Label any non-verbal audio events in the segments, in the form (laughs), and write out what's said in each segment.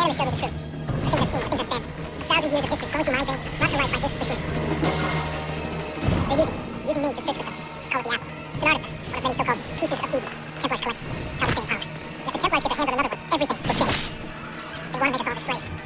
The Animus showed me the truth. The things I've seen, the things I've been. A thousand years of history flowing through my veins, brought to life by this machine. They're using me, using me to search for something. Call it the apple. It's an artifact, one of many so-called pieces of Eden. Templars collect. It's how the same power. If the Templars get their hands on another one, everything will change. They want to make us all their slaves.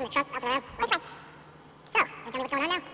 up in the truck, out the road. Wait, wait. So, you tell me what's going on now?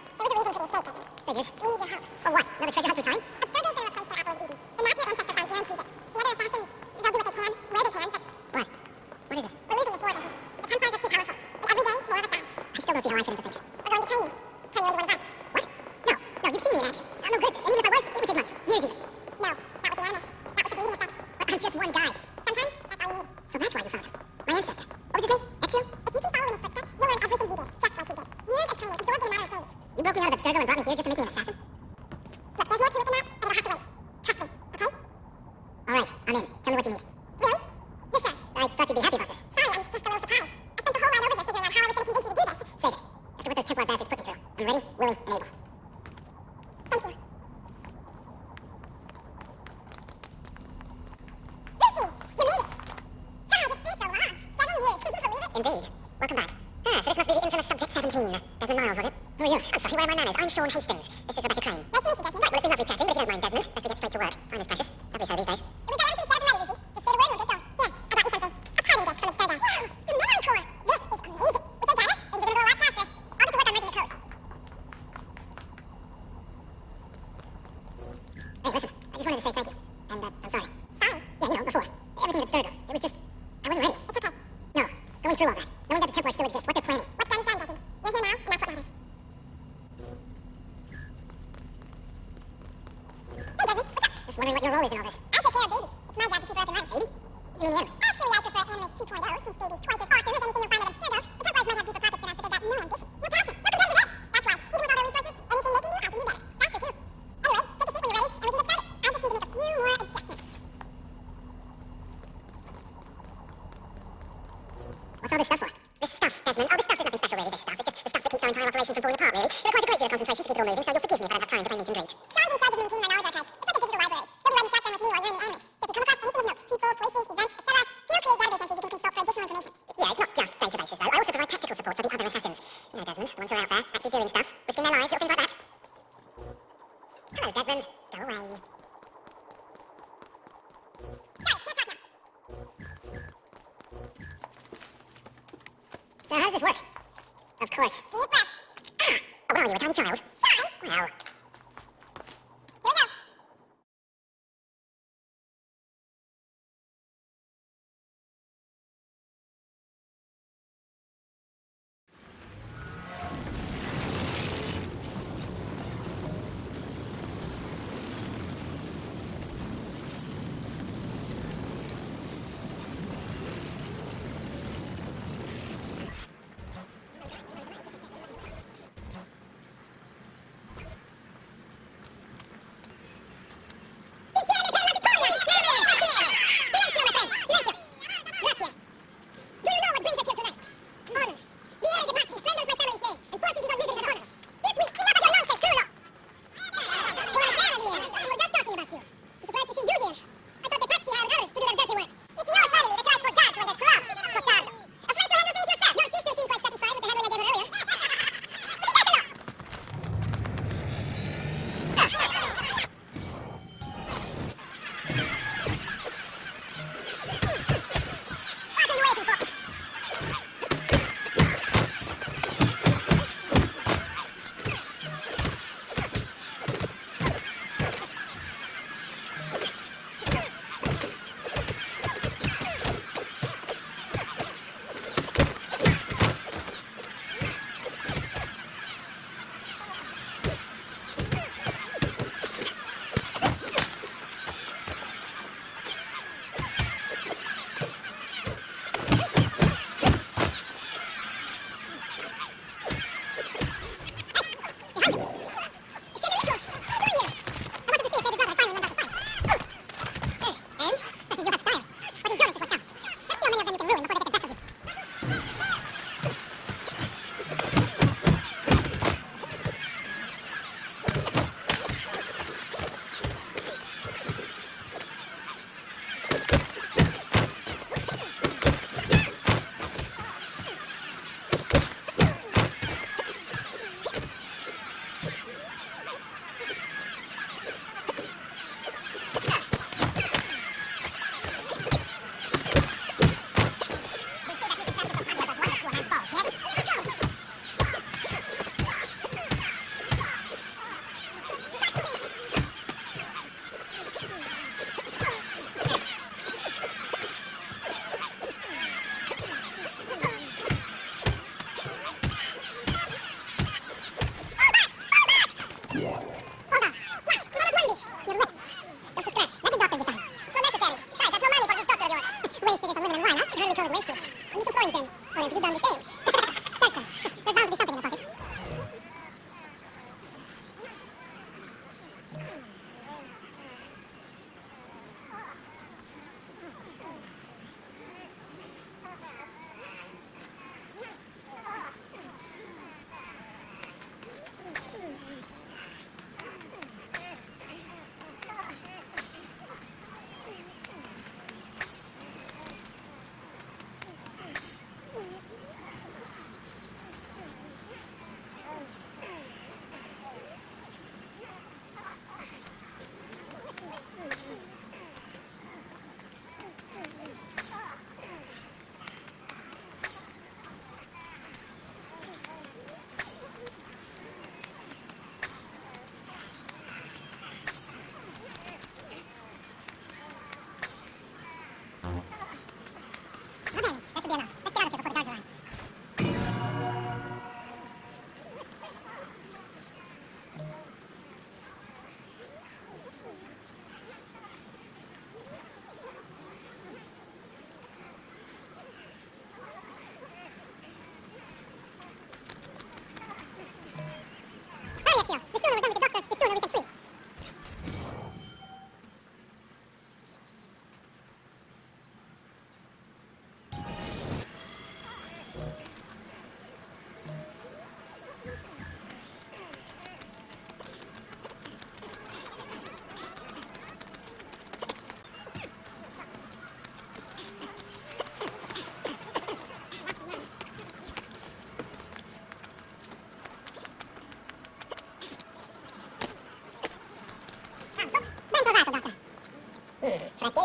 sooner we can sleep.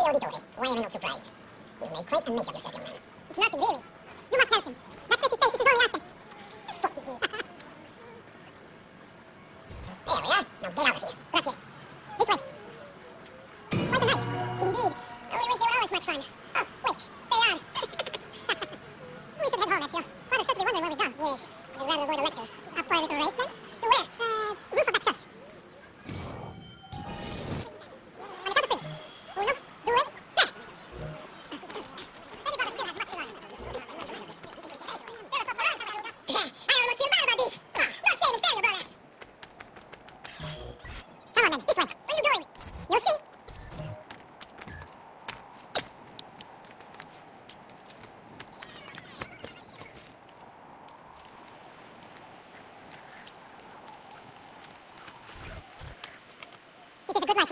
Very. Why am I not surprised? You made quite a mess of yourself, second man.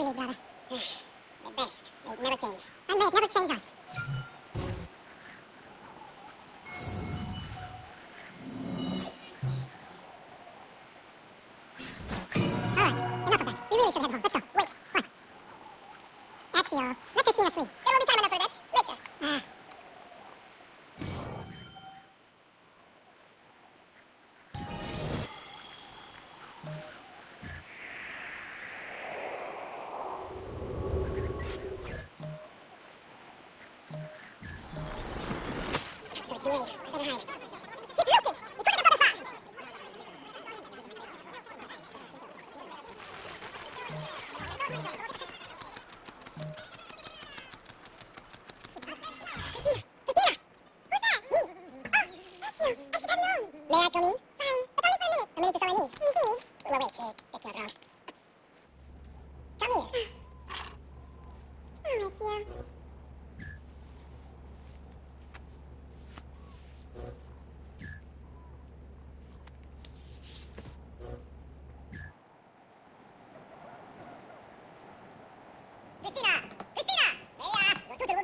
we need, rather. the best. They never change. And they've never change us.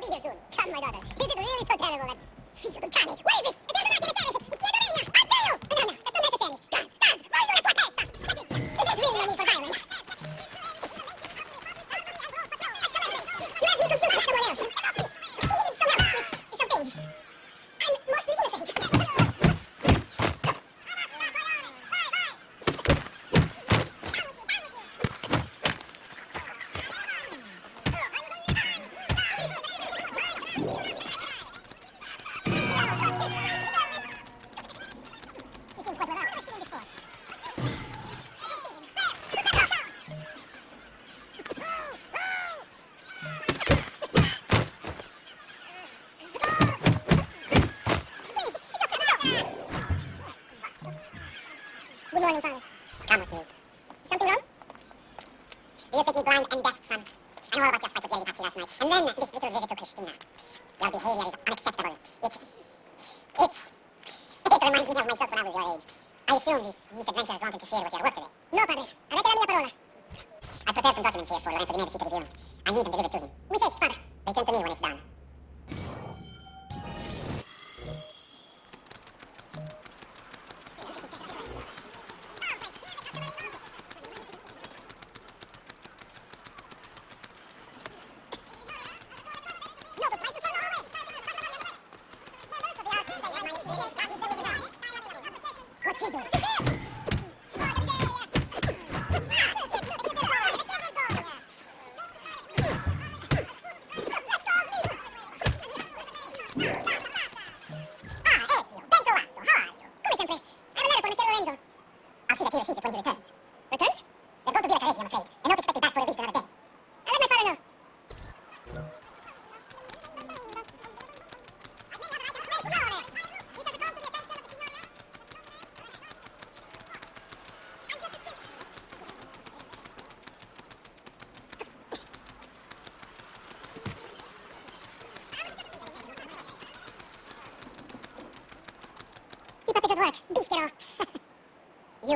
here soon. Come, my daughter. Is it really so terrible that... Cristina.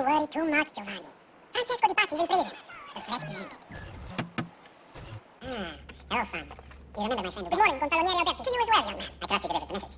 You worry too much, Giovanni. Francesco Di Pazzi is in prison. The threat is ended. Ah, hello, son. You remember my friend? Good morning, Gonfaloniere Alberti. To you as well, young man. I trust you delivered the message.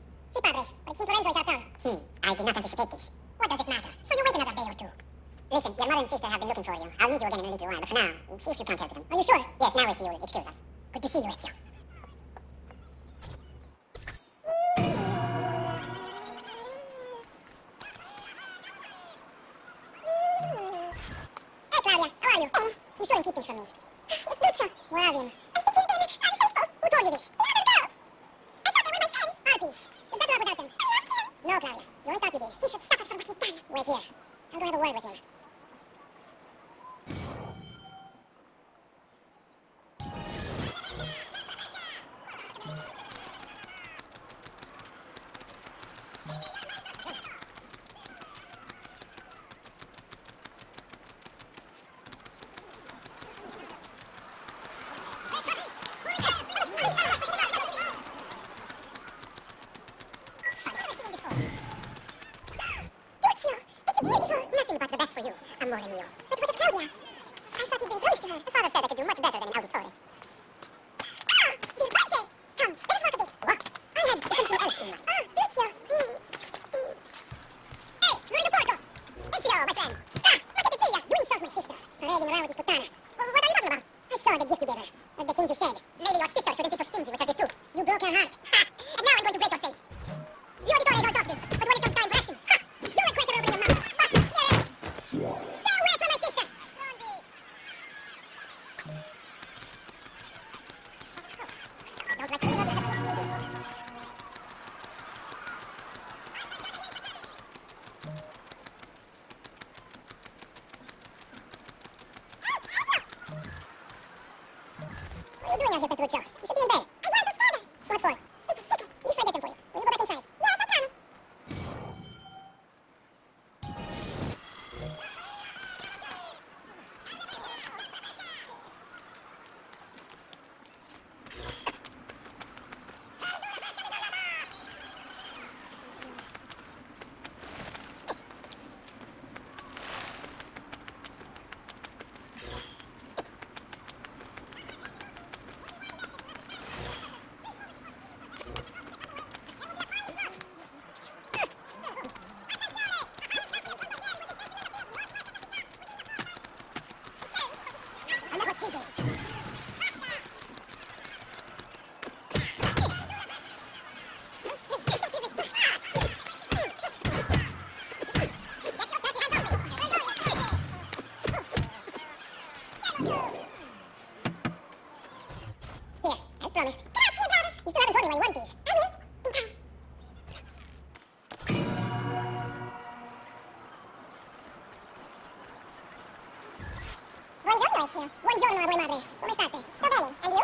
you. Buongiorno, a voi madre. Come state? So bene. And you?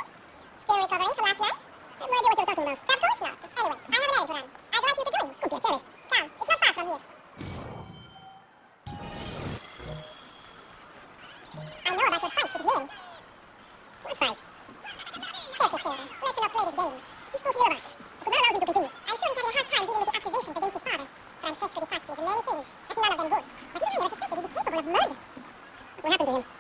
Still recovering from last night? I have no idea what you're talking about. Of course not. Anyway, I have an errand to. I'd like you to join. Con piacere. Come. It's not far from here. I know about your fight with Vieri. What fight? Perfect, Sarah. Let's not play this game. He spoke ill of us. Kumar allows him to continue. I'm sure he's having a hard time dealing with the accusations against his father. Francesco Di Pazzi is many things, and none of them good. But you know you're suspected he'd be capable of murder. What happened to him?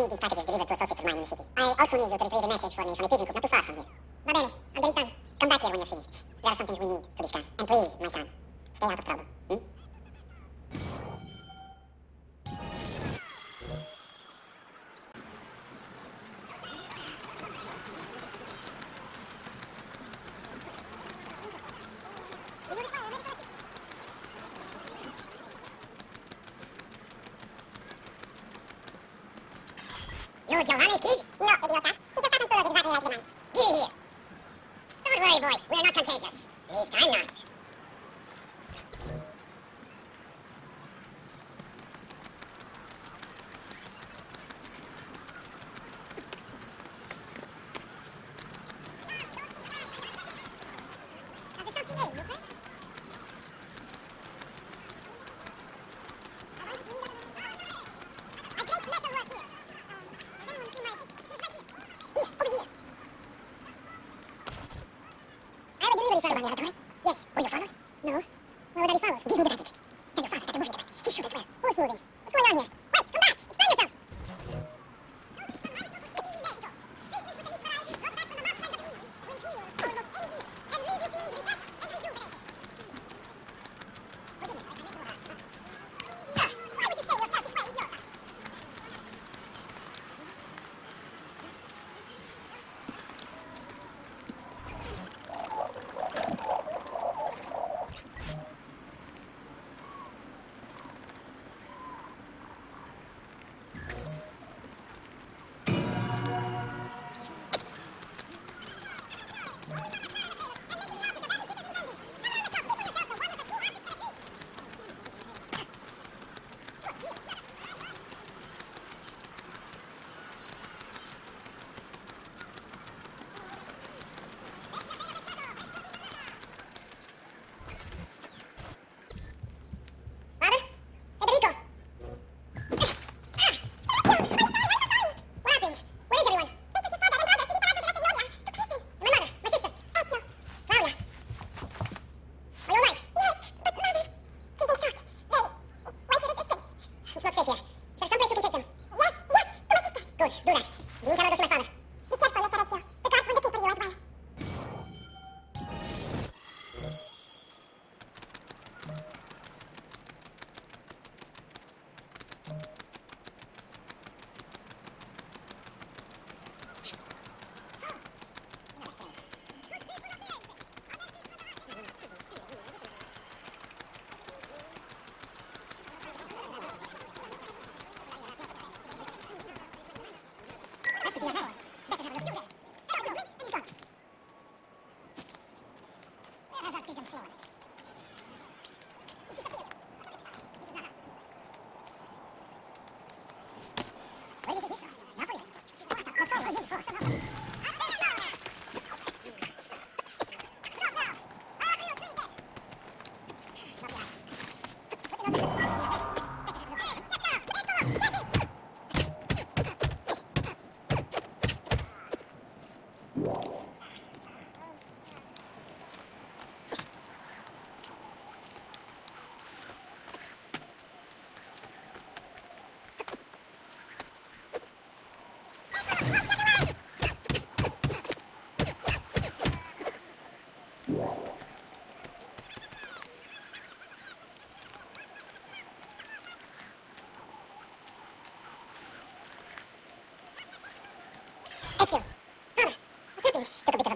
need these packages delivered to associates of mine in the city. I also need you to retrieve a message for me from a pigeon coop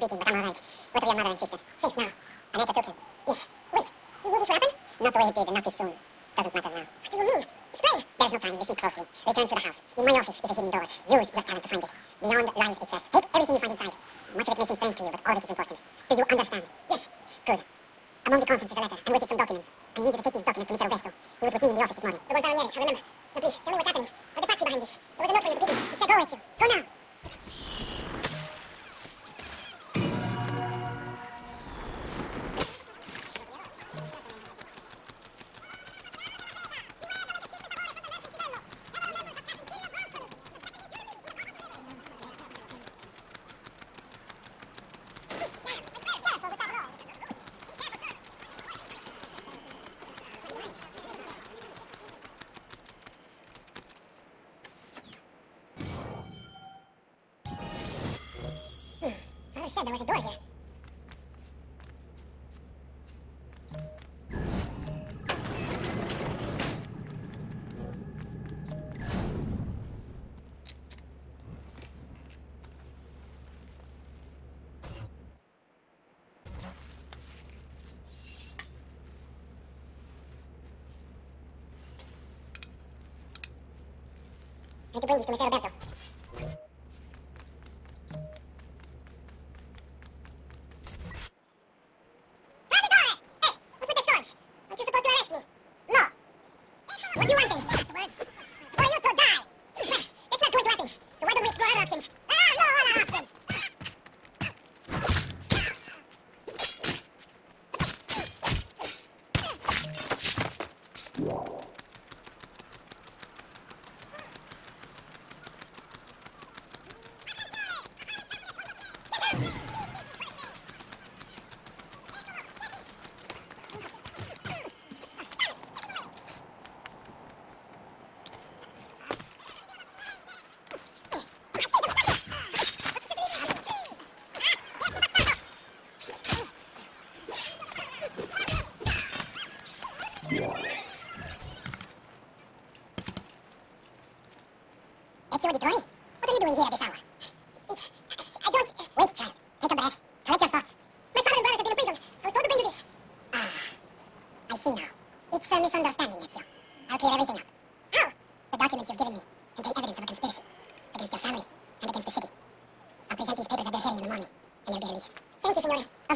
speaking, but I'm alright. Wait for your mother and sister. Safe now. Annetta took him. Yes. Wait. Will this happen? Not the way it did, and not this soon. Doesn't matter now. What do you mean? Explain. There's no time. Listen closely. Return to the house. In my office is a hidden door. Use your talent to find it. Beyond lies a chest. Take everything you find inside. Much of it may seem strange to you, but all of it is important. previsto, mas era aberta.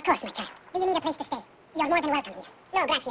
course, my child. Do you need a place to stay? You're more than welcome here. No, grazie.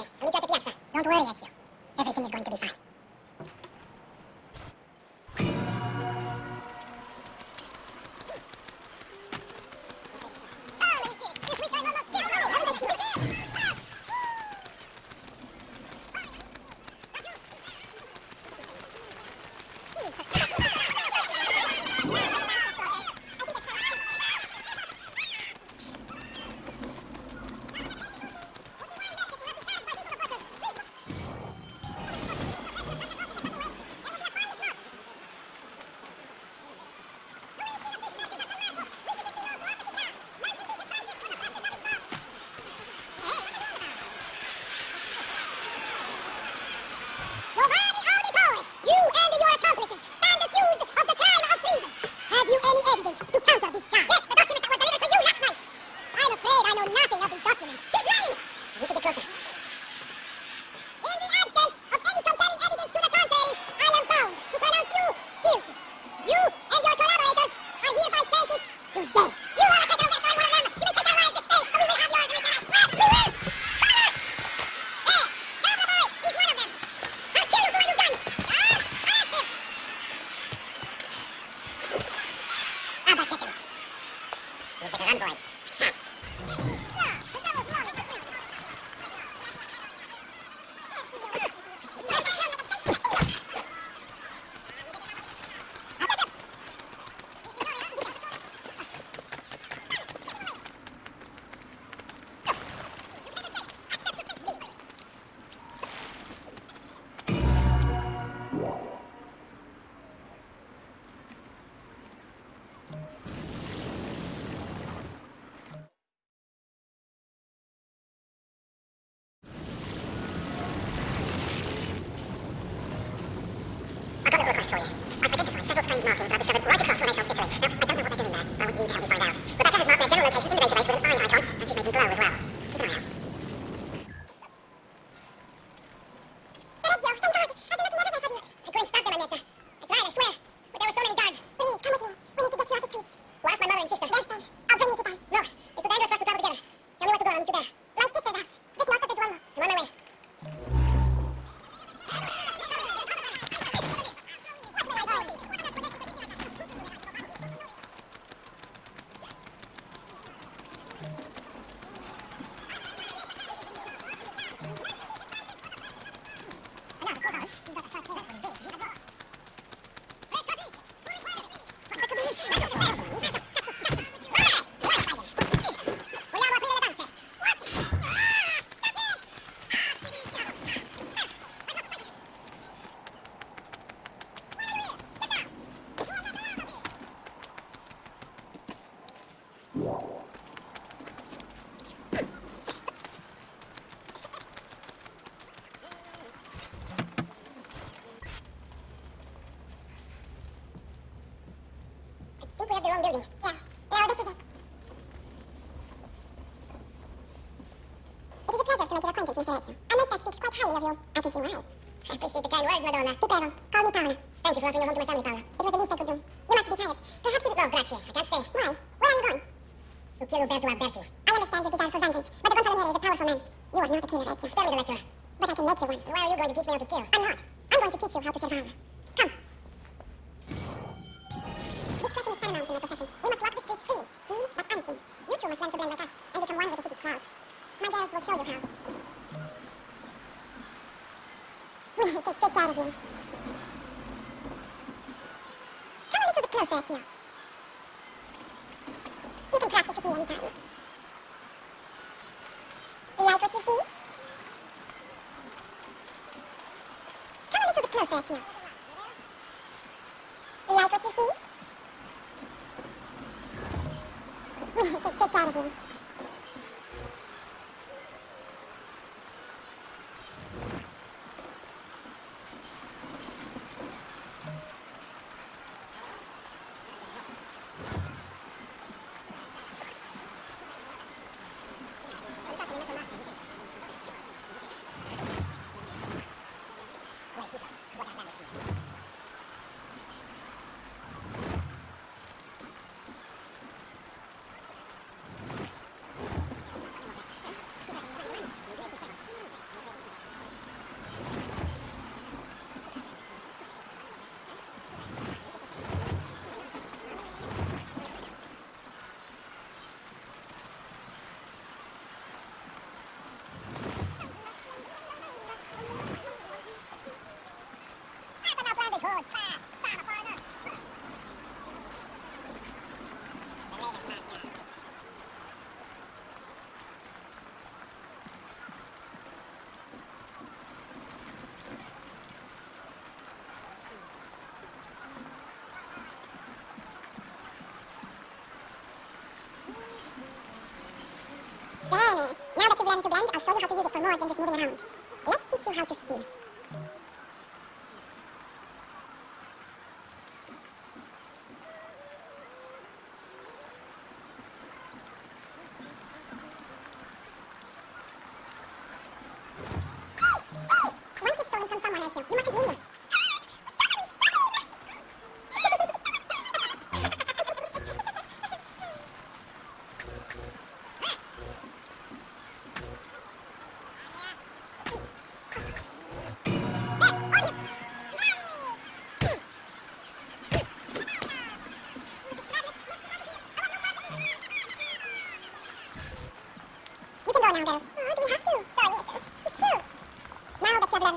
動かしてお sincerity. Our makeup speaks quite highly of you. I can see why. I appreciate the kind words, Madonna. Ti prego. Call me Paola. Thank you for offering your home to my family, Paola. It was the least I could do. You must be tired. Perhaps you... No, grazie. I can't stay. Why? Where are you going? To kill Roberto Alberti. I understand your desire for vengeance, but the Gonfaloniere is a powerful man. You are not a killer, right? Spare me the lecture. But I can make you one. Why are you going to teach me how to kill? I'm not. I'm going to teach you how to survive. learning to blend, I'll show you how to use it for more than just moving around. Let's teach you how to ski.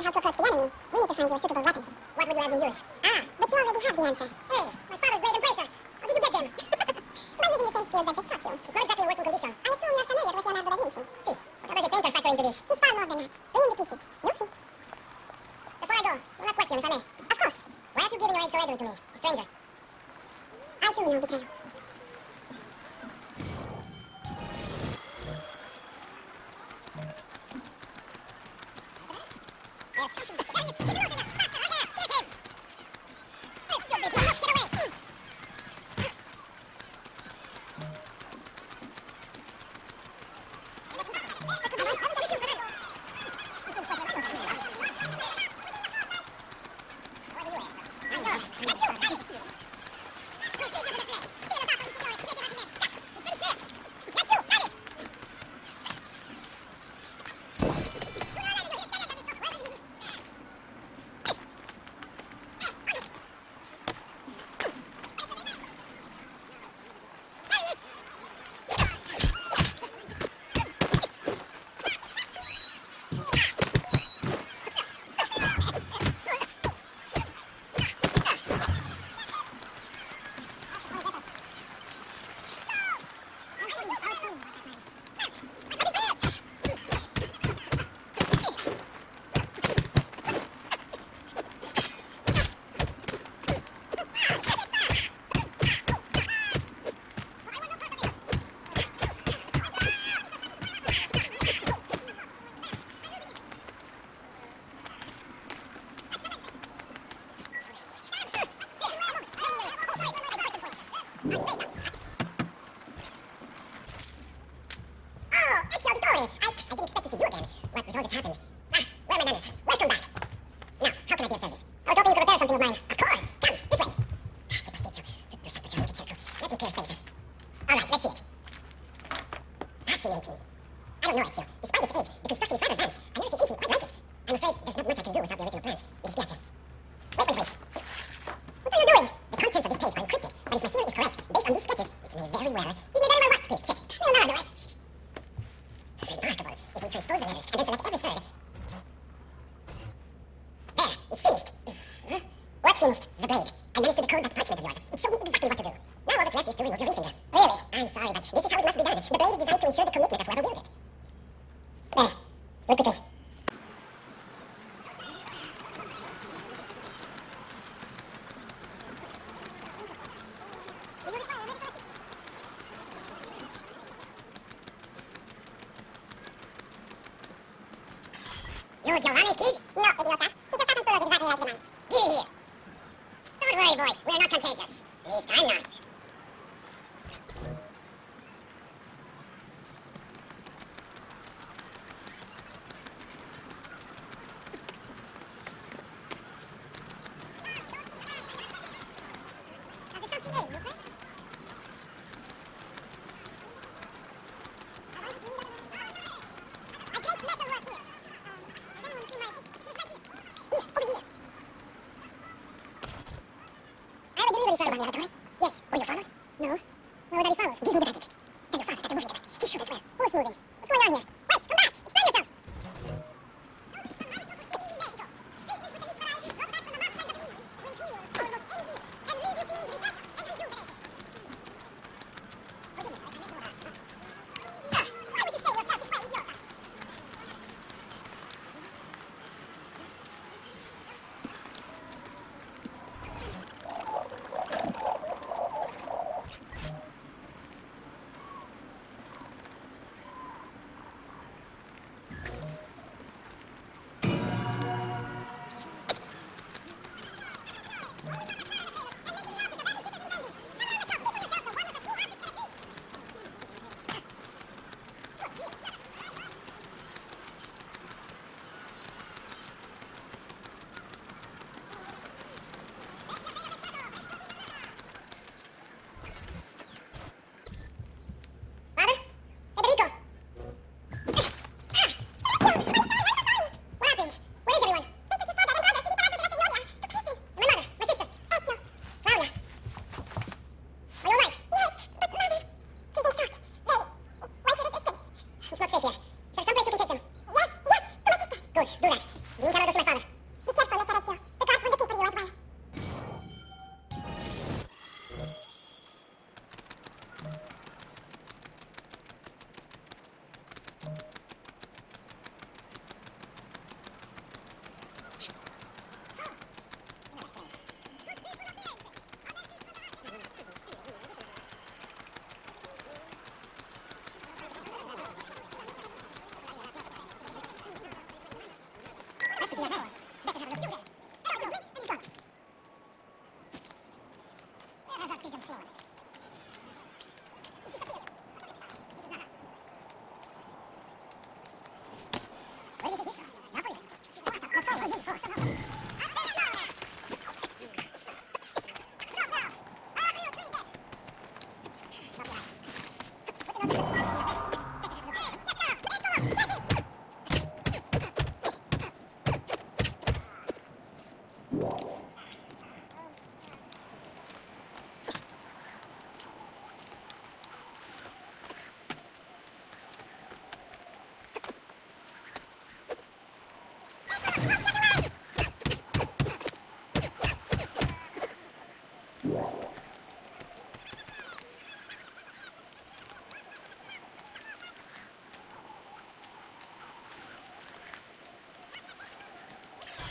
how to approach the enemy, we need to find you a suitable weapon. What would you have me use? Ah, but you already have the answer.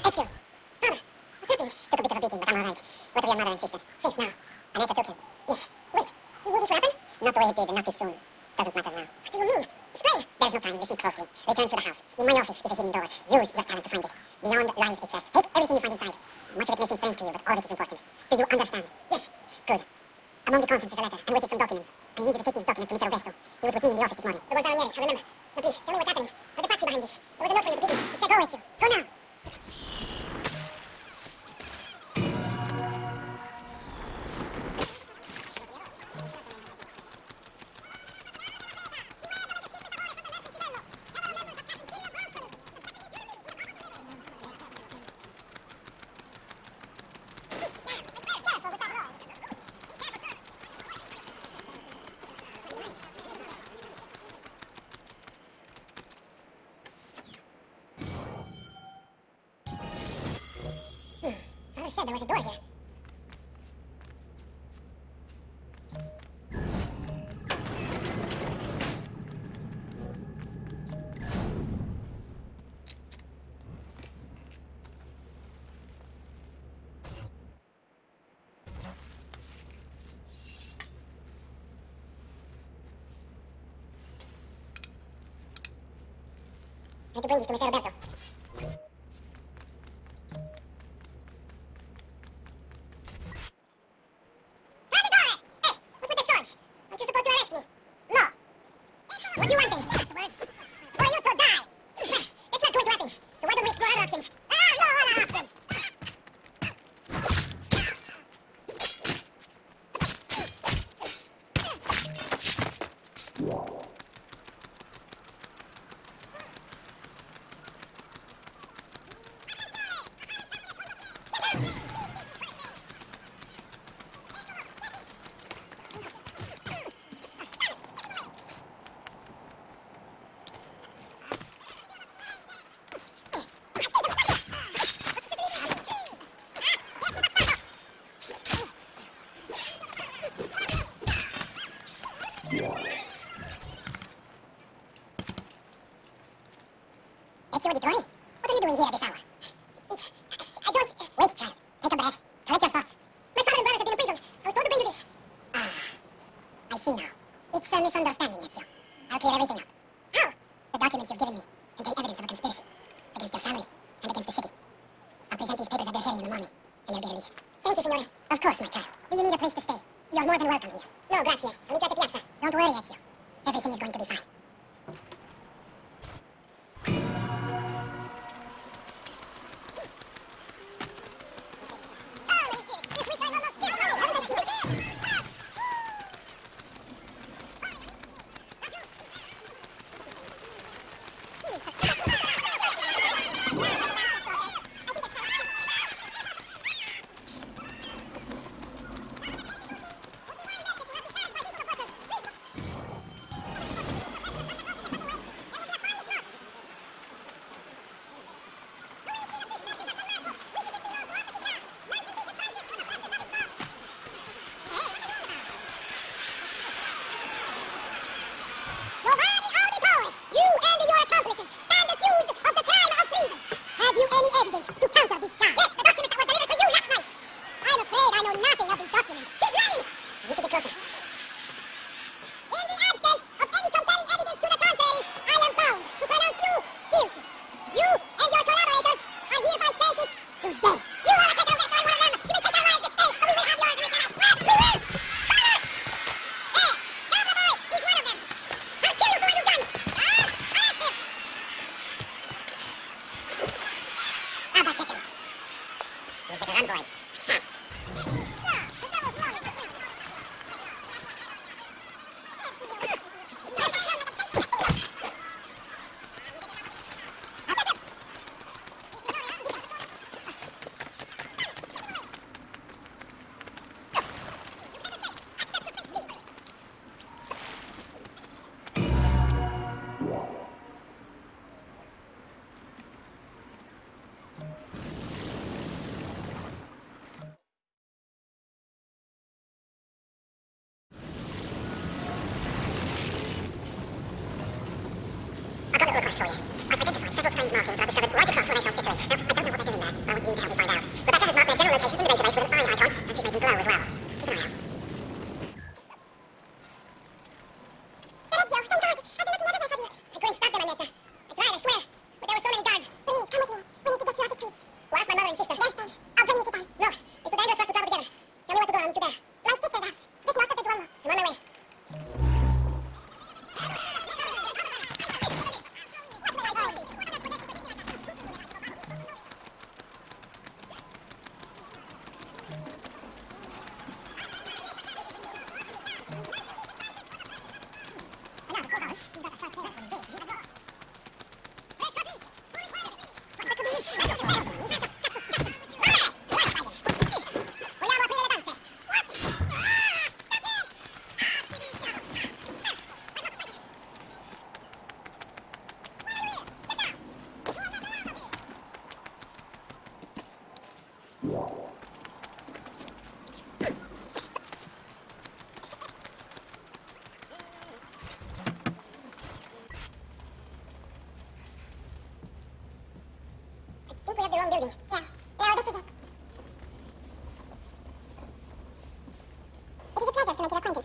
Exhale. Mama, what's happened? Took a bit of a beating, but I'm alright. What are your mother and sister? Safe now. I need to talk to him. Yes. Wait. Will this happen? Not the way it did, and not this soon. Doesn't matter now. What do you mean? Explain. There's no time. Listen closely. Return to the house. In my office is a hidden door. Use your talent to find it. Beyond lies a chest. Take everything you find inside. Much of it may seem strange to you, but all of it is important. comerciales Of course, my child. Do you need a place to stay? You're more than welcome here. No, grazie. Frankfurt.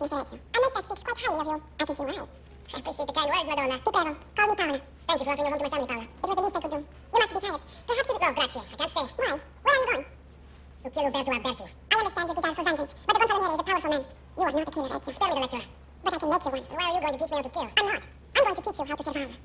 Mr. Ezio. Annetta speaks quite highly of you. I can see why. I appreciate the kind words, Madonna. Ti prego, call me Paola. Thank you for offering your home to my family, Paola. It was the least I could do. You must be tired. Perhaps you... No, grazie. I can't stay. Why? Where are you going? To kill Roberto Alberti. I understand your desire for vengeance, but the Gonfaloniere is a powerful man. You are not a killer, Ezio. Spare me the lecture. But I can make you one. Why are you going to teach me how to kill? I'm not. I'm going to teach you how to survive.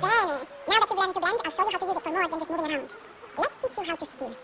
Bene. Now that you've learned to blend, I'll show you how to use it for more than just moving around. Let's teach you how to steal.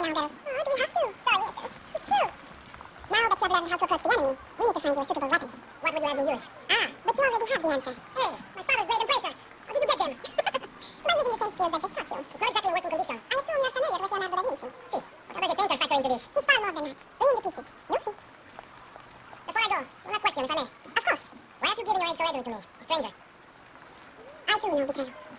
Now, girls. Oh, do we have to? Sorry, Ezio. He's cute. Now that you have learned how to approach the enemy, we need to find you a suitable weapon. What would you have me use? Ah, but you already have the answer. Hey, my father's great and bracer. How did you get them? (laughs) By using the same skills I just taught you. It's not exactly a working condition. I assume you're familiar with Leonardo da Vinci. Si. How does a painter factor into this? He's far more than that. Bring in the pieces. You'll see. Before I go, one last question, if I may. Of course. Why have you given your aid so readily to me, a stranger? I too know betrayal.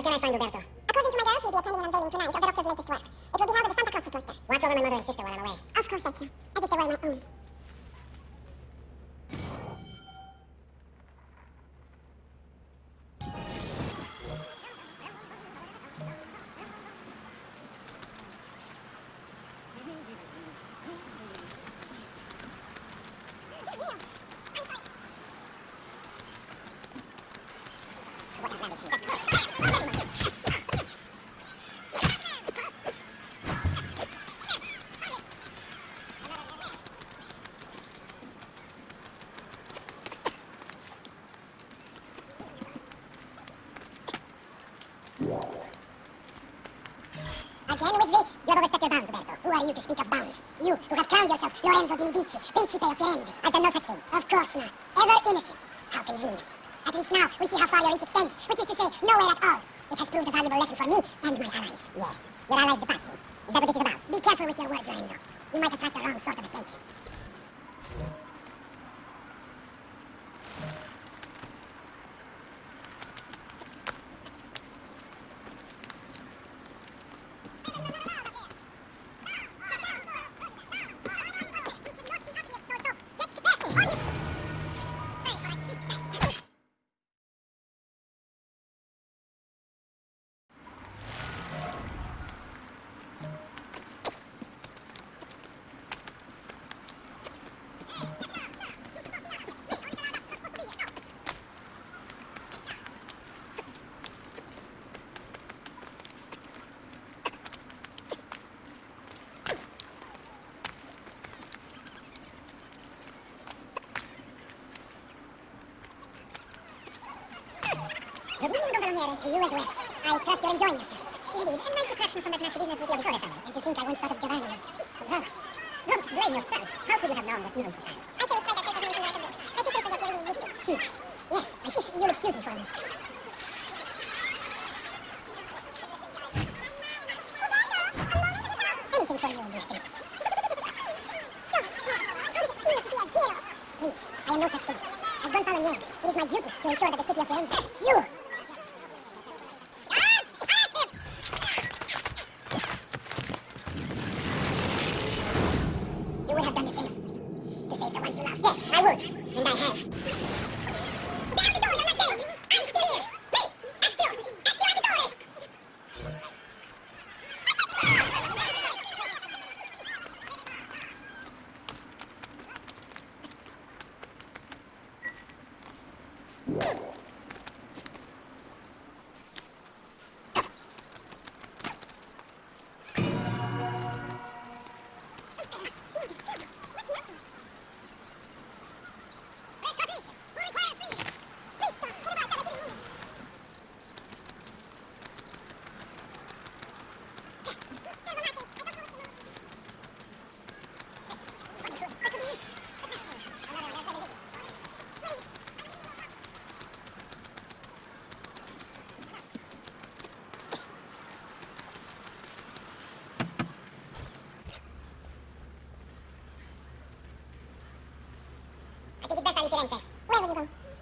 where can I find Roberto? you to speak of bounds. You who have crowned yourself Lorenzo di Medici, Principe of Firenze. I've done no such thing. Of course not. Ever innocent. How convenient. At least now we see how far your reach extends, which is to say, nowhere at all. It has proved a valuable lesson for me and my allies. Yes, your allies the Pazzi. Is that what this is about? Be careful with your words, Lorenzo. You might attract the wrong sort. you as well. I trust you're enjoying yourself. Indeed, and nice distraction from that messy business with your disorder family. And to think I once thought of Giovanni as... Well, don't blame yourself. How could you have known that evil could happen?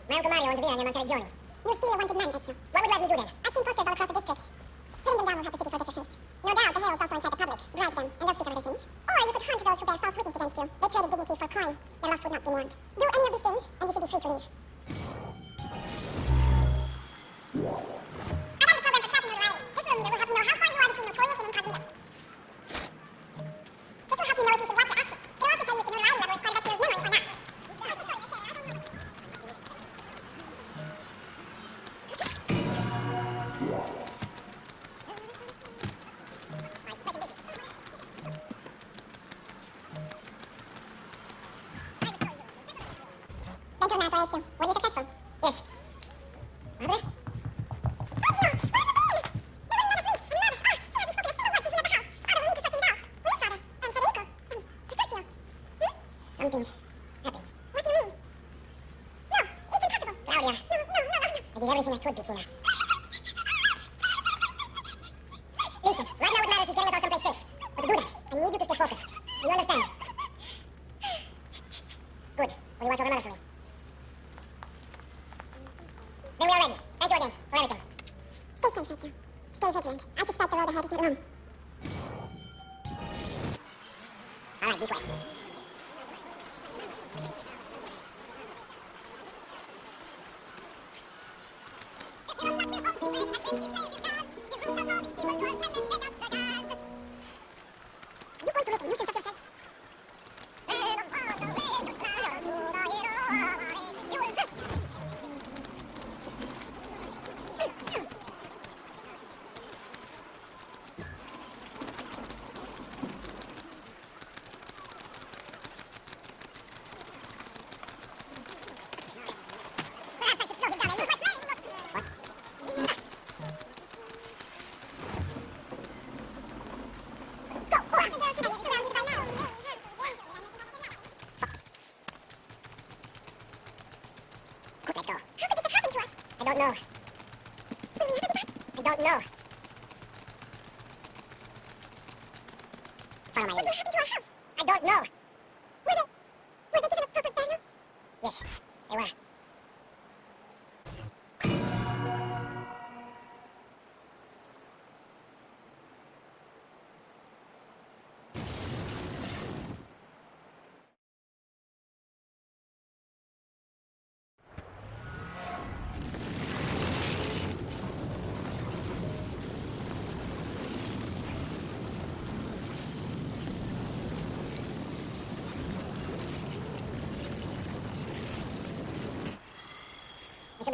My Uncle Mario owns a villa near Monteriggioni. You steal a wanted man, Ezio. What would you have me do then? I've seen posters all across the district. 我比进来。You're going to make new sensations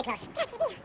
きます。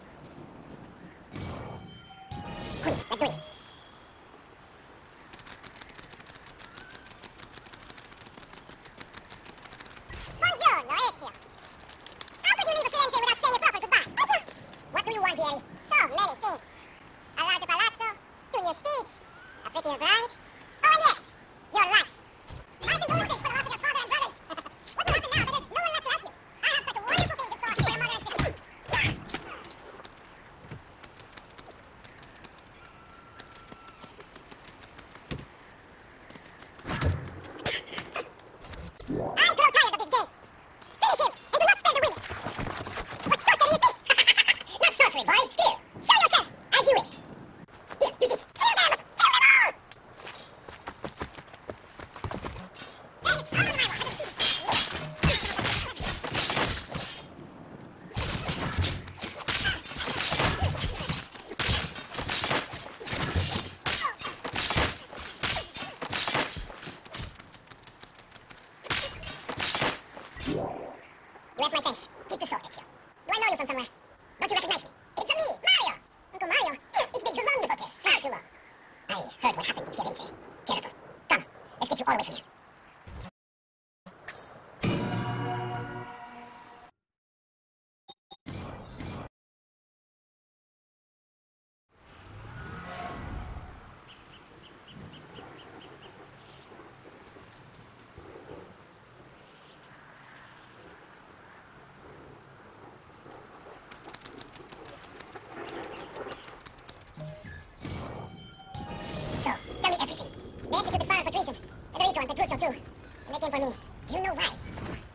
Petruccio, too. And they came for me. Do you know why?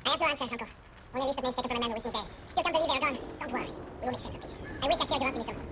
I have no answers, Uncle. Only a list of names taken from a man who is me dead. Still can't believe they are gone. Don't worry. We will make sense of this. I wish I shared your optimism.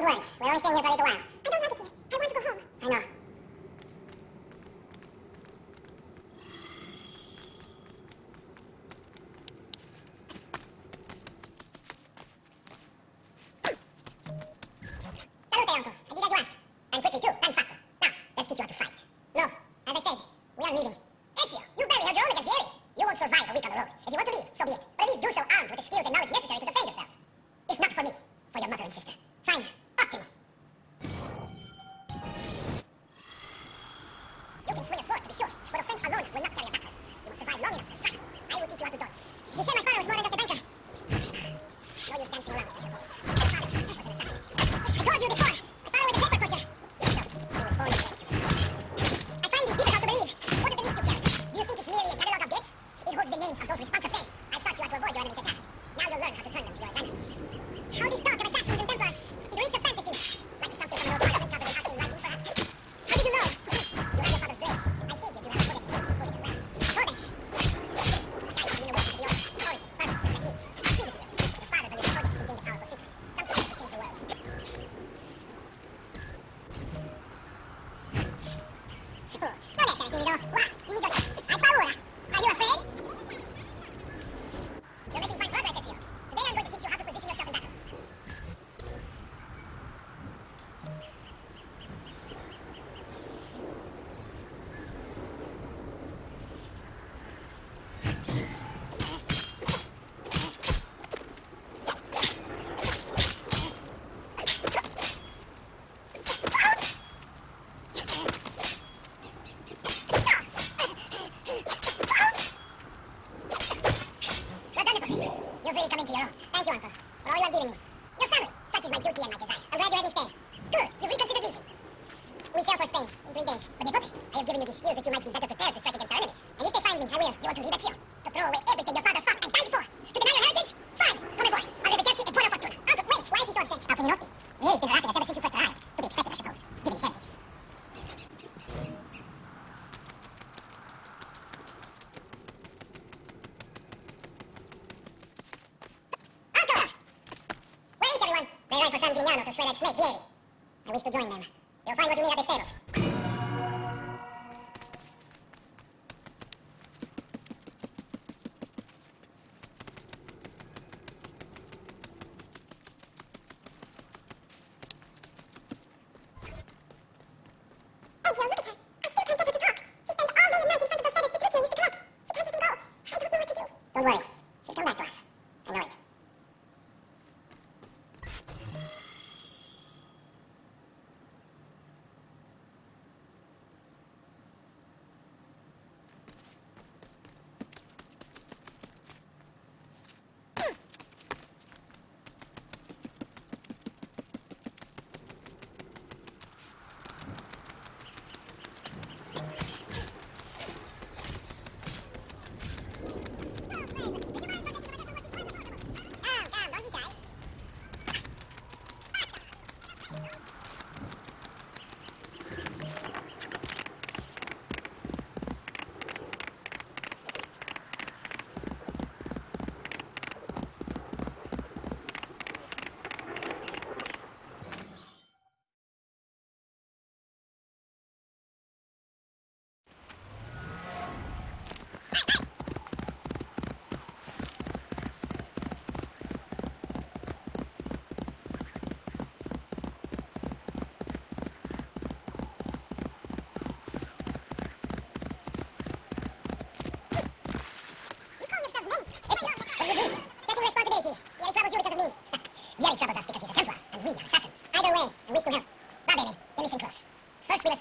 don't worry.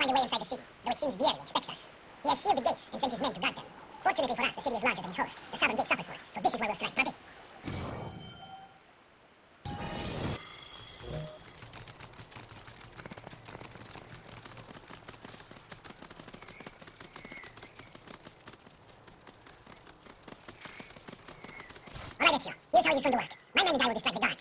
find a way inside the city, though it seems the area expects us. He has sealed the gates and sent his men to guard them. Fortunately for us, the city is larger than its host. The southern gate suffers for it, so this is where we'll strike, Monty. Alright, Ezio, here's how it is going to work. My men and I will distract the guard.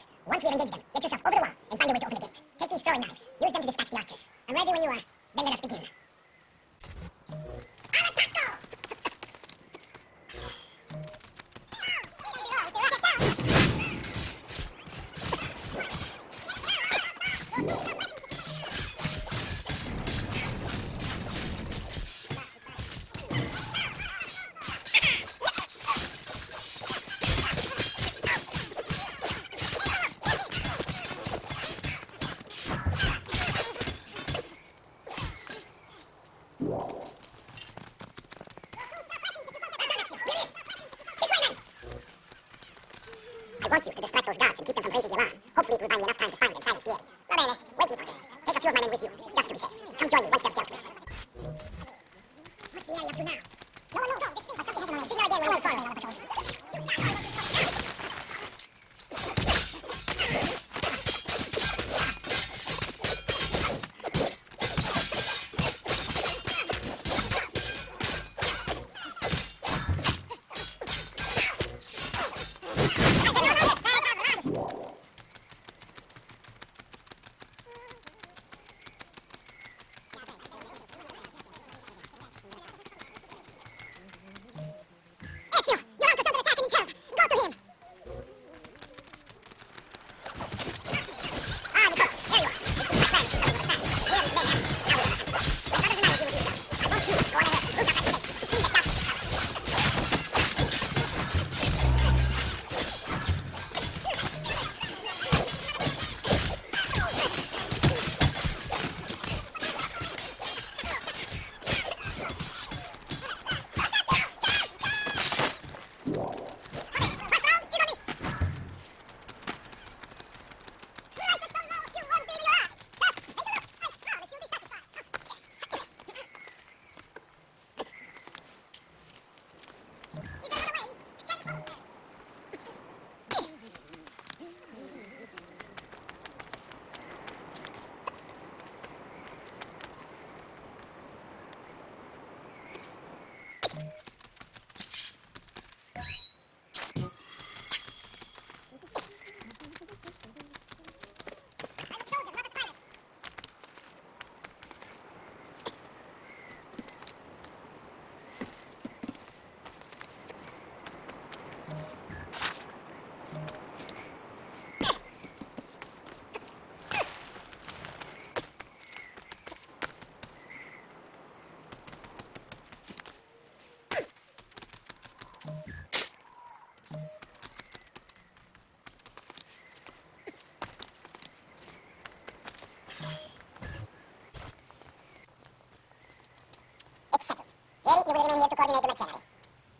Eddie, you will remain here to coordinate the machinery.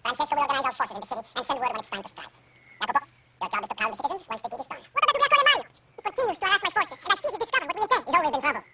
Francesco will organize our forces in the city and send word when it's time to strike. Jacopo, your job is to calm the citizens once the deed is done. What about Ubiacone Mario? He continues to harass my forces, and I fear he discovered what we intend. He's always in trouble.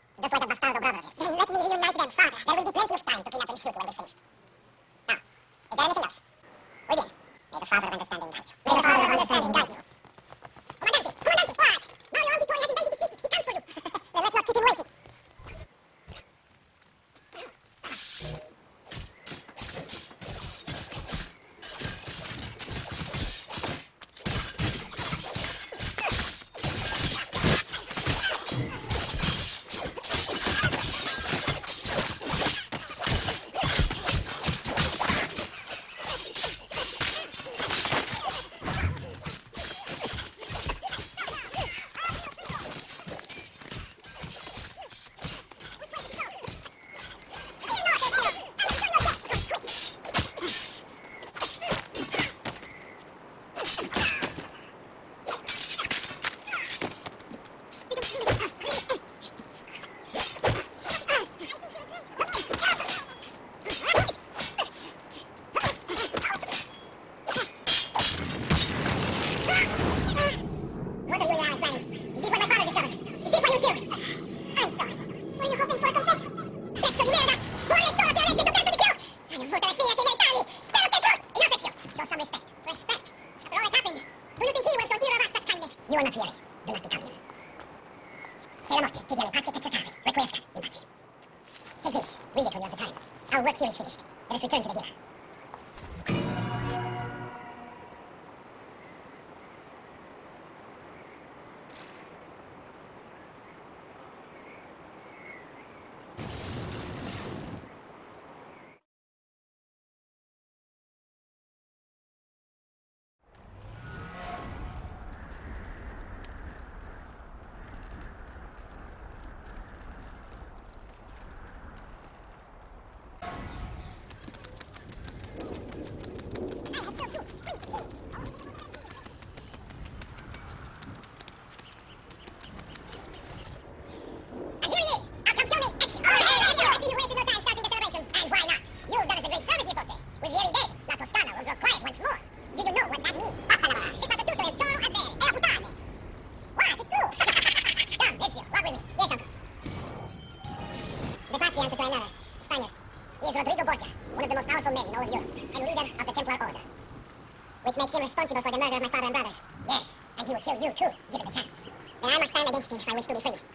makes him responsible for the murder of my father and brothers. Yes, and he will kill you too, given the chance. Then I must stand against him if I wish to be free.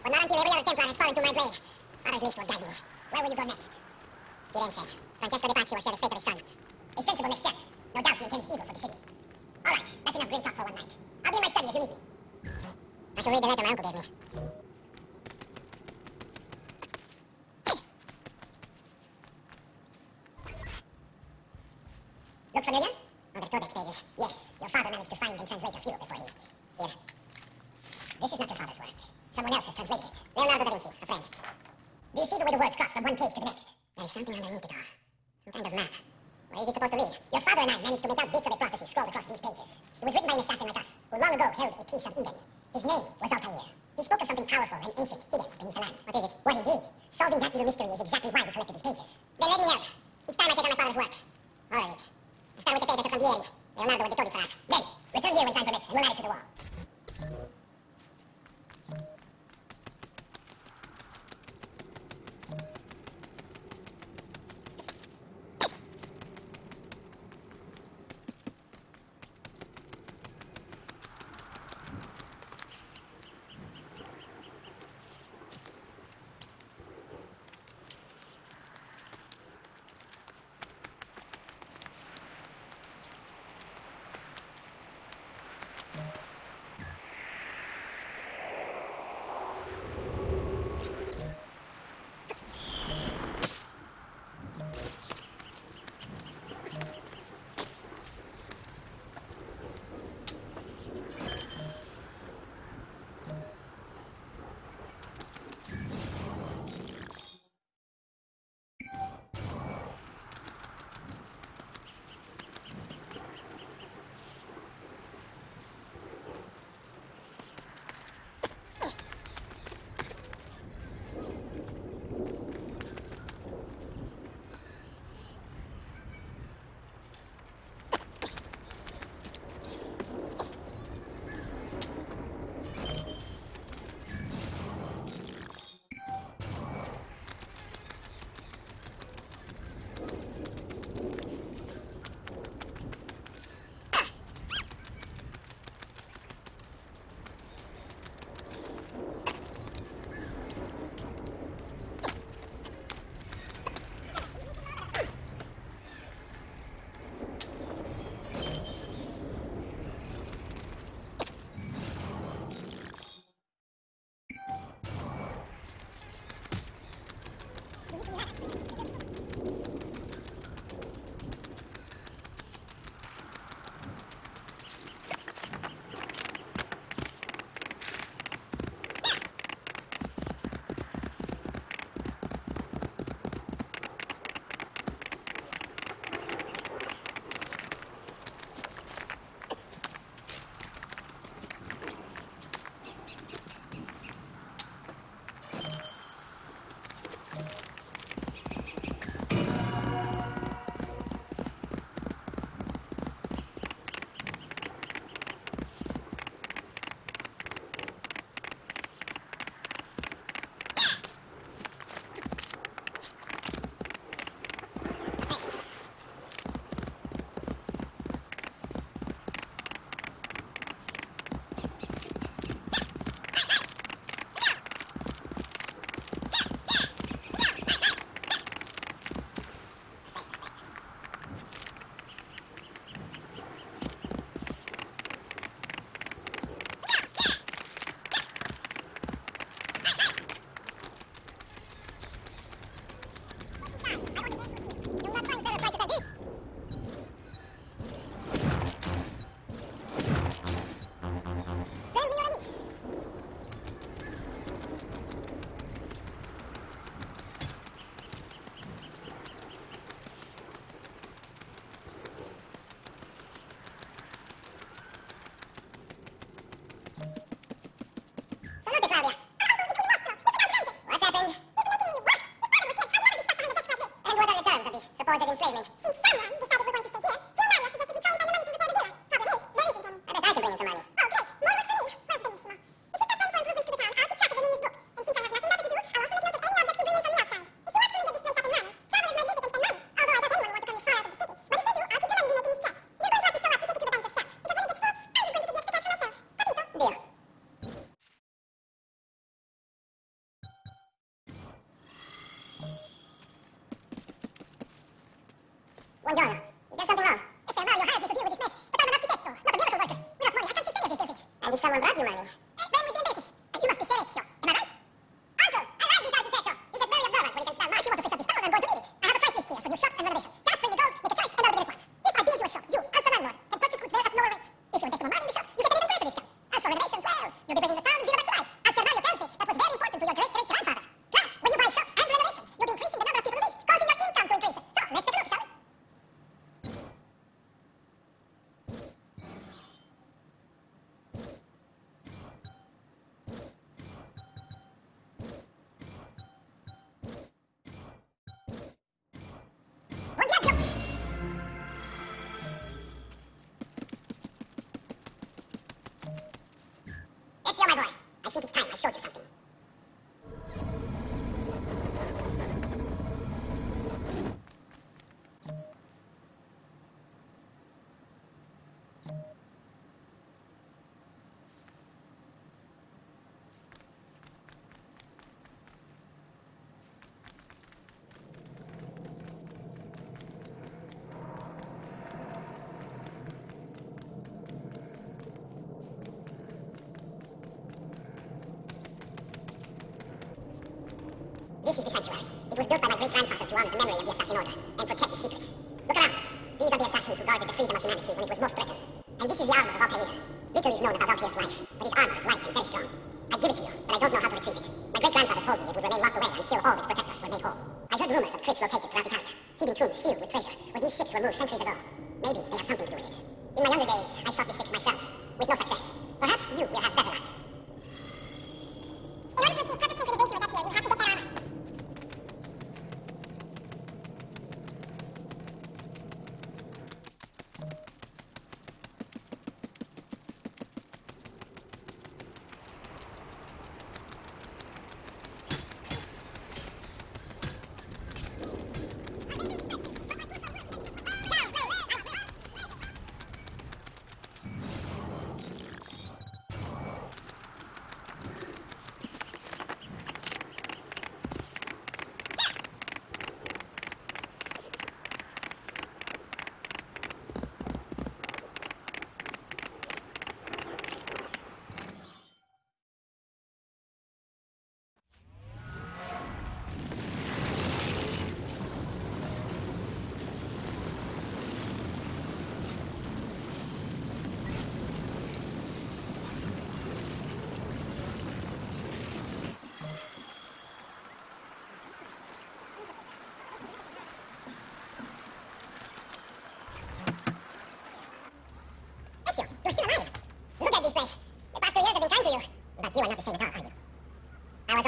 This is the sanctuary. It was built by my great-grandfather to honor the memory of the assassin order and protect its secrets. Look around. These are the assassins who guarded the freedom of humanity when it was most threatened.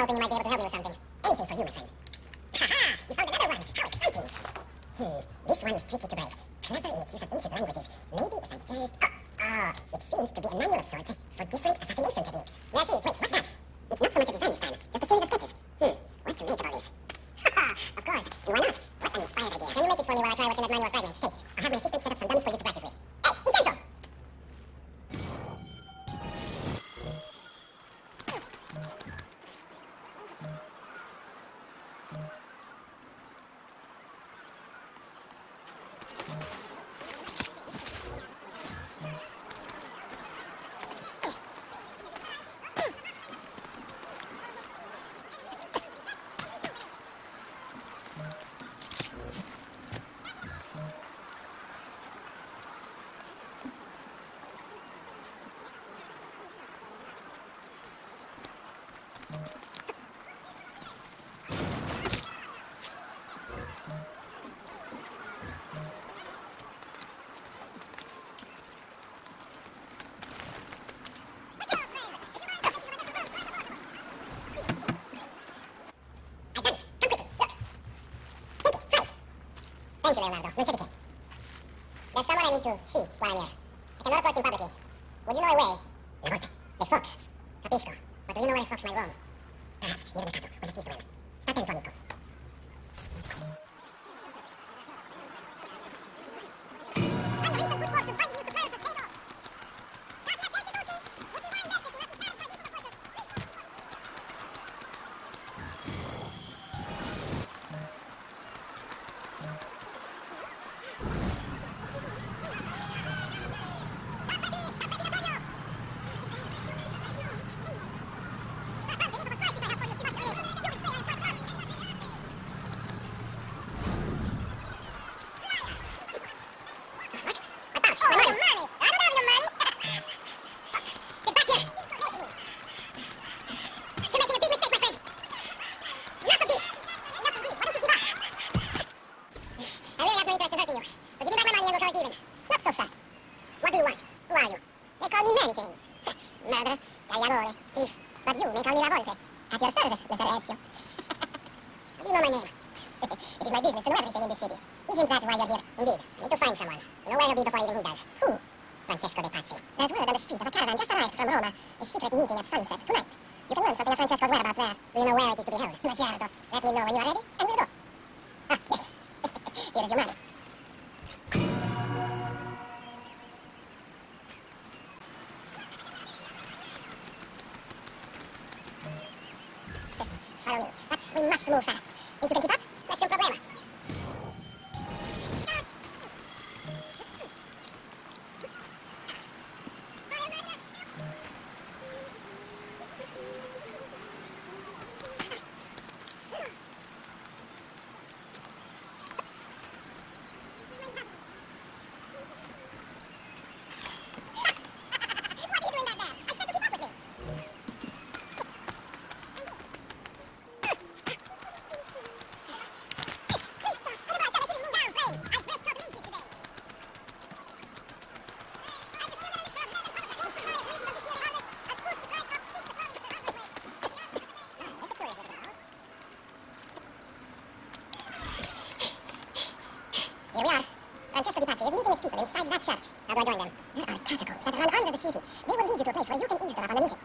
hoping you might be able to help me with something. Anything for you, my friend. Ha ha! you found another one! How exciting! Hmm, this one is tricky to break. to Leonardo. Non c'è di che. There's someone I need to see while I'm here. I cannot approach him publicly. Would you know a way? La volpe. The fox. Capisco. But do you know where the fox might roam? Perhaps near Mercato, on the feast of sunset tonight. You can learn something of Francesco's whereabouts there. Do you know where it is to be held? (laughs) Not certo. Let me know when you are ready. that church. How do I join them? There are catacombs that run under the city. They will lead you to a place where you can eavesdrop on the meeting.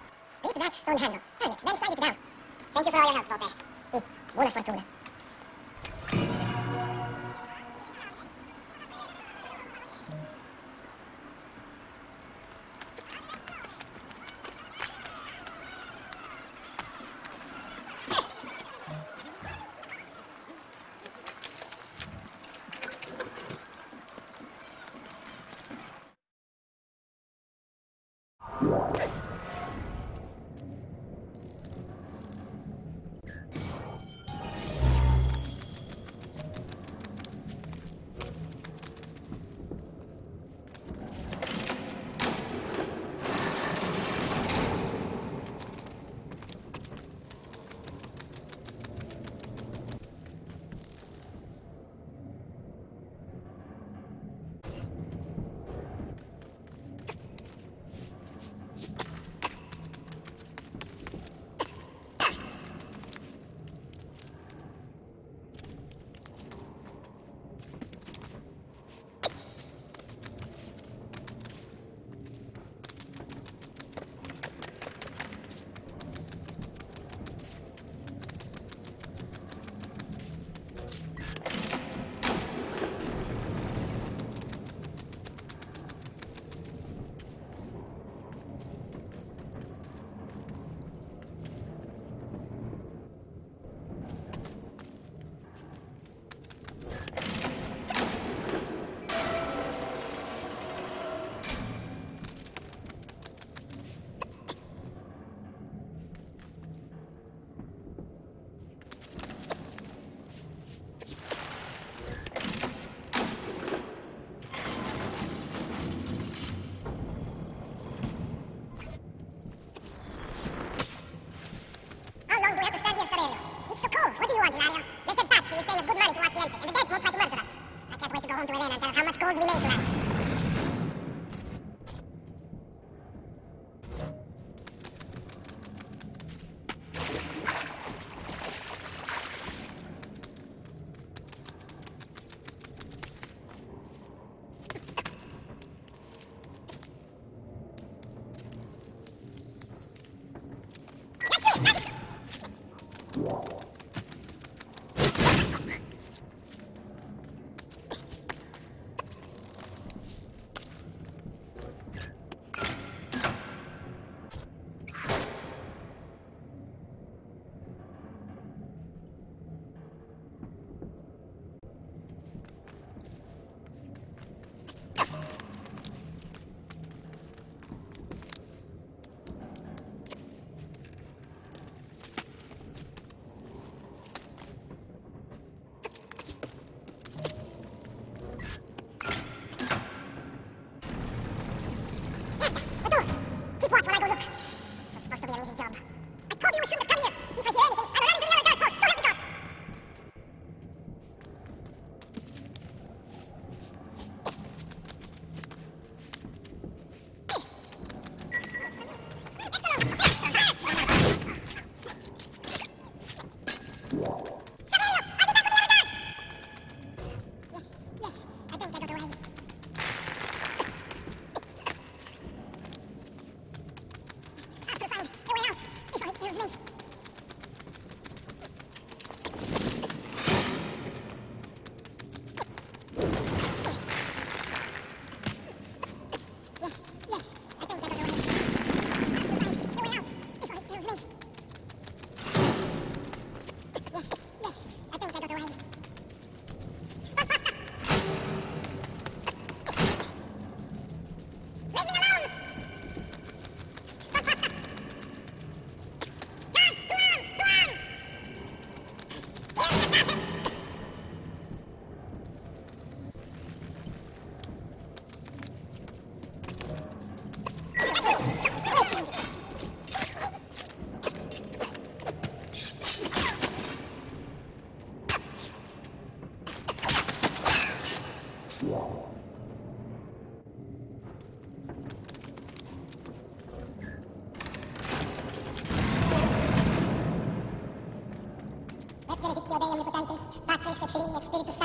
free experience.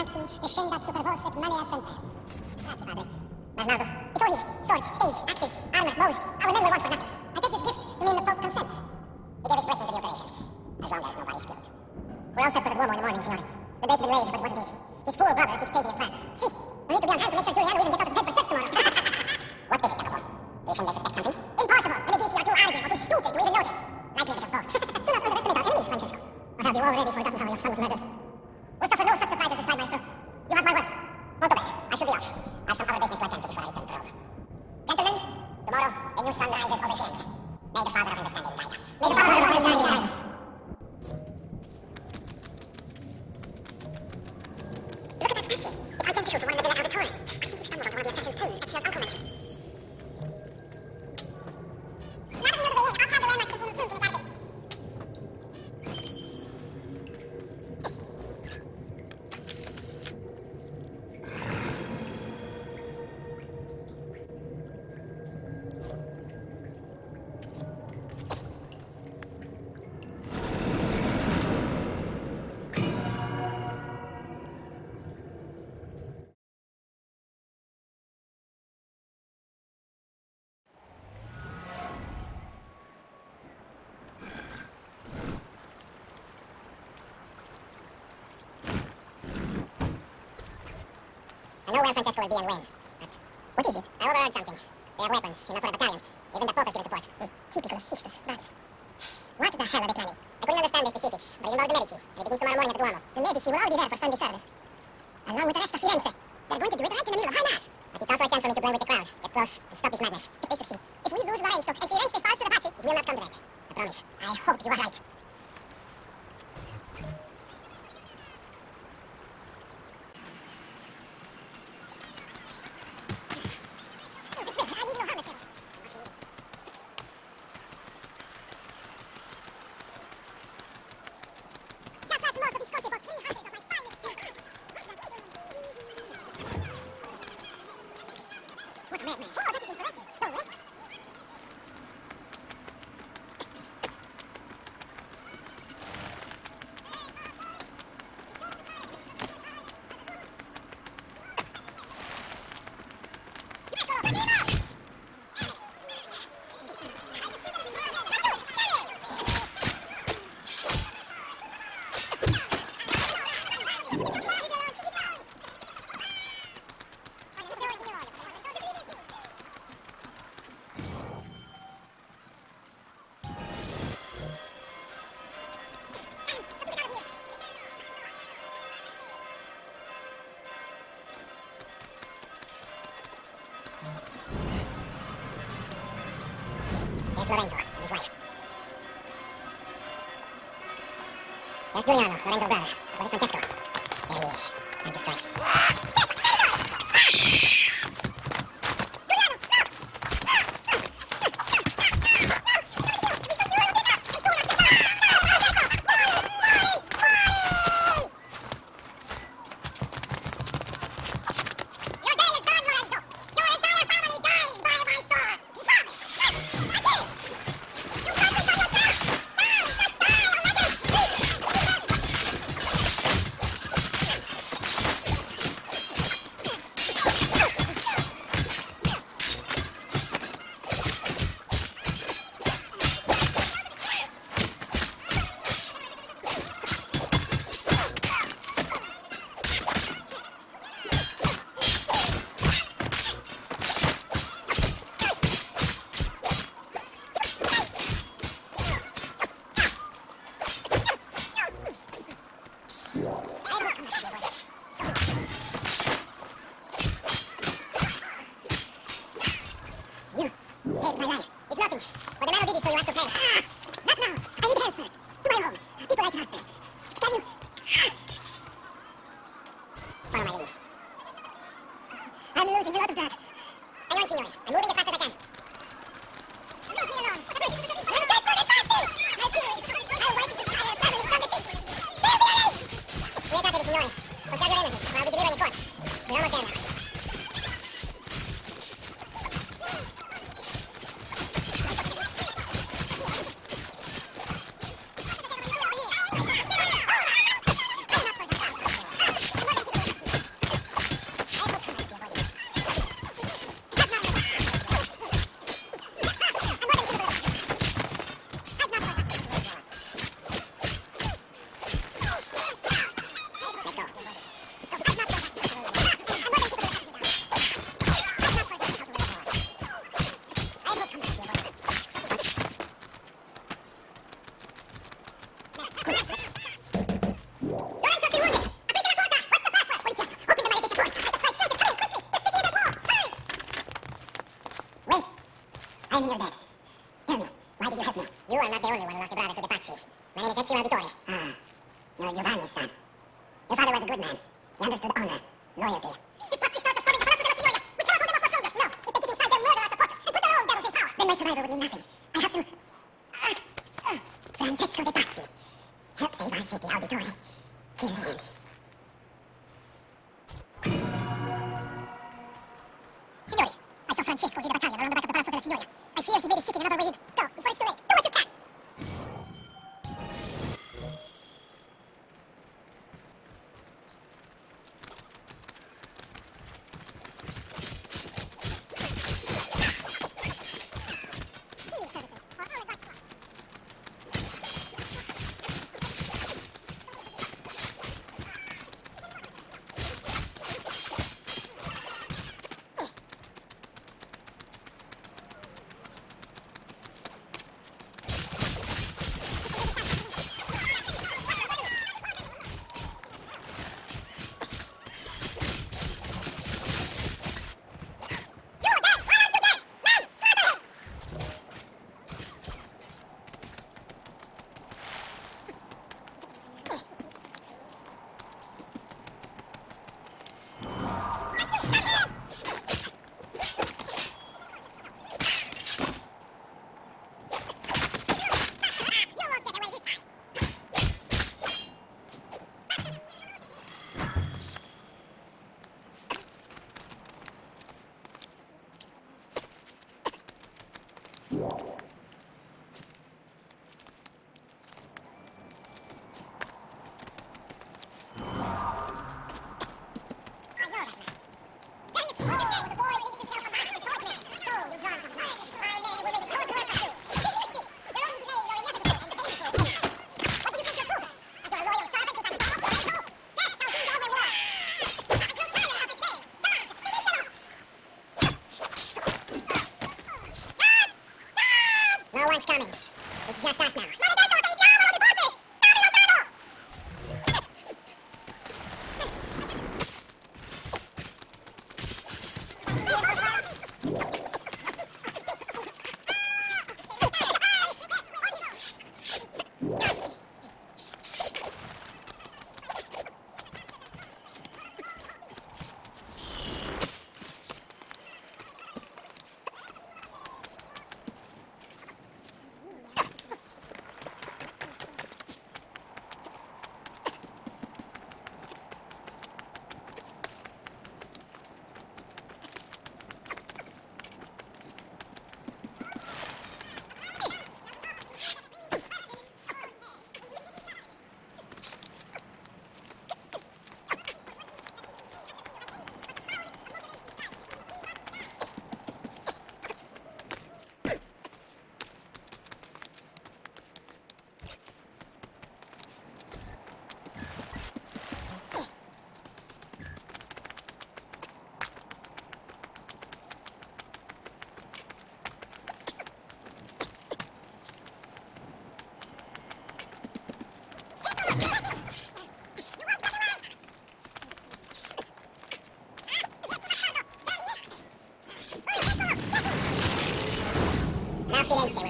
where Francesco will be and when. But what is it? I overheard something. They have weapons, enough for a battalion. Even the Pope has given support. Mm. Typical Sixtus, but... What the hell are they planning? I couldn't understand the specifics, but it involved the Medici, and it begins tomorrow morning at the Duomo. The Medici will all be there for Sunday service. estudian.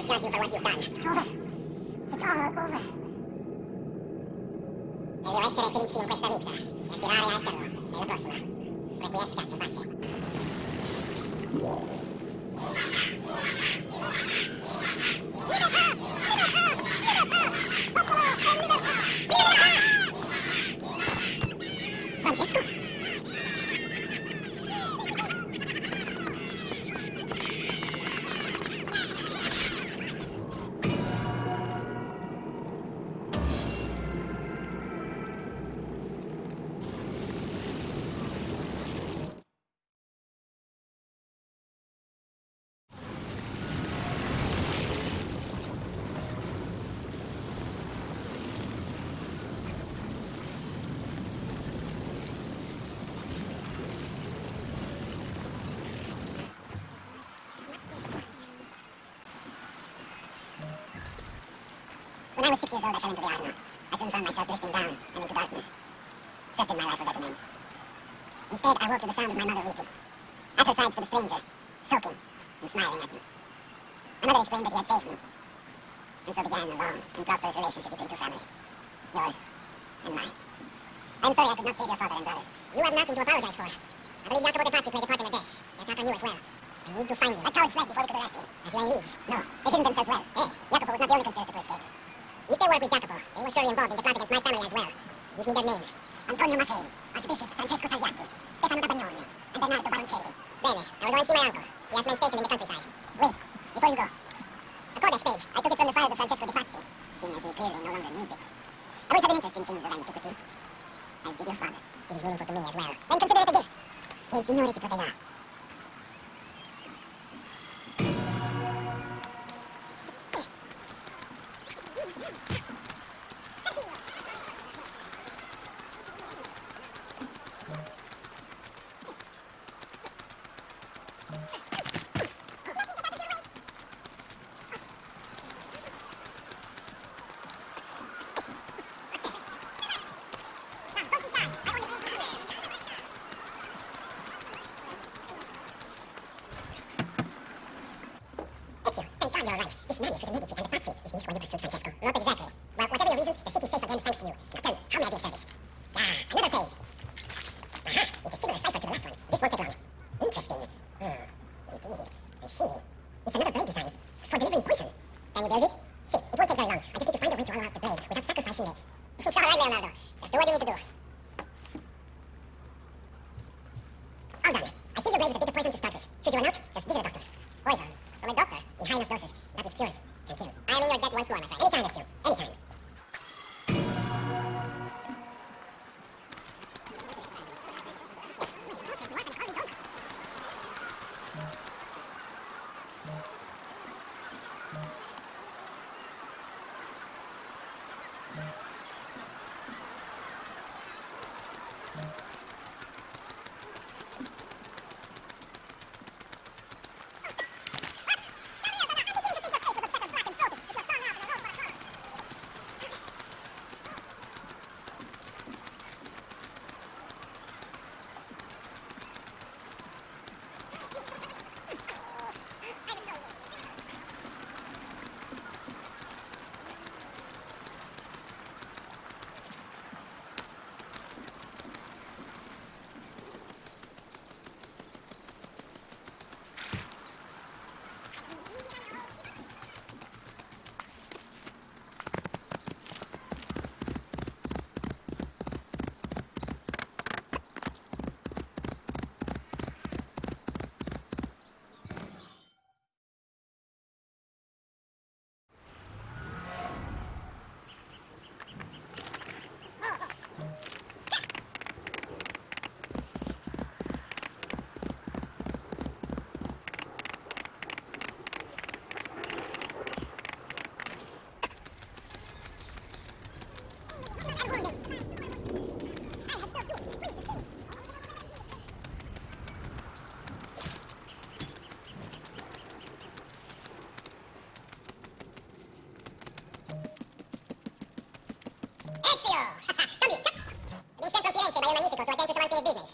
Judge you for what you've done. It's over. six years old, I fell into the Arno. I soon found myself drifting down and into darkness. Certain my life was at an end. Instead, I woke to the sound of my mother weeping. At her side stood a stranger, soaking and smiling at me. Another explained that he had saved me. And so began a long and prosperous relationship between two families. Yours and mine. I'm sorry I could not save your father and brothers. You have nothing to apologize for. I believe Jacopo de Pazzi played a part in the death. The attack on you as well. I need to find him. That coward fled before we could arrest him. As you in Leeds. No, they hidden themselves well. Hey, Jacopo was not the only conspirator were surely involved in the plot against my family as well. Give me their names. Antonio Maffei, Archbishop Francesco Mauricio. Tommy, Lucentum Firenze, Bayern Magnifico, to attend to someone finished business.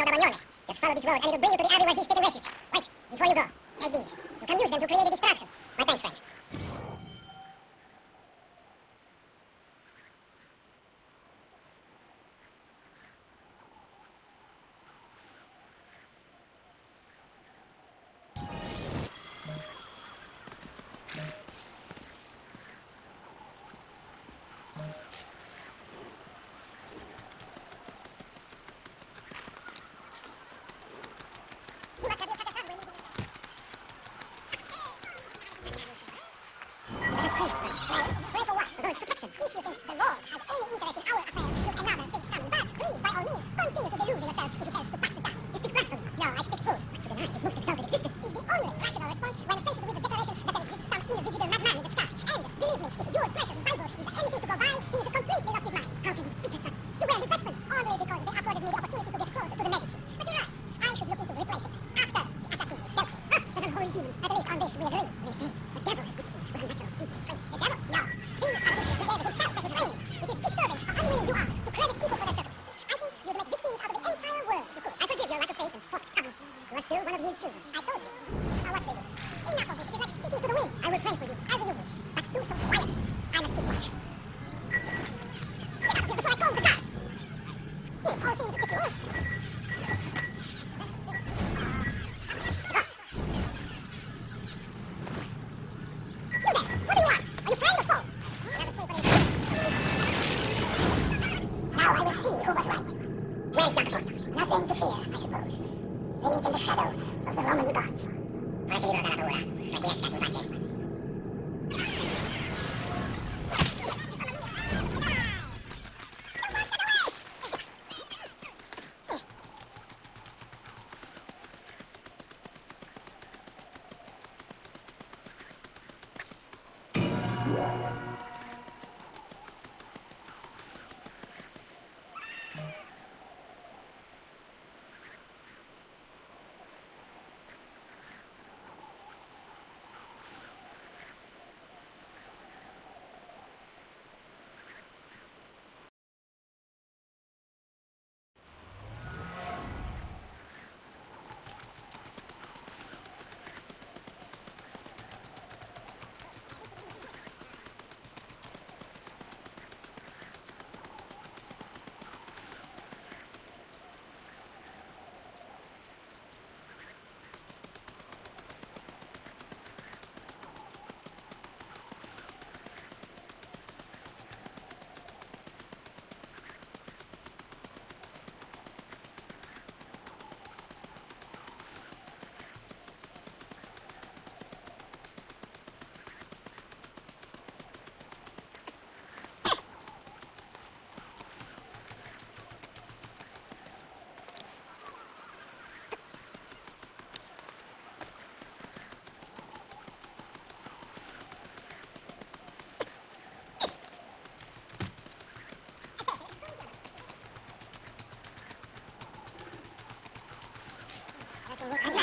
from Agabagnone. Just follow this road and it'll bring you to the abbey where he's taking refuge. Wait, before you go, take these. You can use them to create a Look,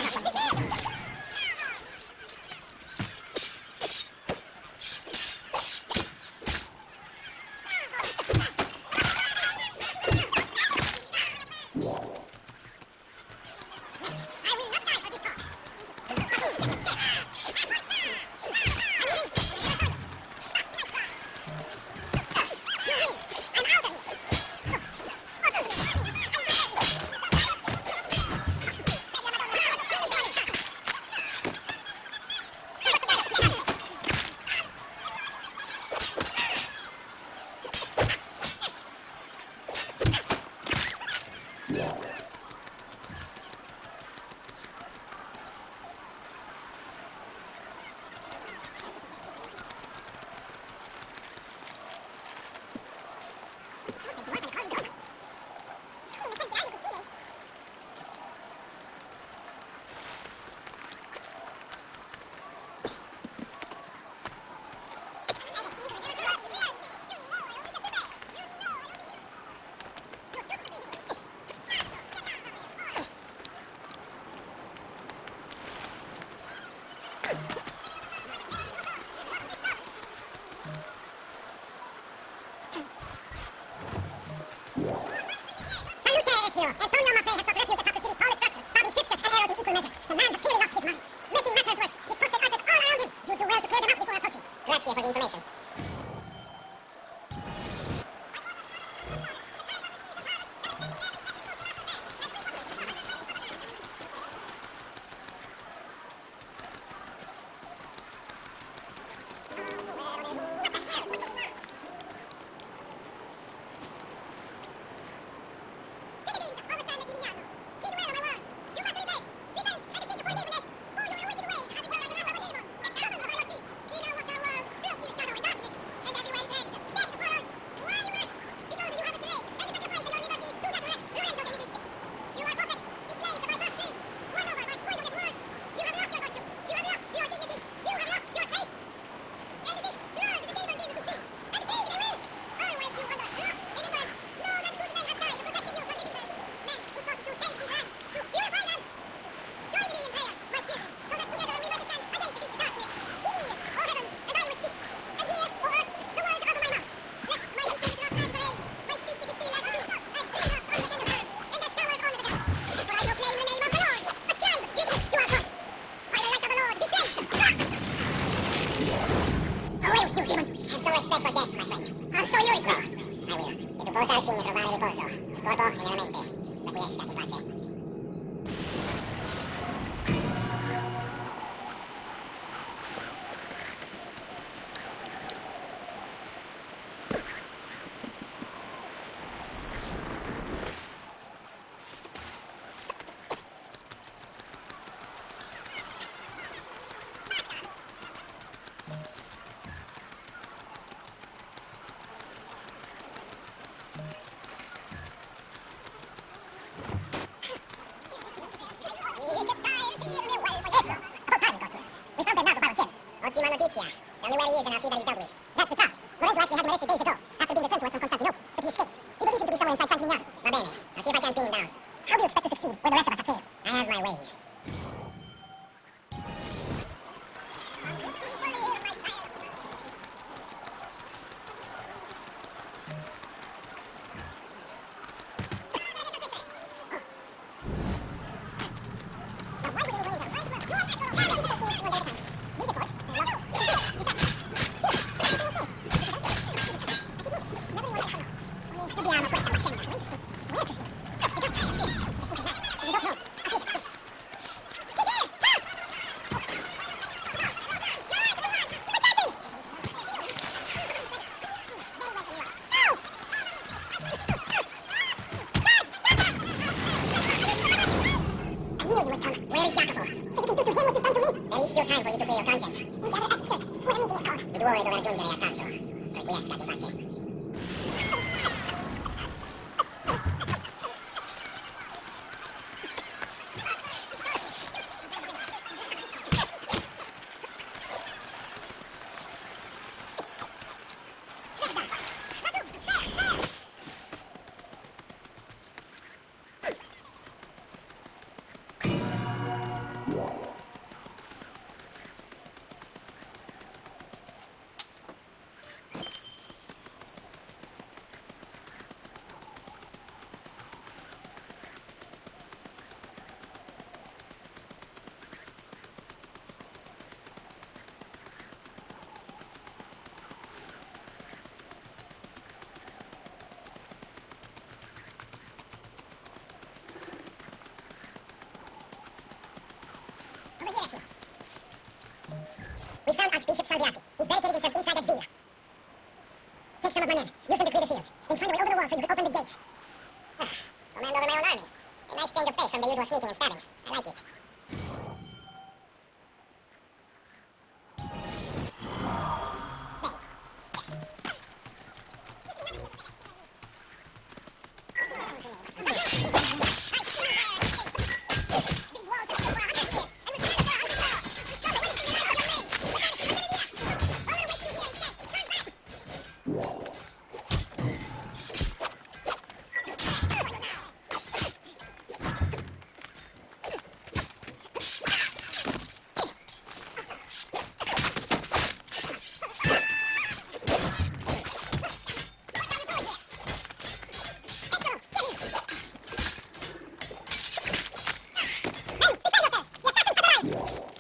anywhere he is and I'll see that he's dealt with. We found Archbishop Salviati. He's barricaded himself inside that villa. Take some of my men. Use them to clear the fields. Then find a way over the wall so you can open the gates. Ah, command over my own army. A nice change of pace from the usual sneaking and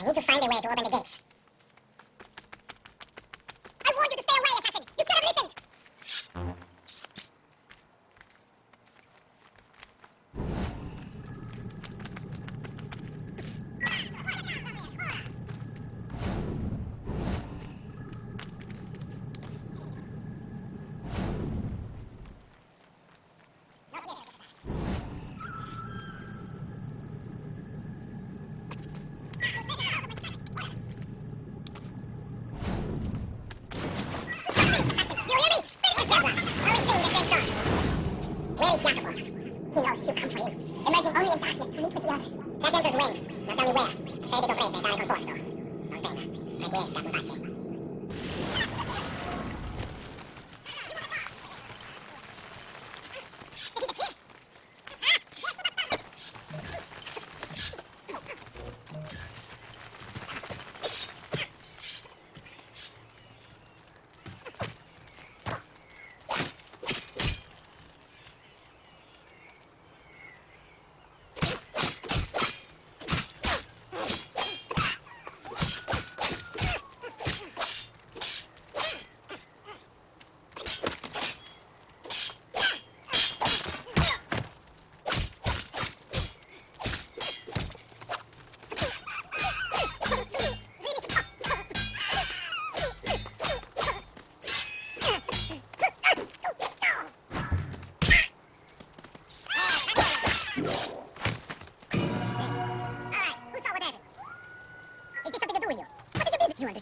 need to find a way to open the gates.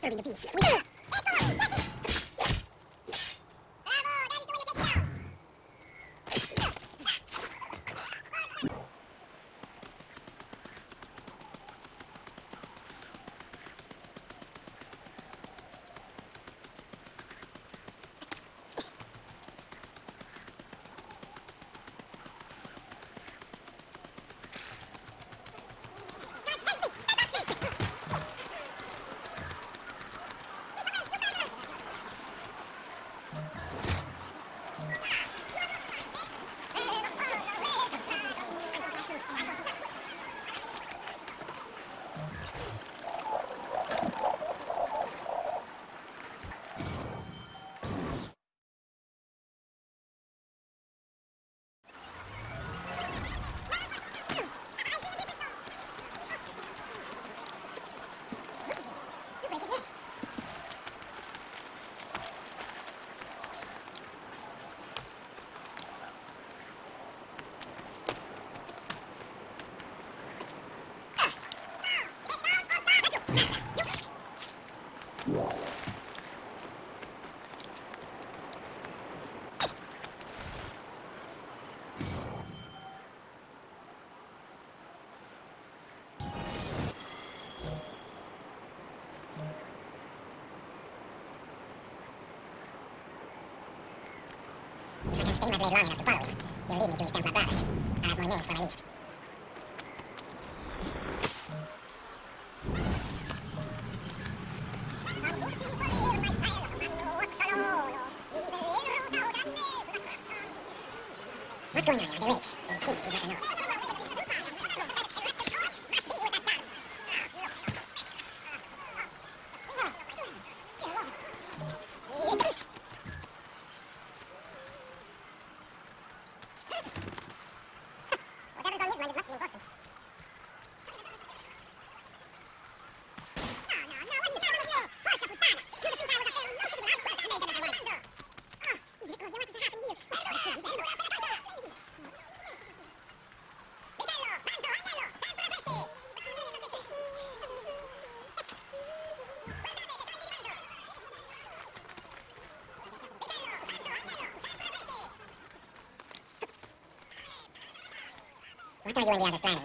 Disturbing the peace. I stay my blade long enough to follow he'll lead me to his Templar brothers. I'll have more names for my list. What are you and the planning,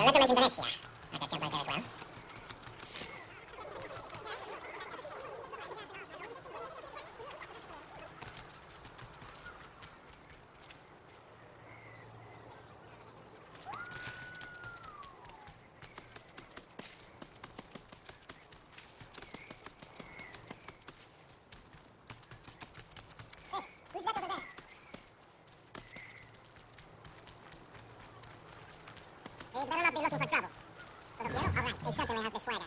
Jacob? You'll never mention Venezia. Are there Templars there as well? Hey, who's that over there? He better not be looking for trouble. Little? All right, certainly has the swagger.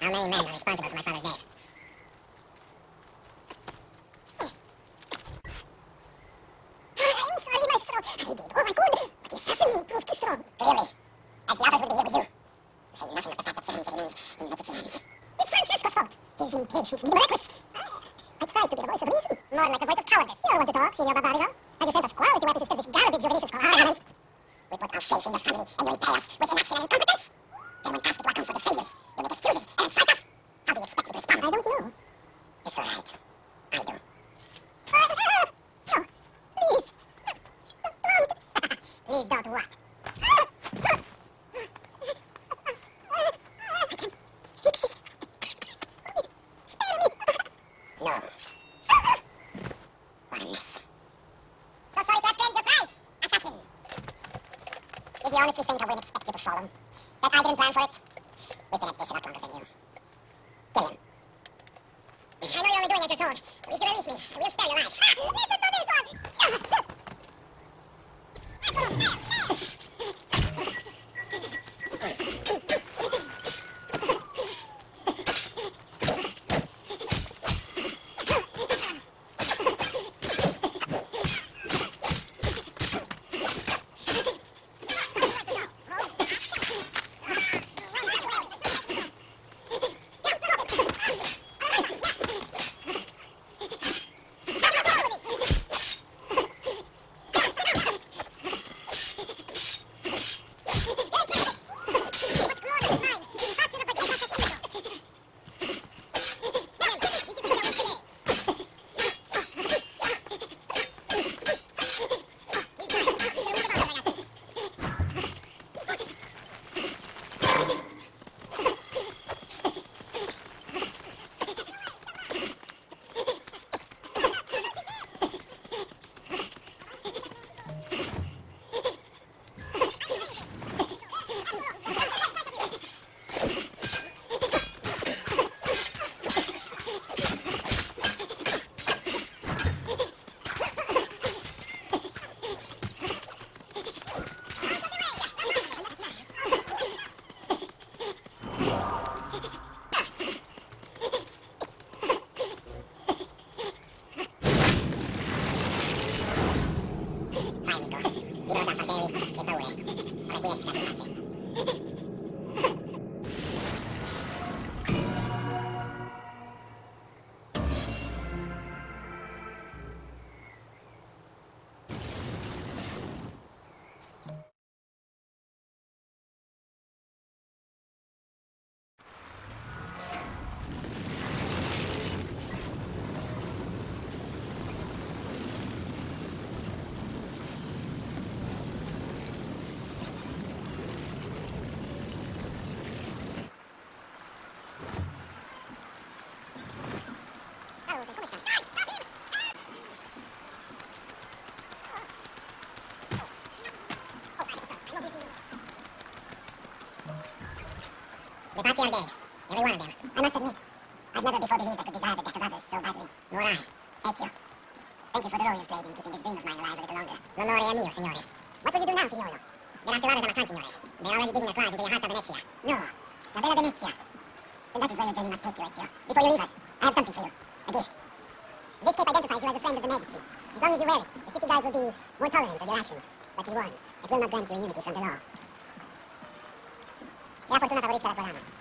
How many men are responsible for my father's death? I'm sorry, Maestro. I did all I could, but the assassin proved too strong. Clearly. As the others will be here with you. To say nothing of the fact that Firenze remains in Medici hands. It's Francesco's His impatience reckless. I tried to be the voice of reason. More like the voice of cowardice. You don't want to talk, Signor Barbarigo. Have you sent us quality weapons instead of this garbage your Venetians call armament? We put our faith in your family and you repay us with The party are dead. Every one of them. I must admit, I've never before believed I could desire the death of others so badly. Nor I. Ezio. Thank you for the role you've played in keeping this dream of mine alive a little longer. L'onore è mio, signore. What will you do now, figliolo? There are still others on our signore. They're already digging a claws into the heart of Venezia. No, la Bella Venezia. Then that is where your journey must take you, Ezio. Before you leave us, I have something for you. A gift. This cape identifies you as a friend of the Medici. As long as you wear it, the city guards will be more tolerant of your actions. But be warned, it will not grant you immunity from the law. La fortuna favorisca la tua lama.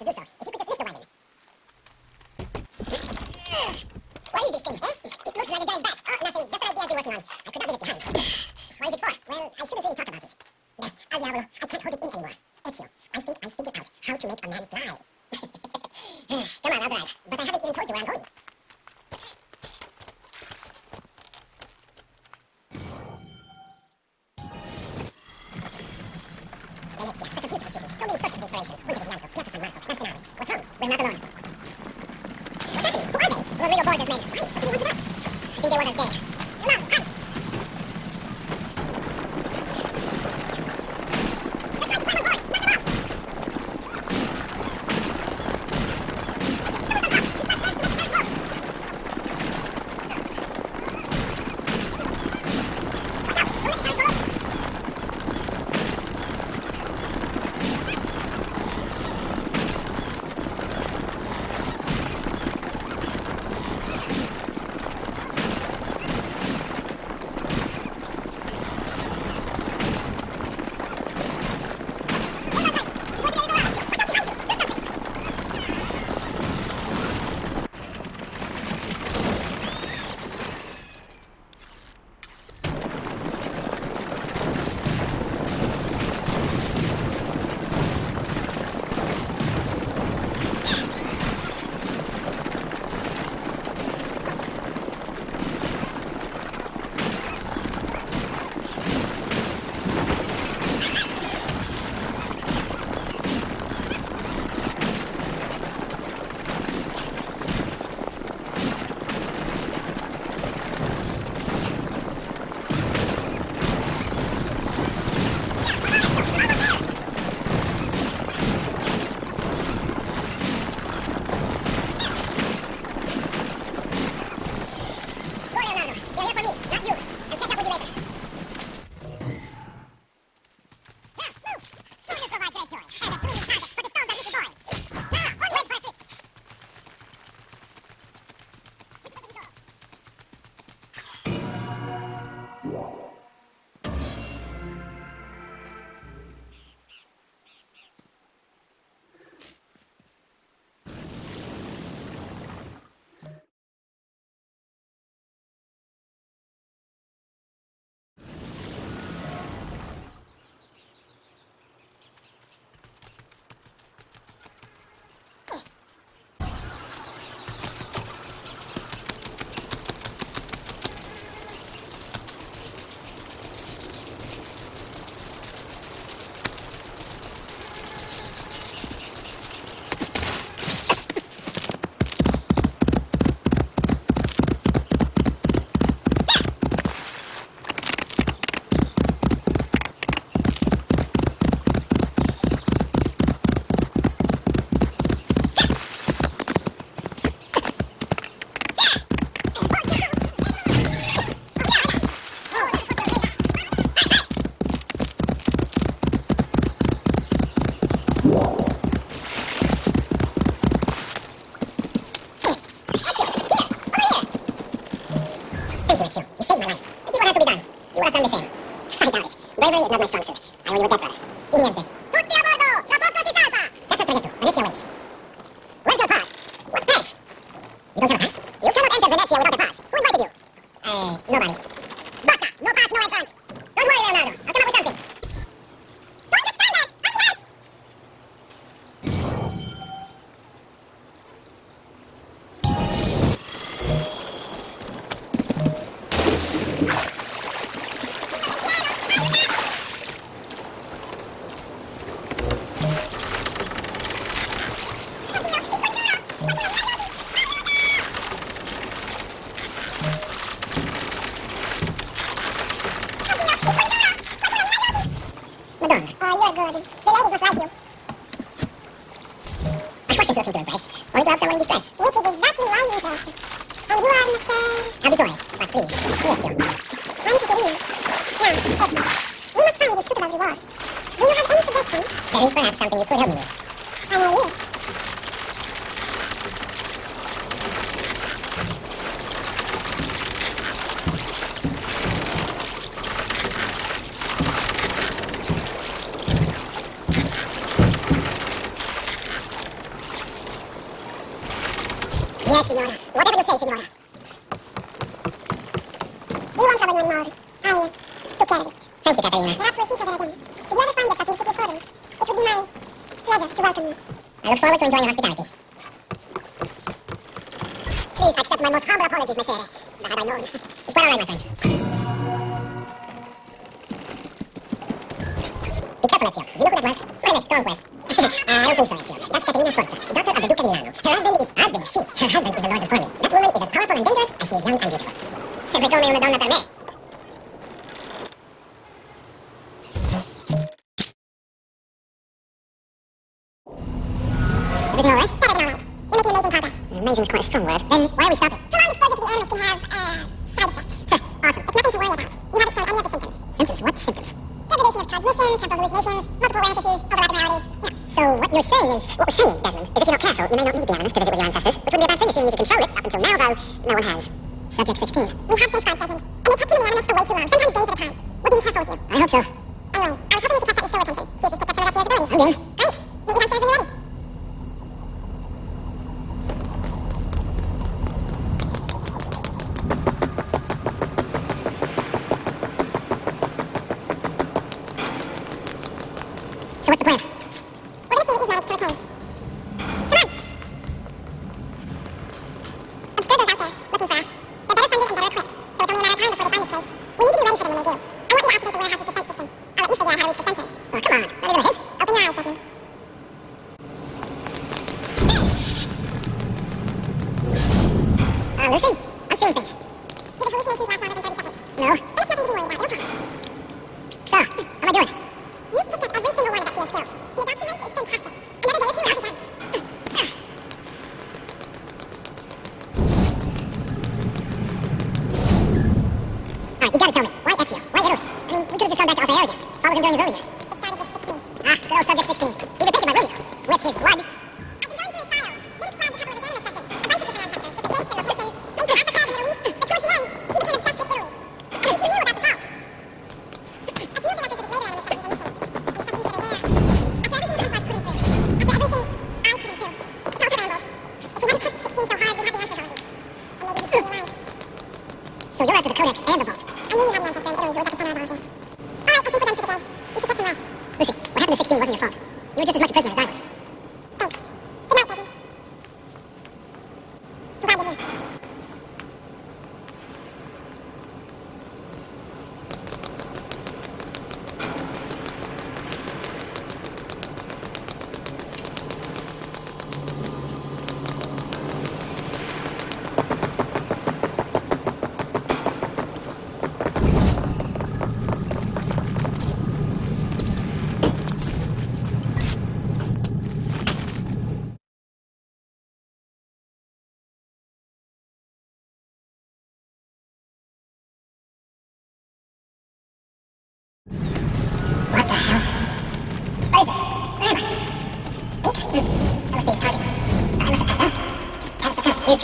Sẽ giúp bravery is not my strong suit. I will leave it that vayan hospital.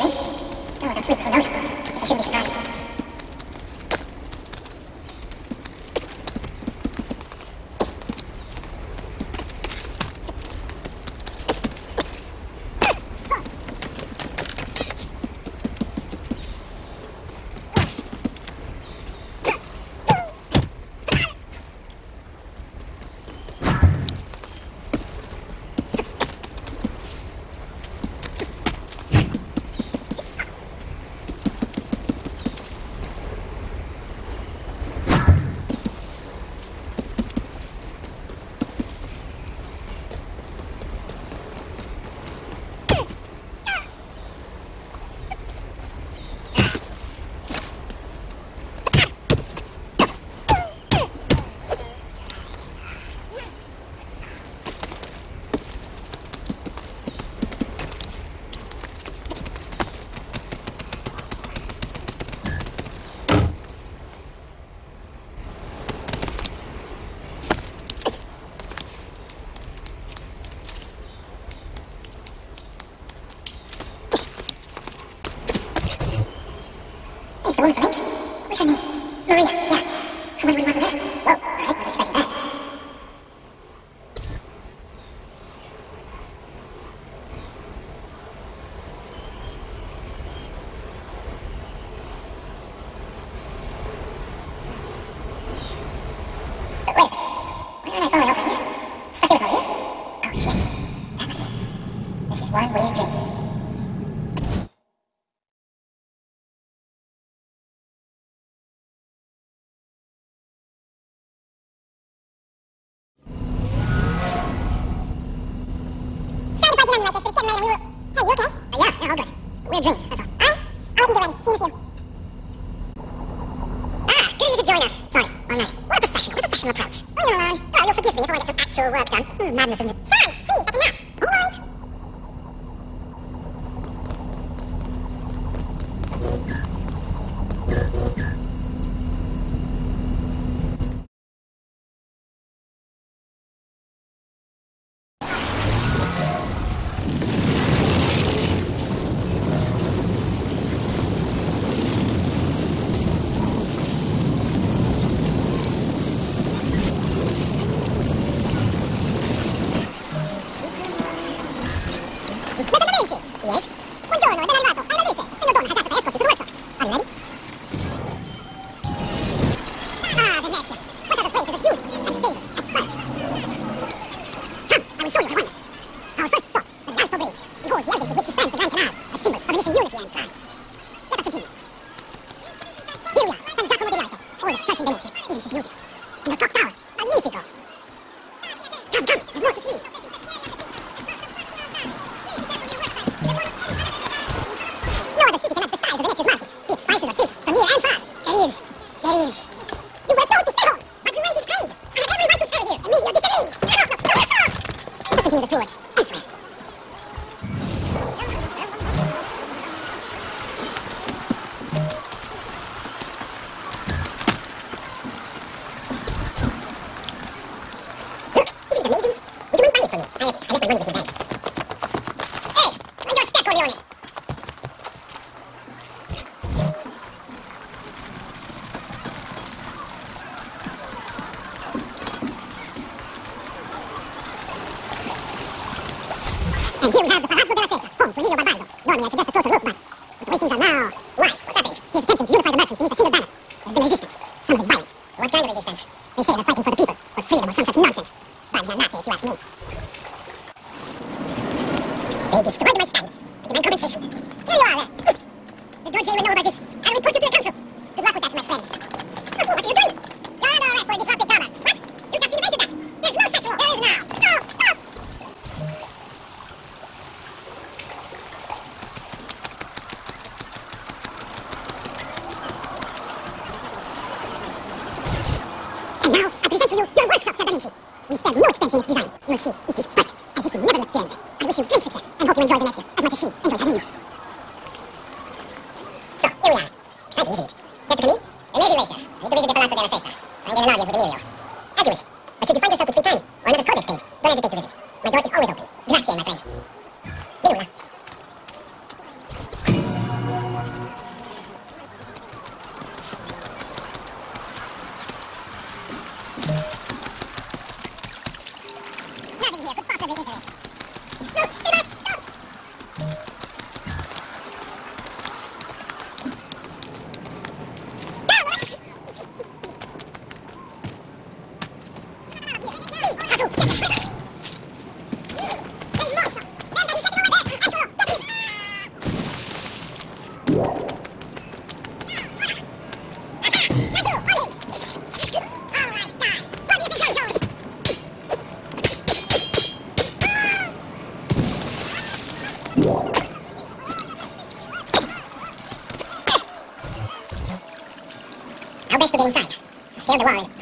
に、今日は学生部と直樹さん、久しぶりです。Weird dreams, Scale the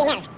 Do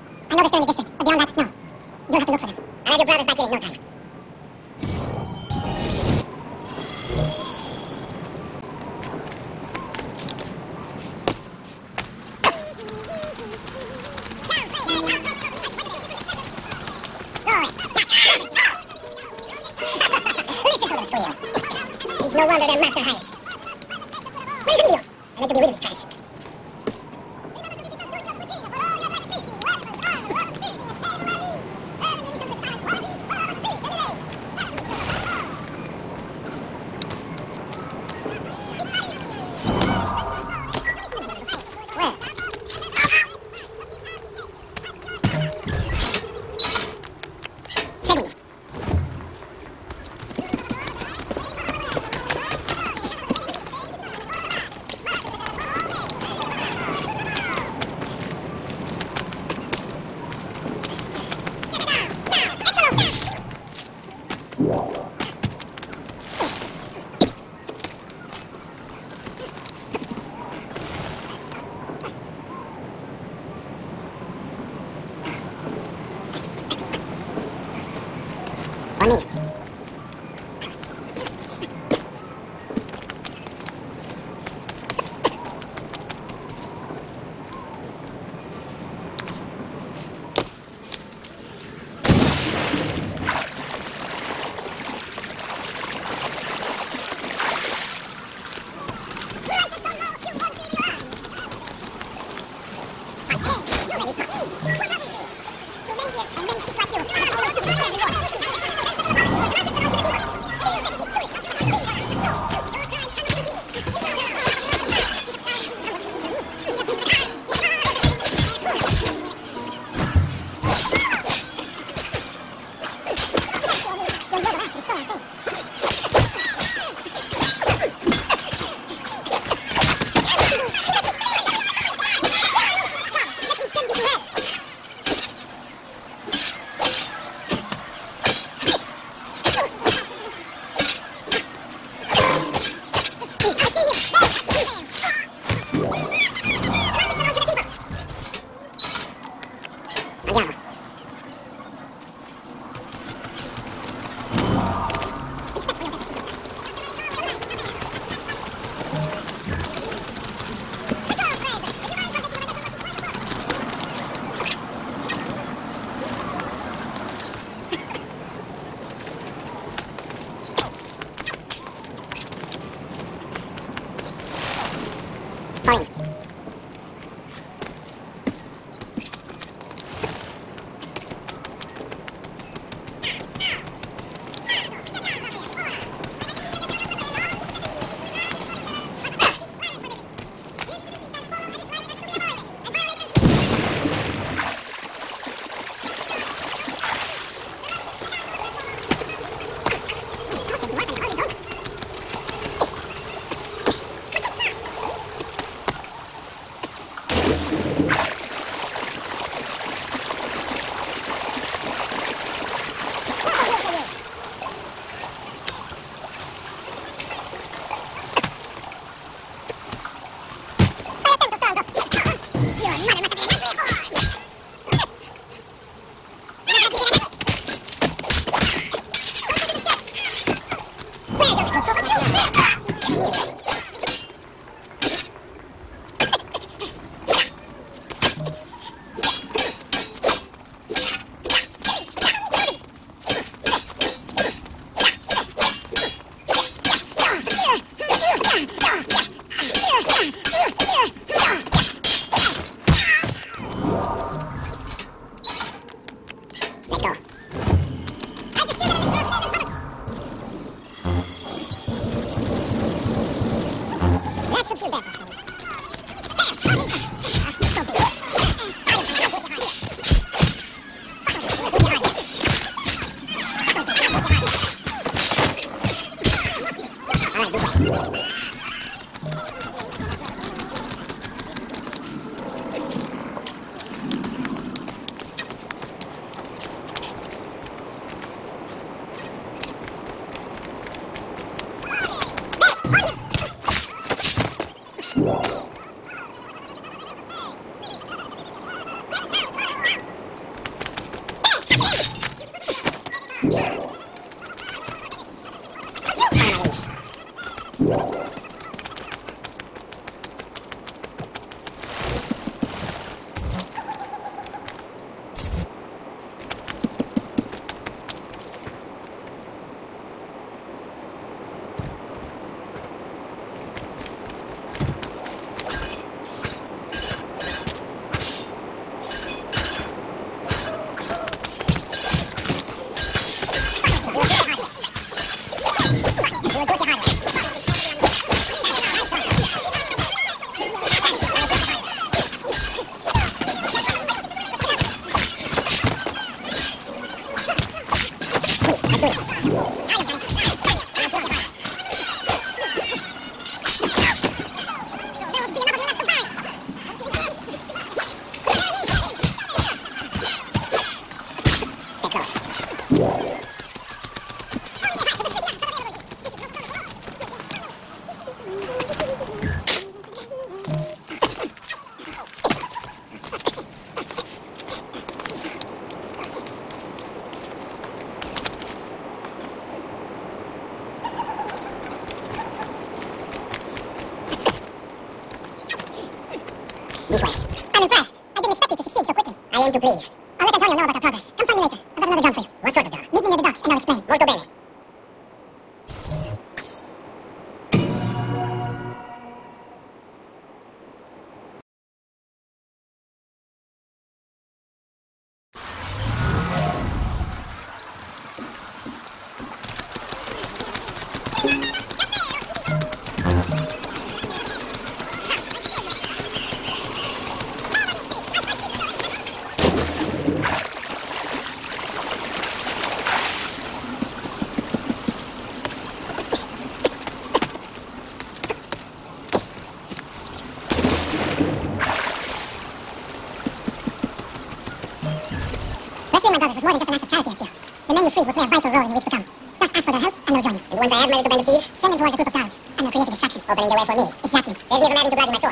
please. more than just an act of charity, Ezio. The men you freed will play a vital role in the weeks to come. Just ask for their help, and they'll join you. And the ones I have murdered to bend the thieves? Send them towards a group of guards, and they'll create a distraction. Opening the way for me. Exactly. Saves me from adding to blood my sword.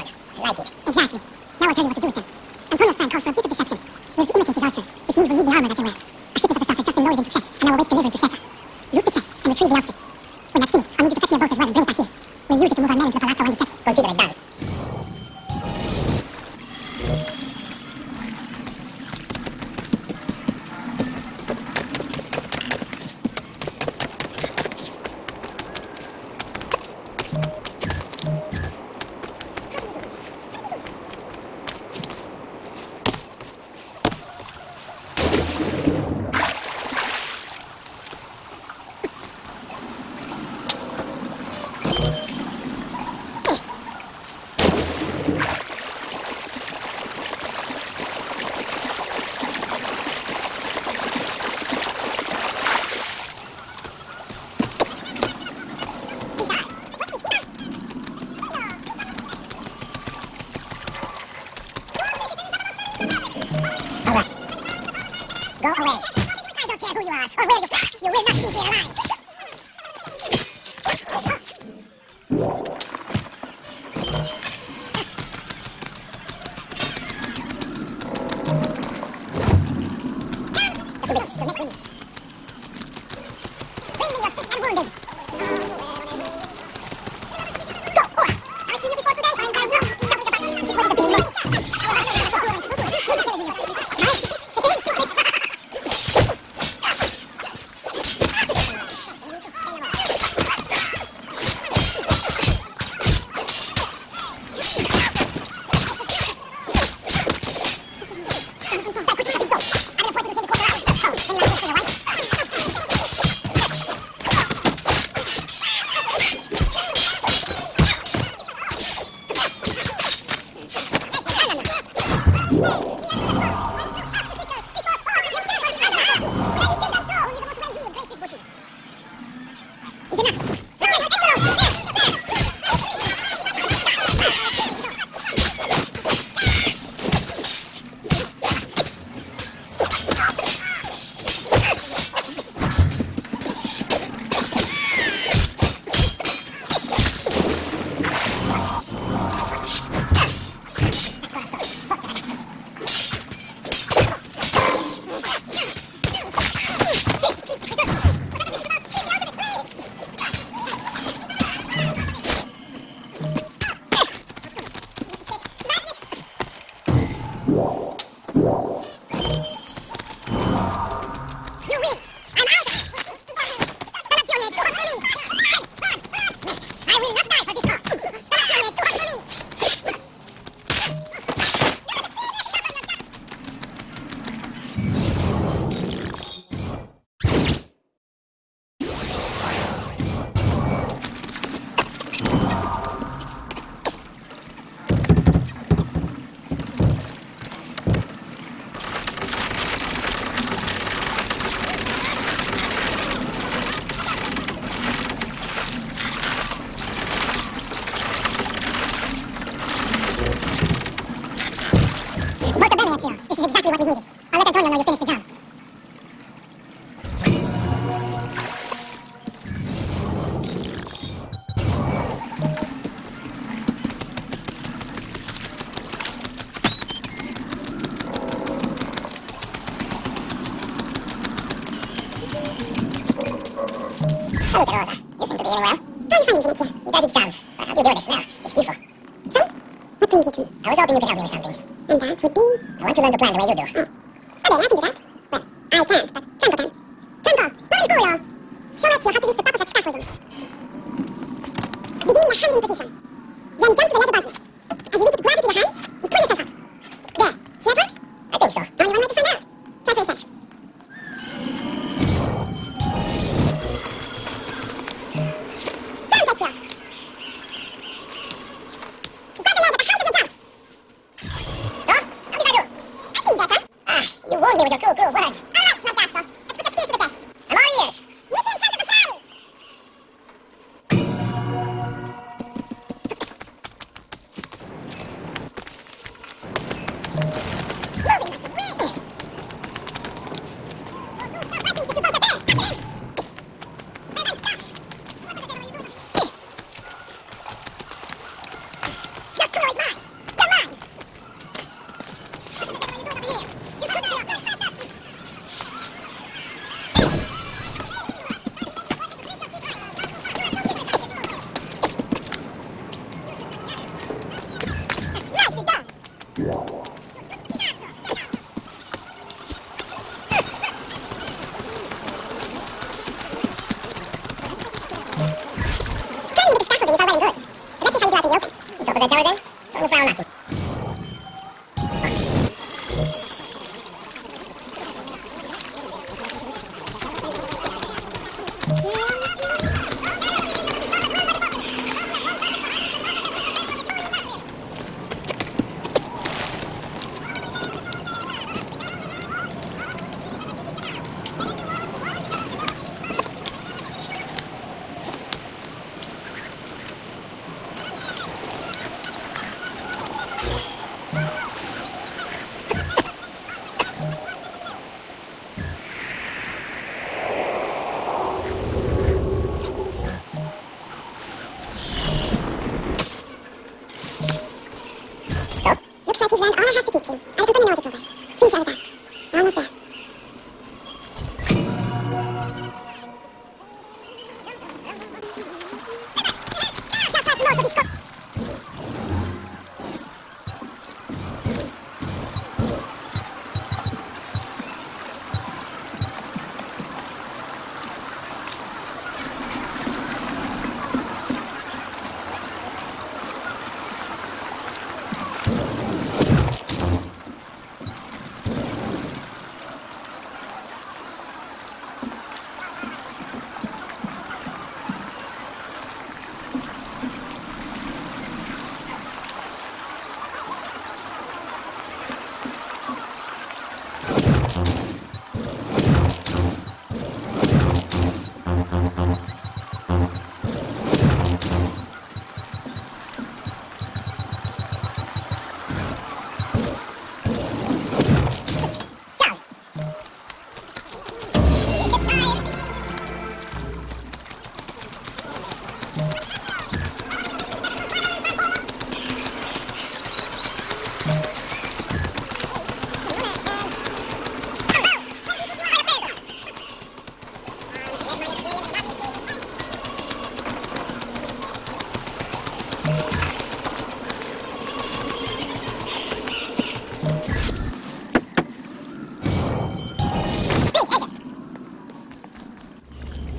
Yeah.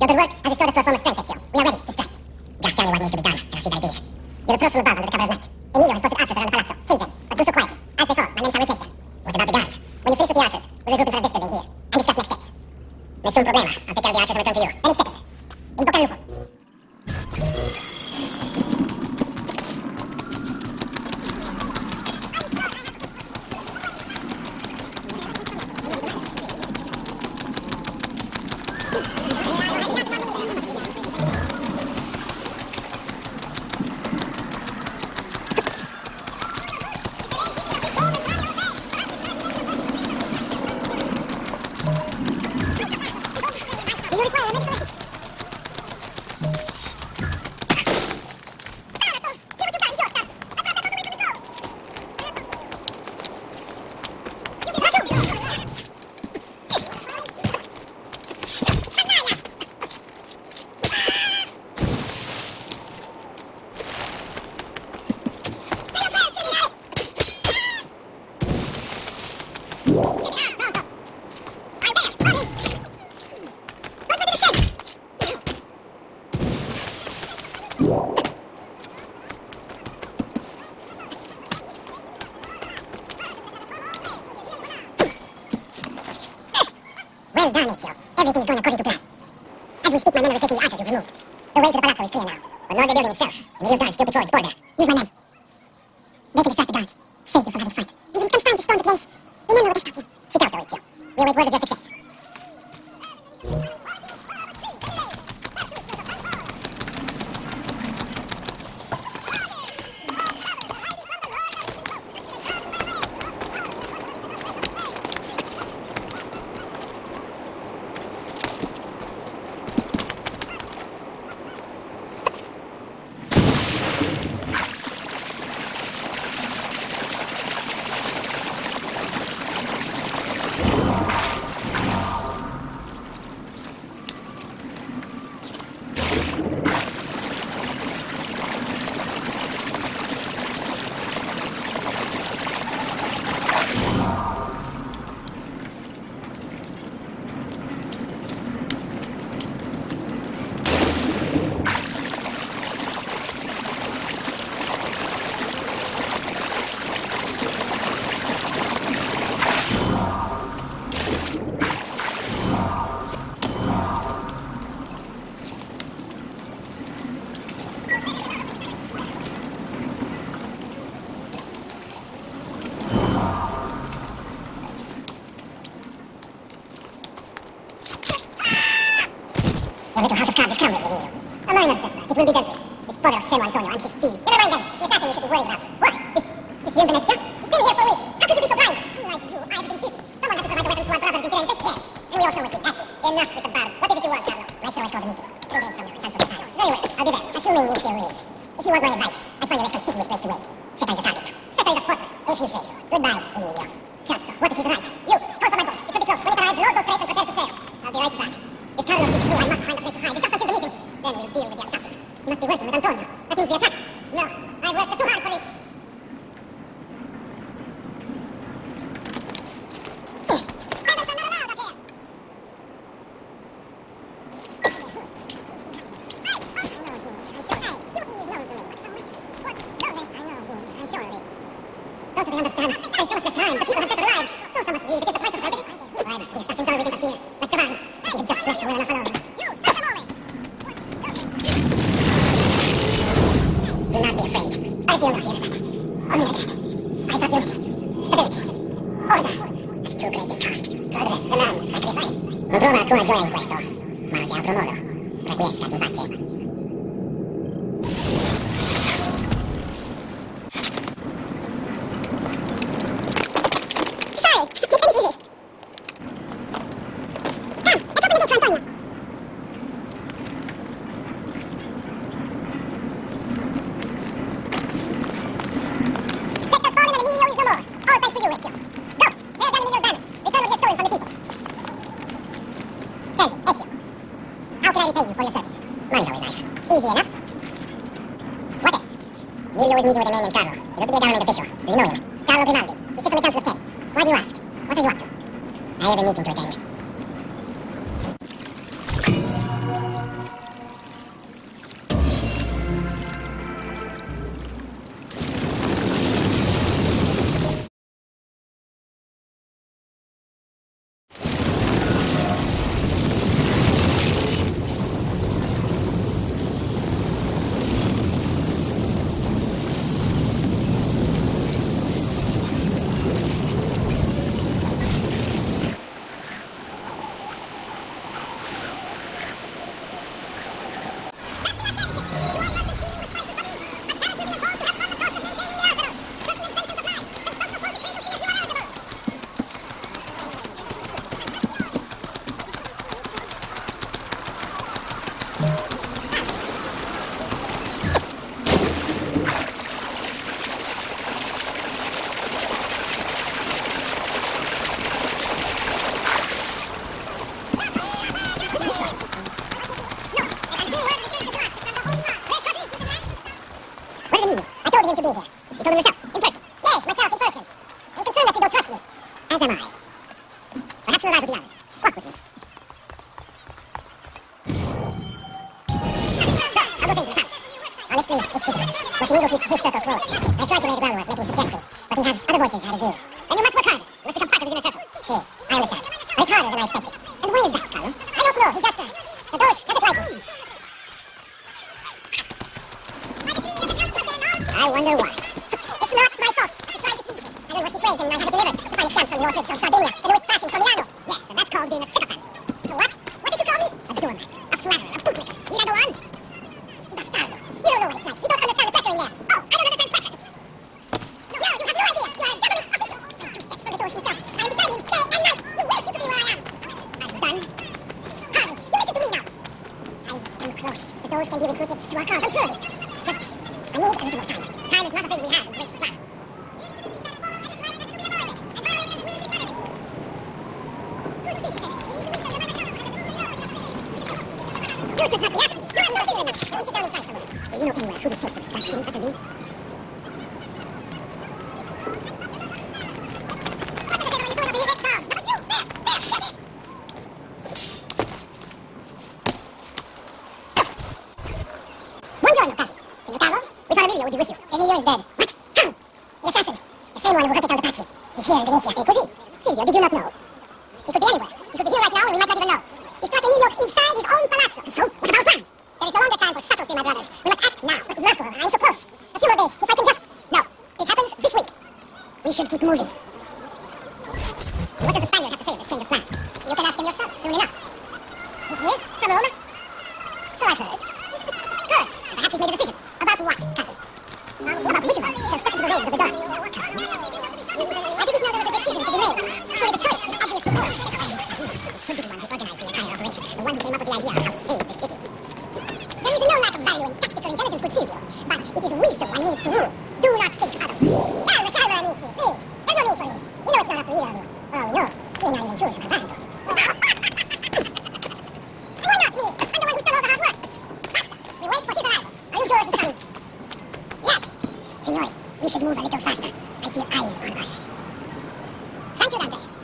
Your good work has restored us to our former strength, Ezio. We are ready to strike. Just tell me what needs to be done, and I'll see that it is. You'll approach from above under the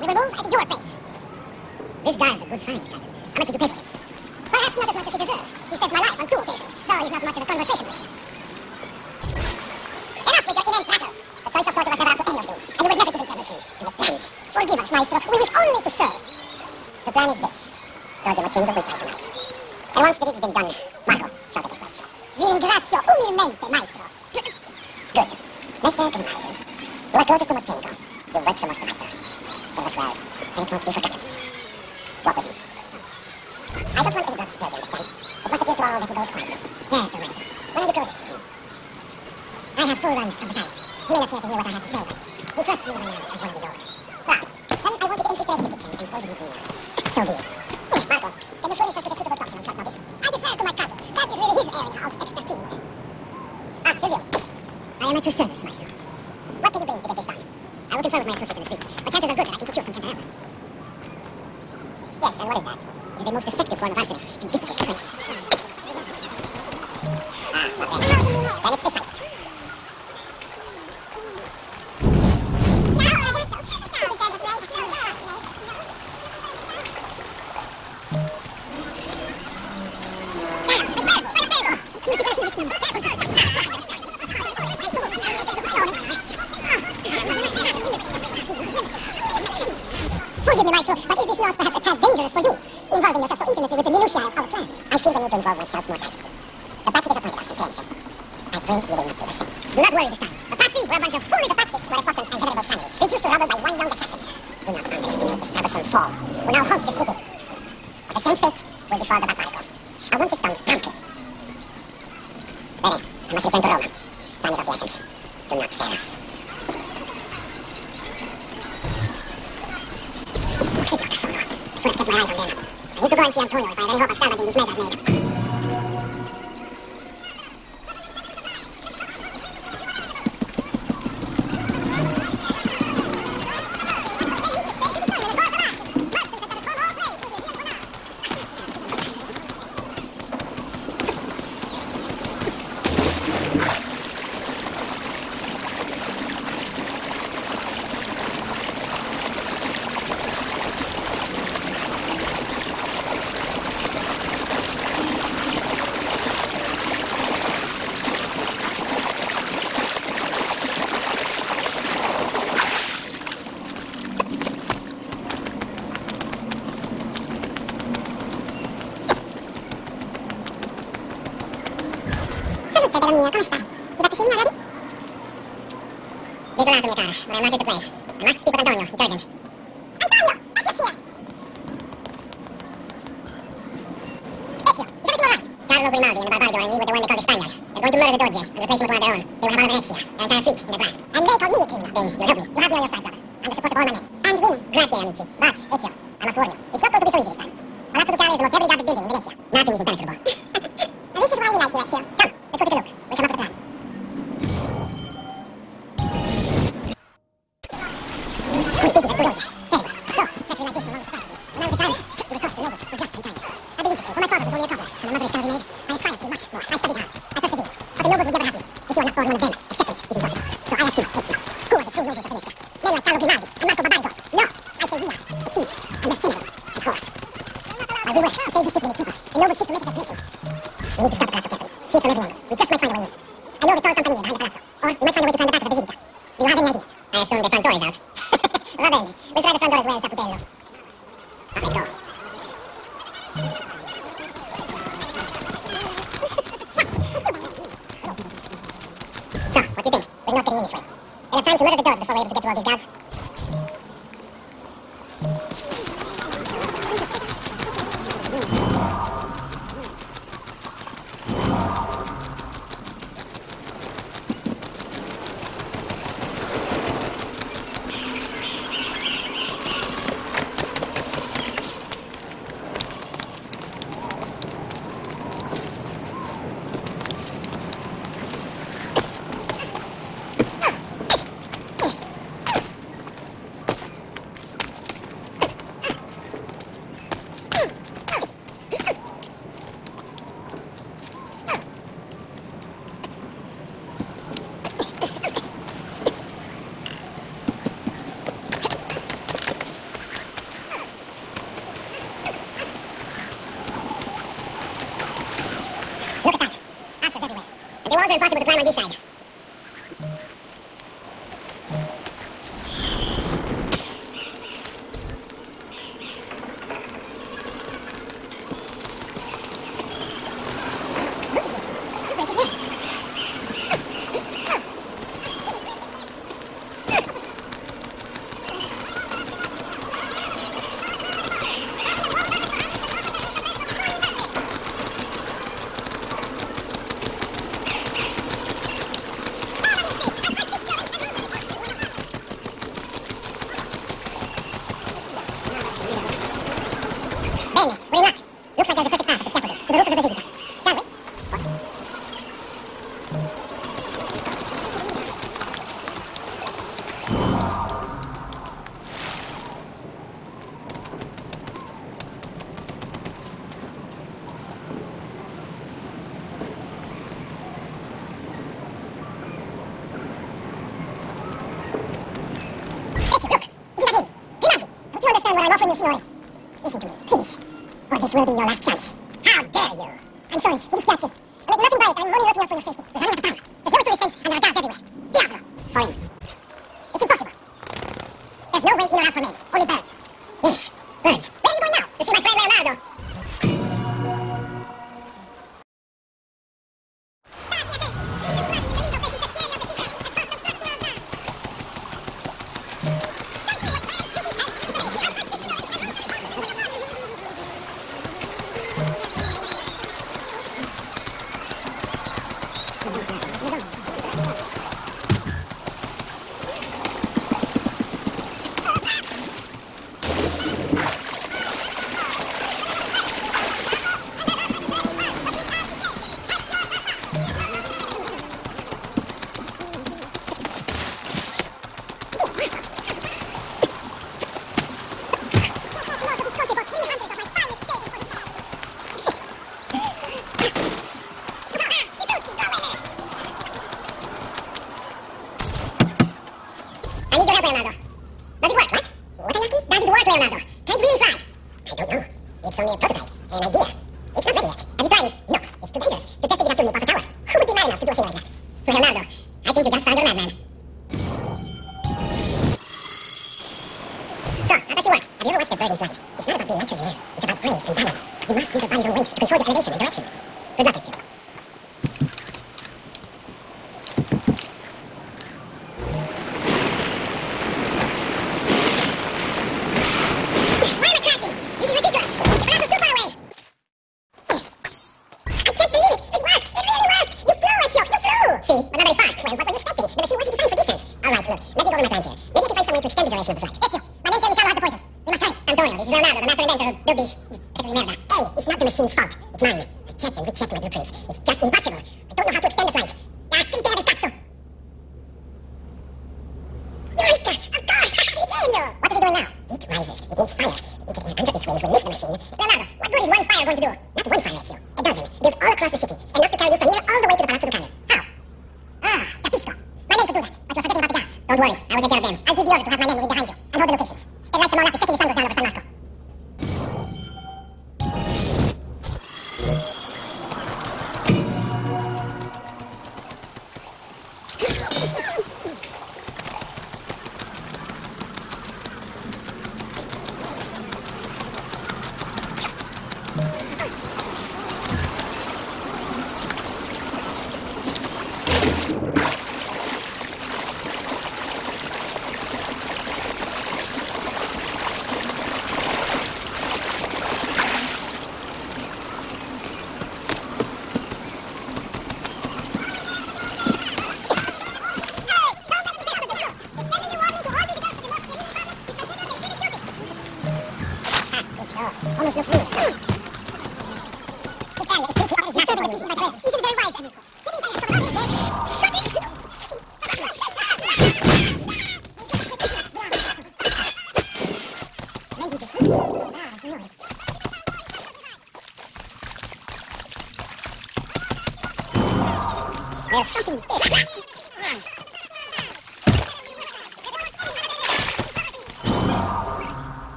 We will move at your pace. This guy's a good find, cousin. How much did you pay for him? Perhaps not as much as he deserves. He saved my life on two occasions, though he's not much of a conversationalist. Enough with your inane prattle. The choice of torture was never up to any of you, and you were never given permission to the plans. Forgive us, Maestro. We wish only to serve. The plan is this. Doge Mocenigo will wait by tonight. And once the deed's been done, Marco shall take his place. Vi ringrazio umilmente, Maestro. Good. Listen to Marley. You are closest to Mocenigo. You work for most of in this world, and it won't be forgotten. What would be? I don't want any blood spilled, you understand? It must appear to all that he goes quietly. Yes, or right. When are you closest to him? I have full run of the palace. He may not care to hear what I have to say, but he trusts me even now as one of the own. Fine. Then I want you to infiltrate the kitchen and poison his meal. So be it. Yes, Marco, Then you furnish us with a suitable document on short this. I defer to my cousin. That is really his area of expertise. Ah, Silvio. I am at your service, Mark, Mark Mark is the player. Mark Steve Cantagno, it's urgent.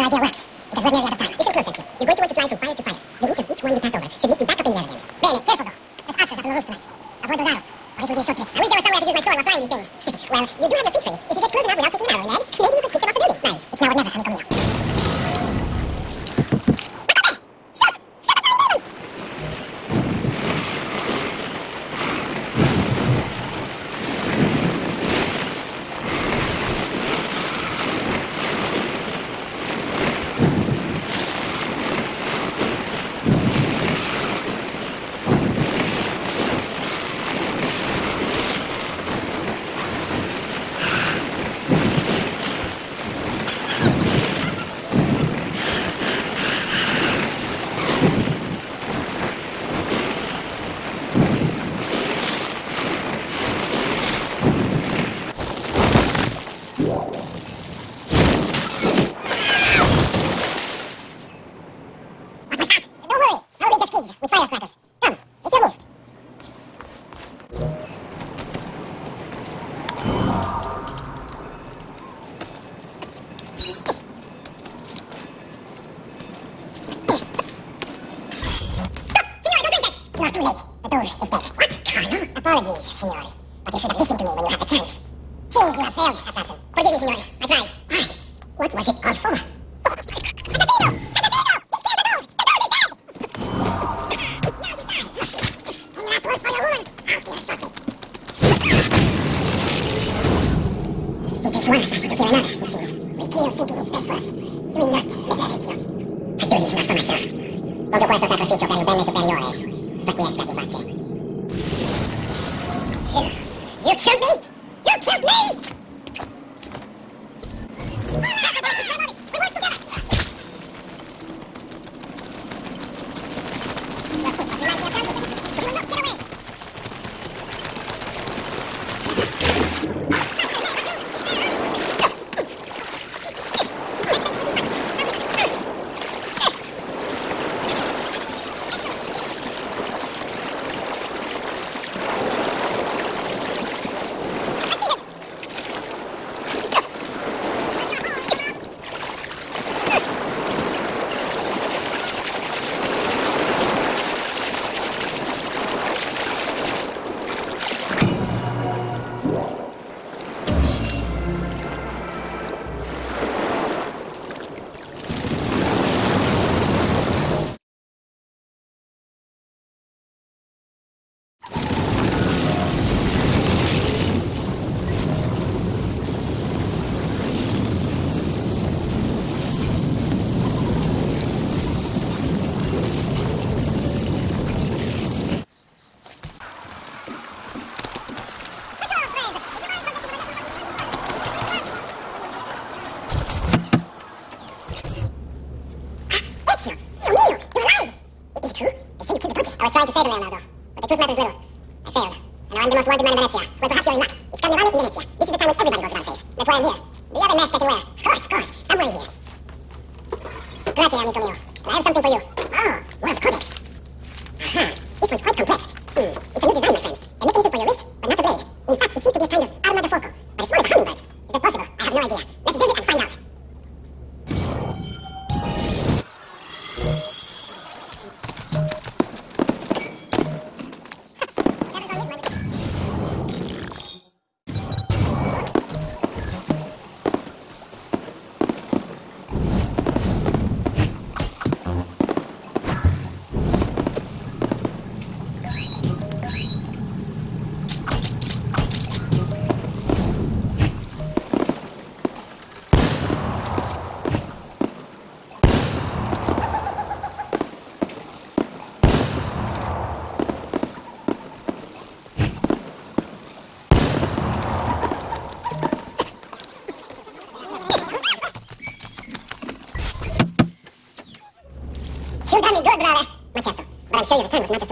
Idea works. But the truth matters little. I failed, and now I'm the most wanted man in Venezia. time. It's not just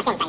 现在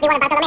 One of Bartolomeo's men.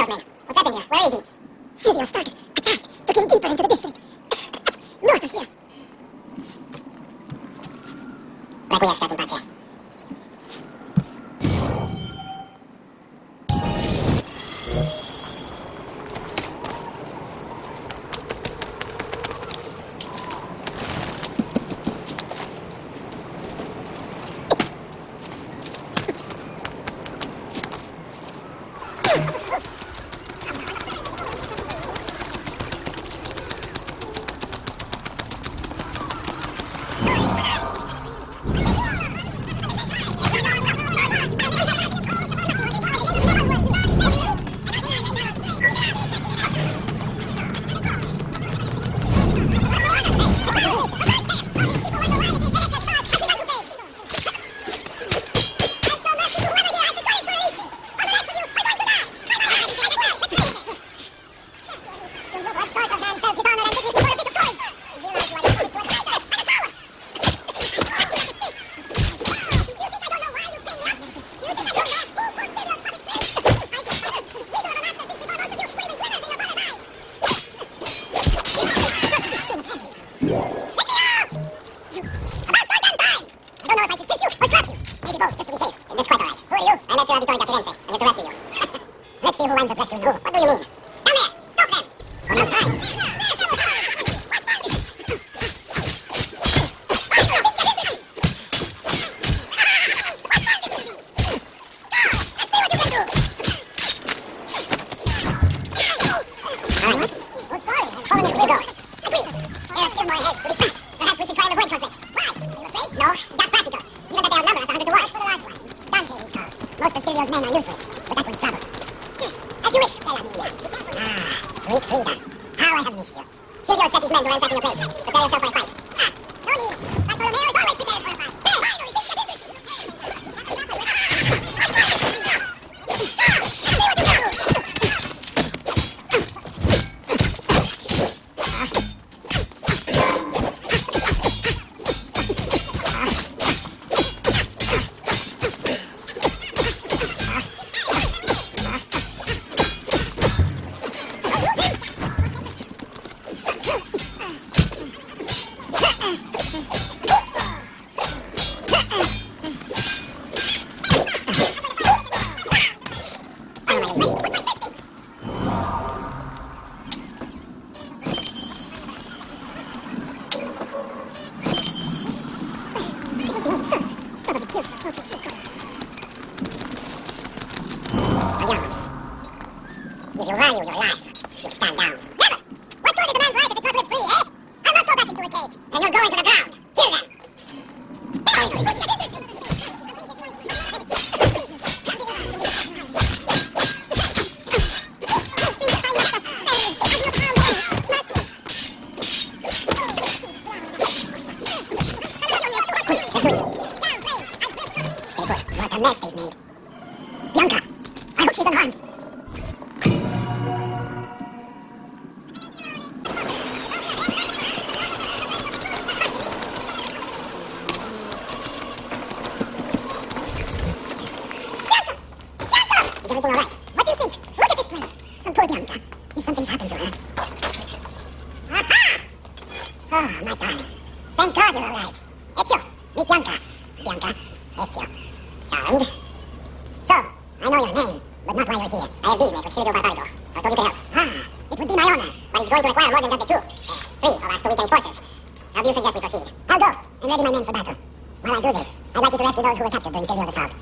to those who were captured during Silvio's assault.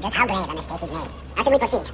just how grave a mistake he's made. How should we proceed?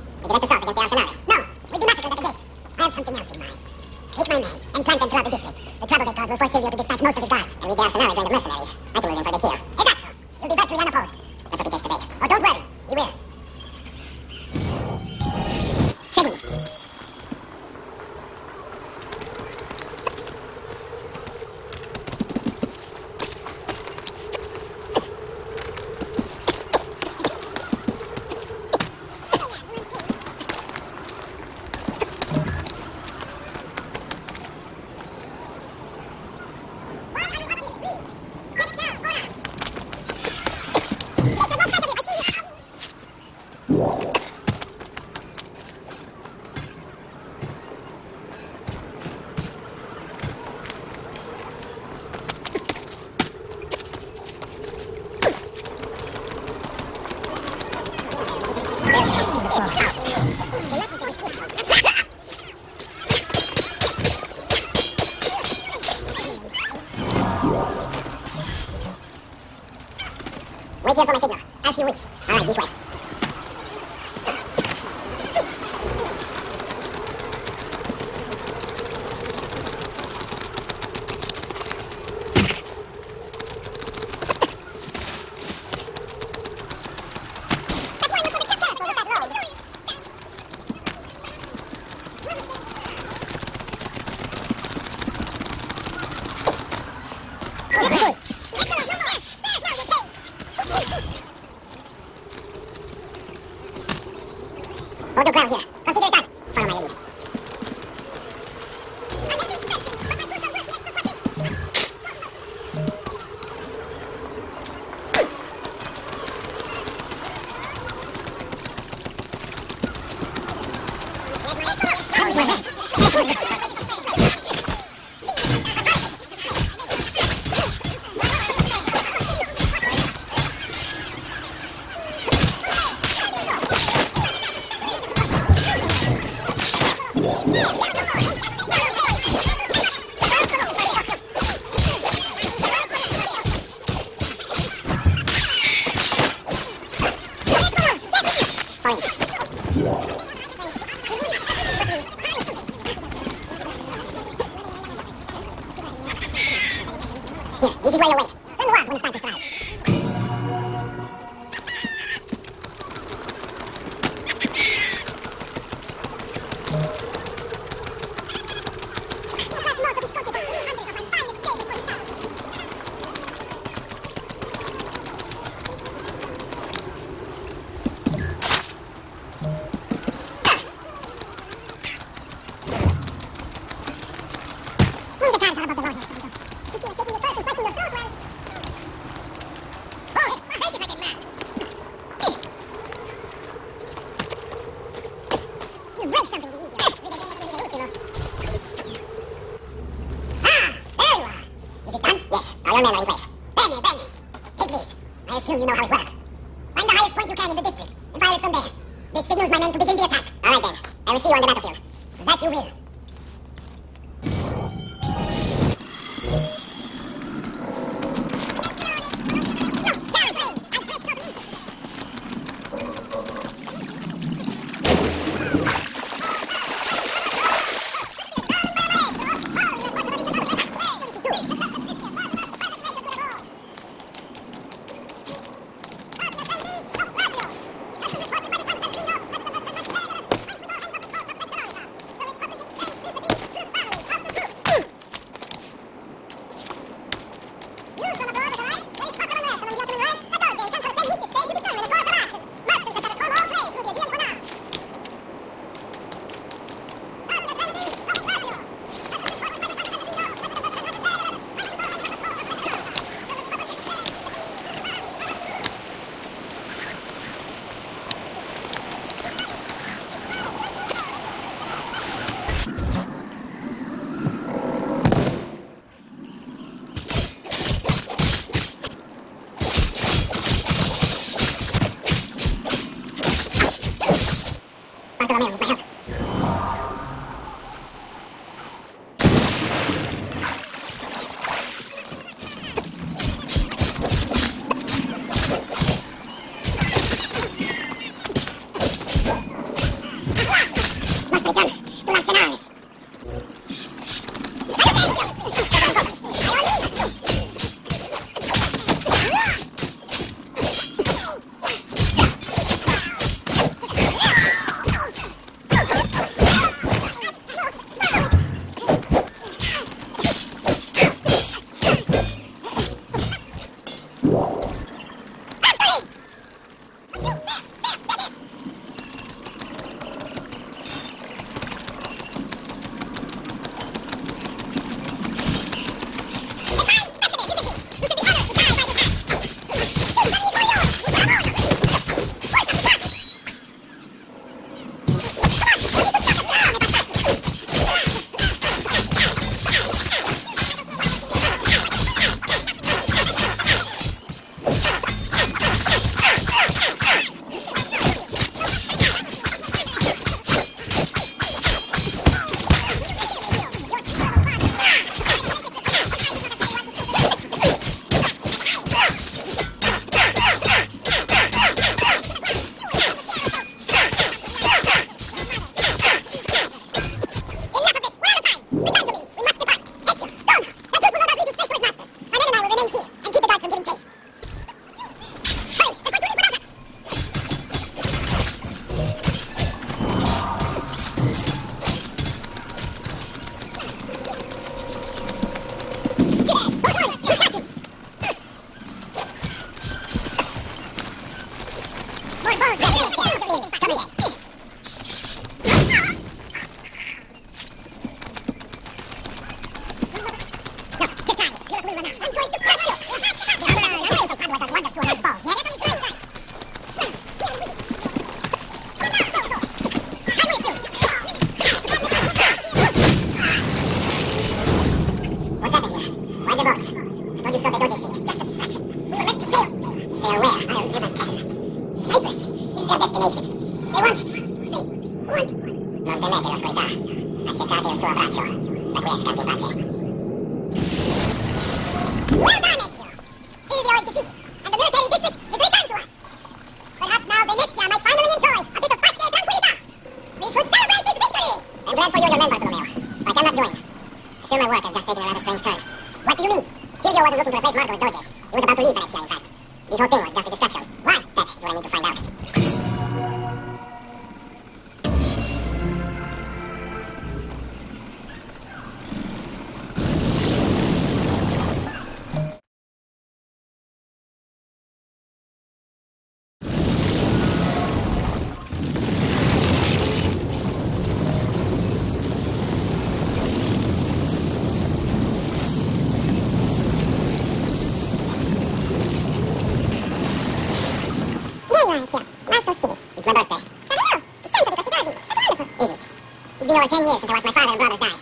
ten years since I watched my father and brothers die.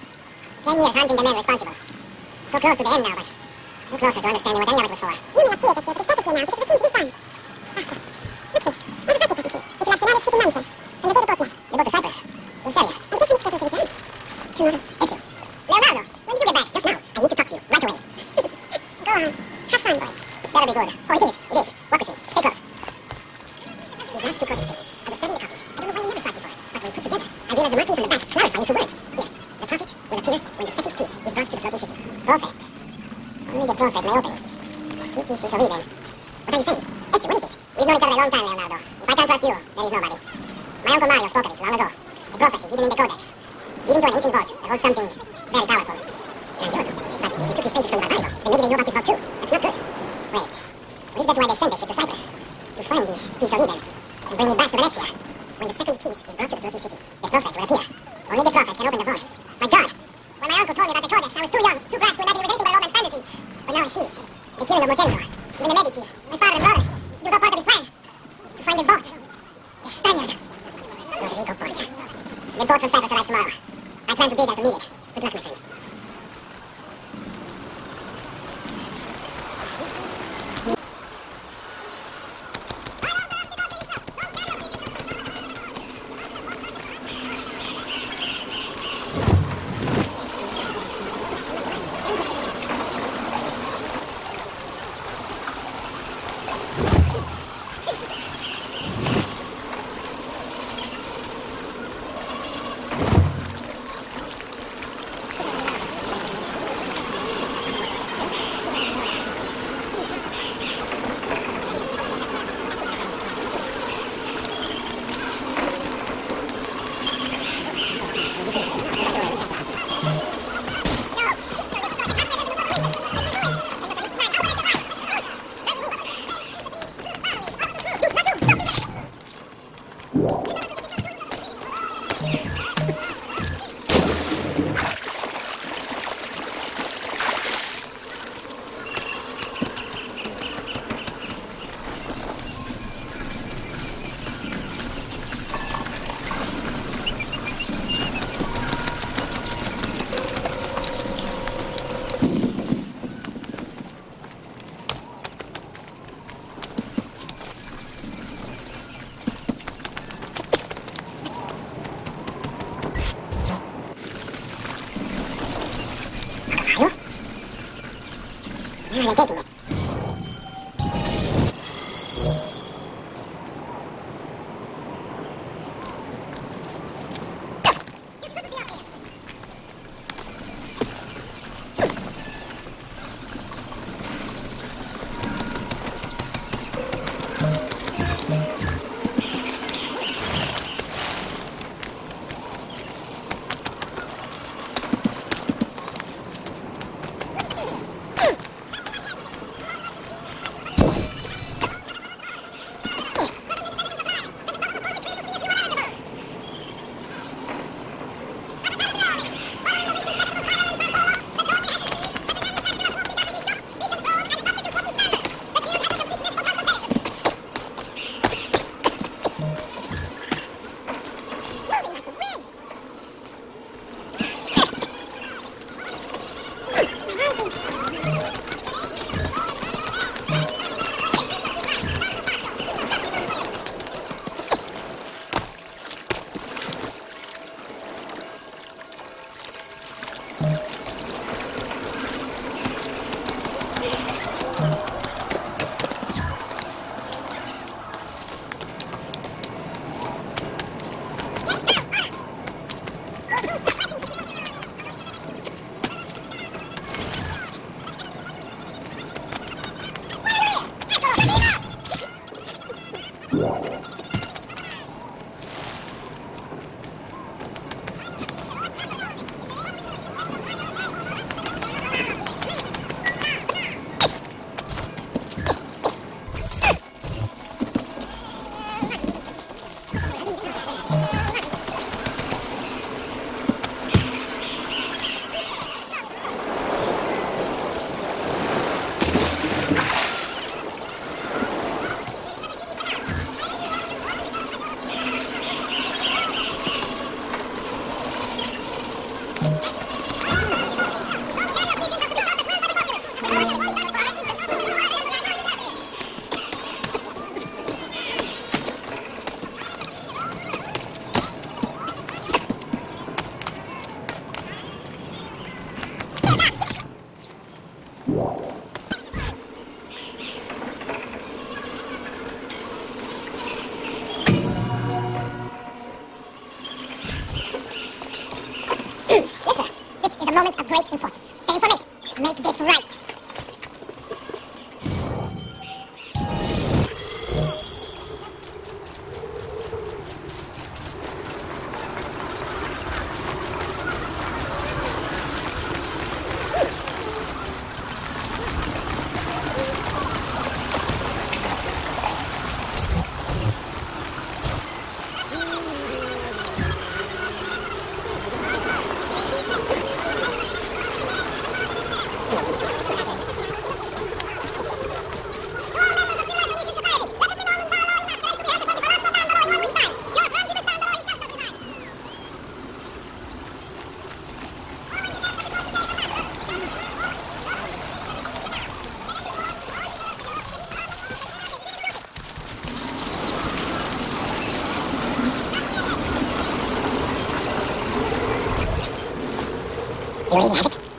Ten years hunting the men responsible. So close to the end now, but closer to understanding what any of it was for.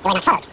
Were not followed?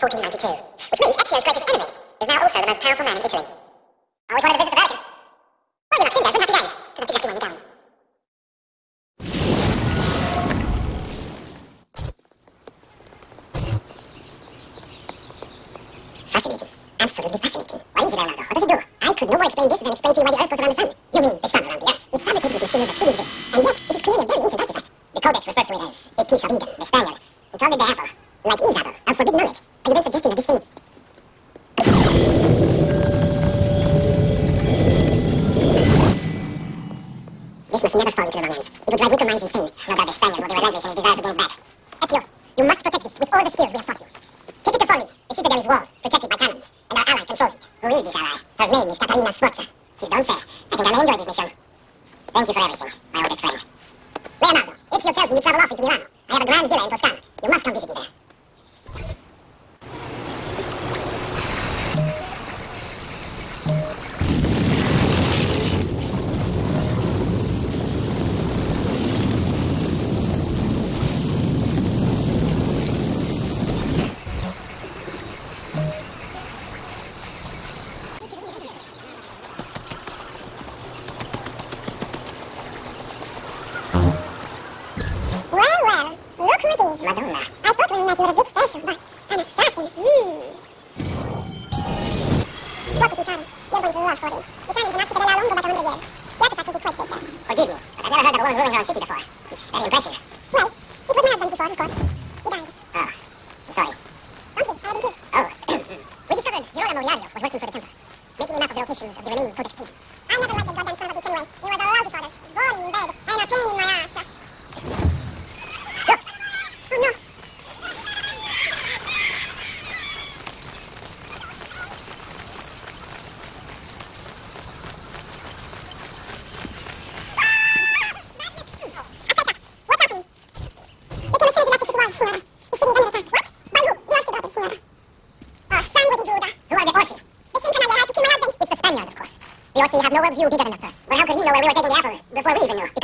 1492. Kelsey had nowhere he would be getting the purse. But how could he know where we were taking the apple before we even knew?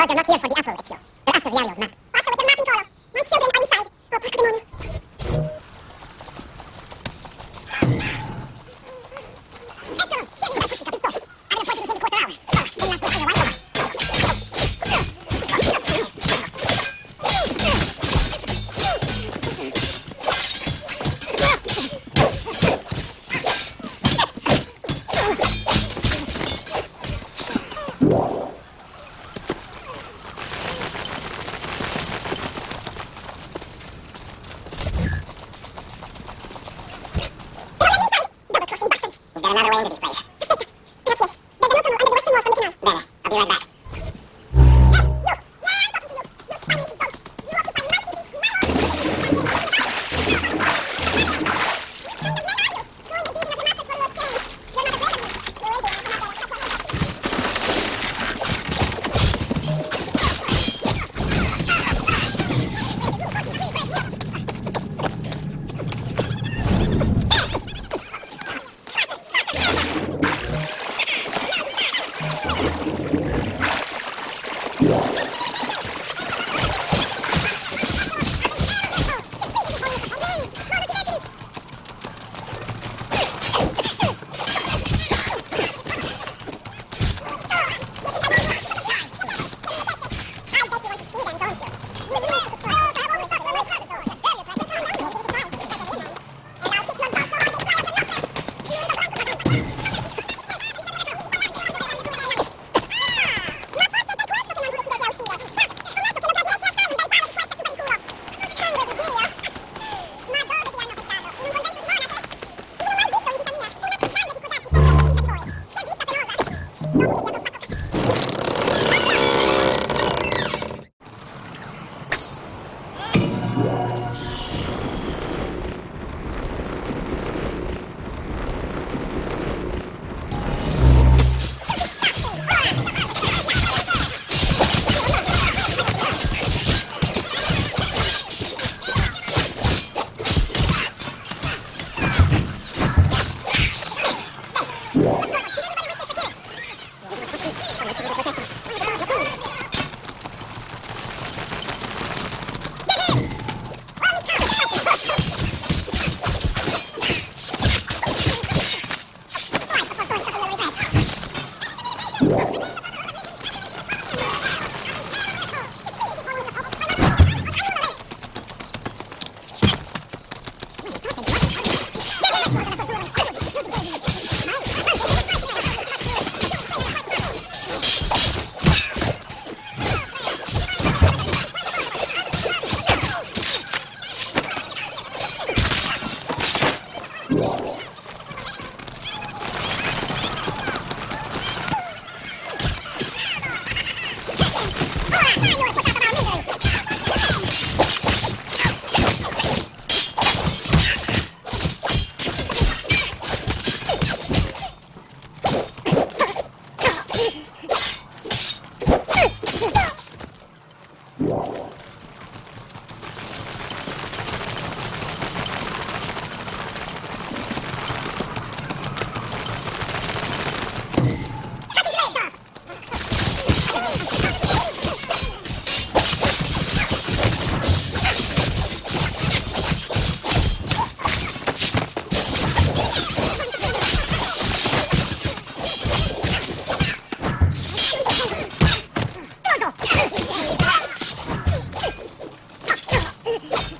Oh, (laughs)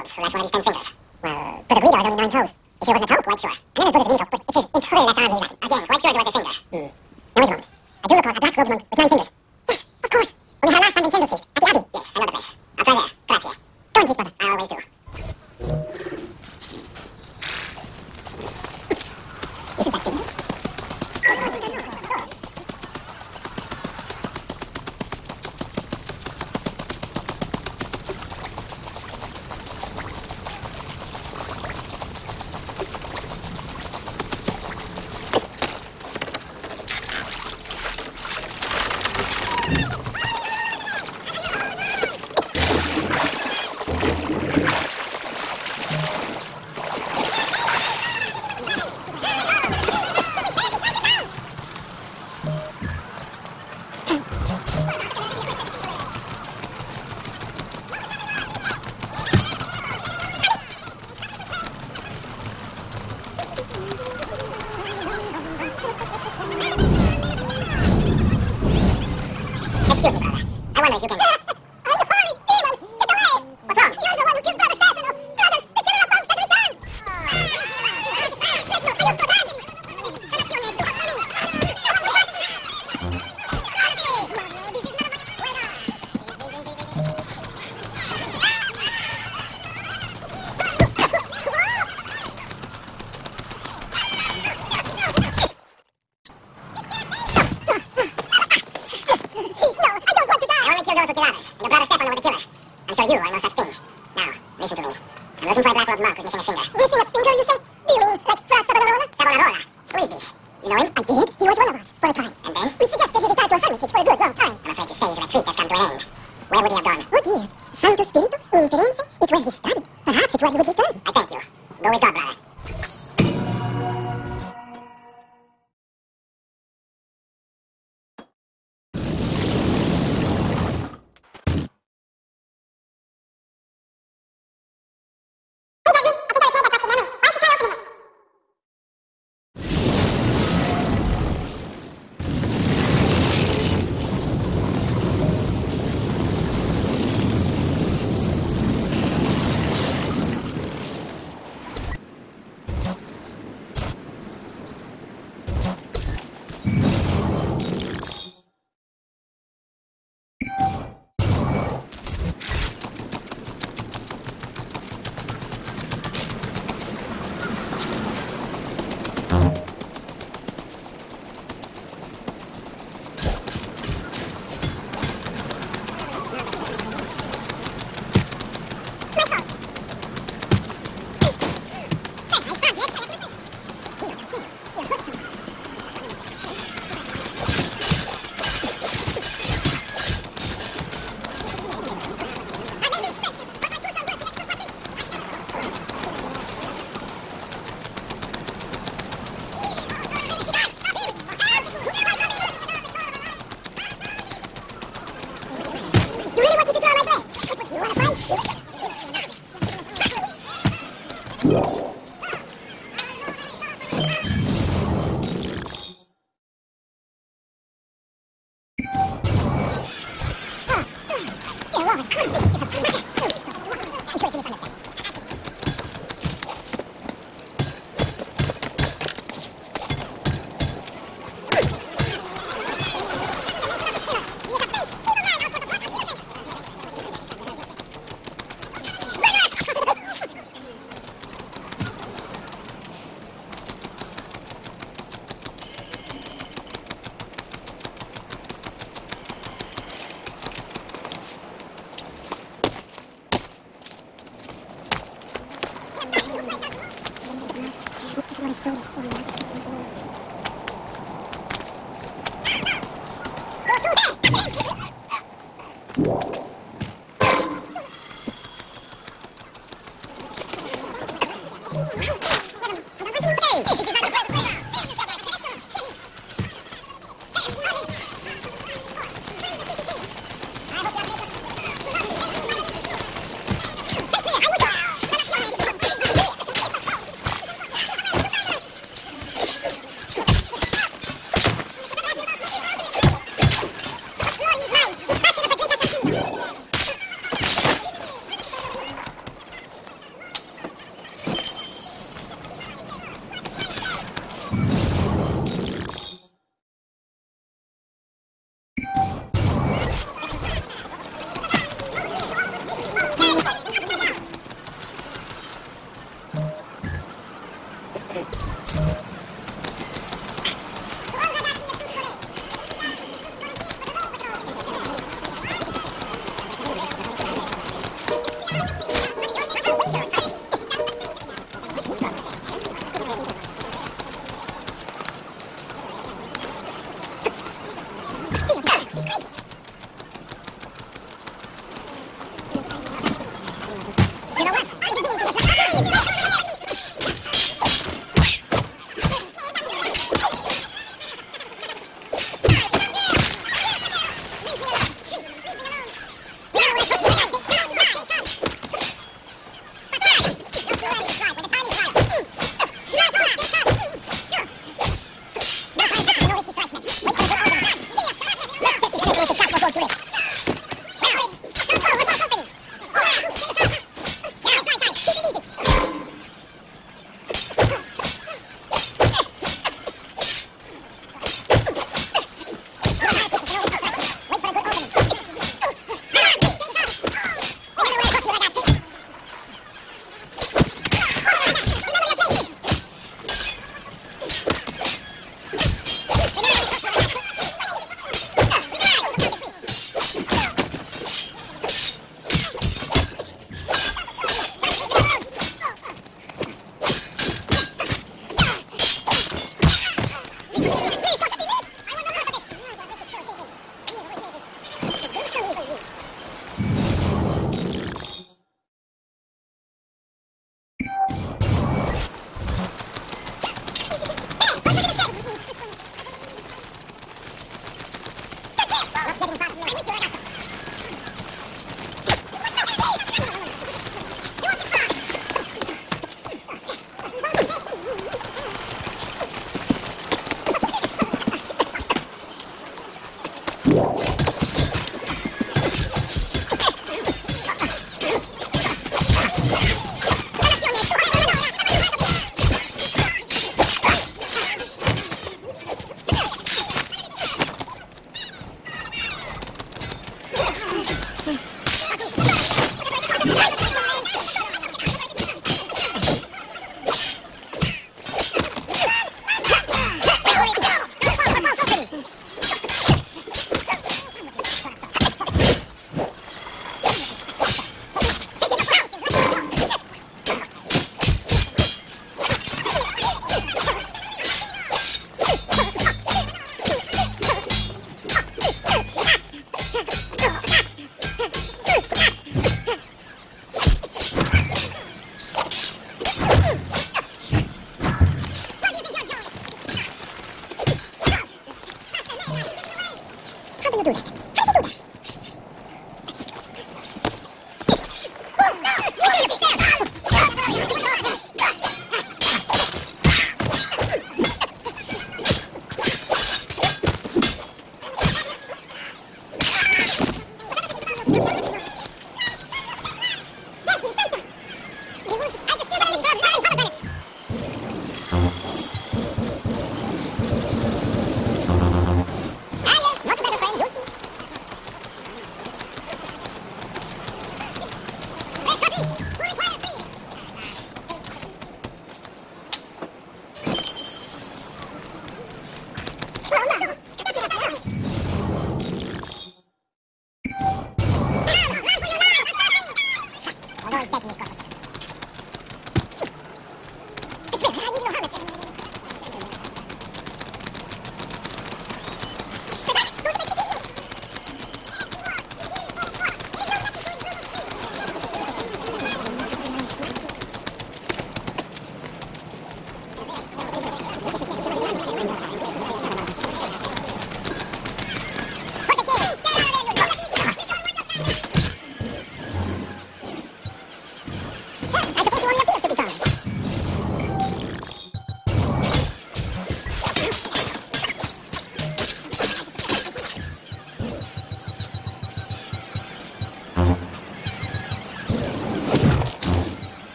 lacks one of his ten fingers.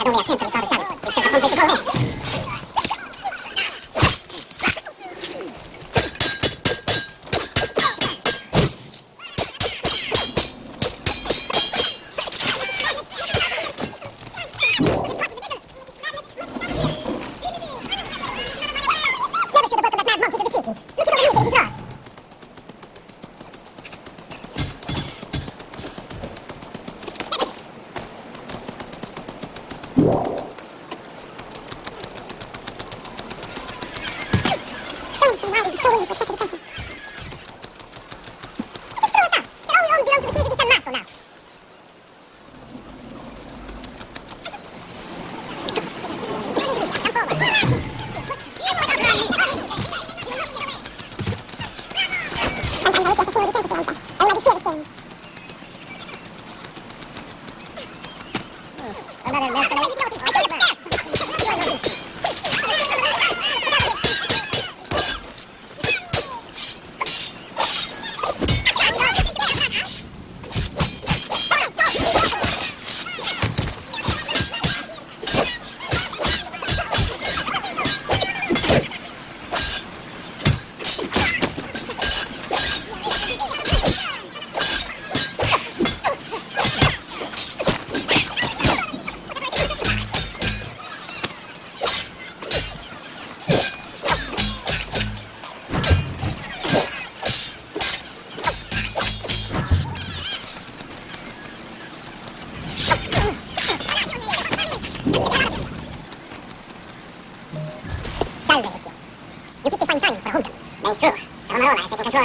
If Piero had only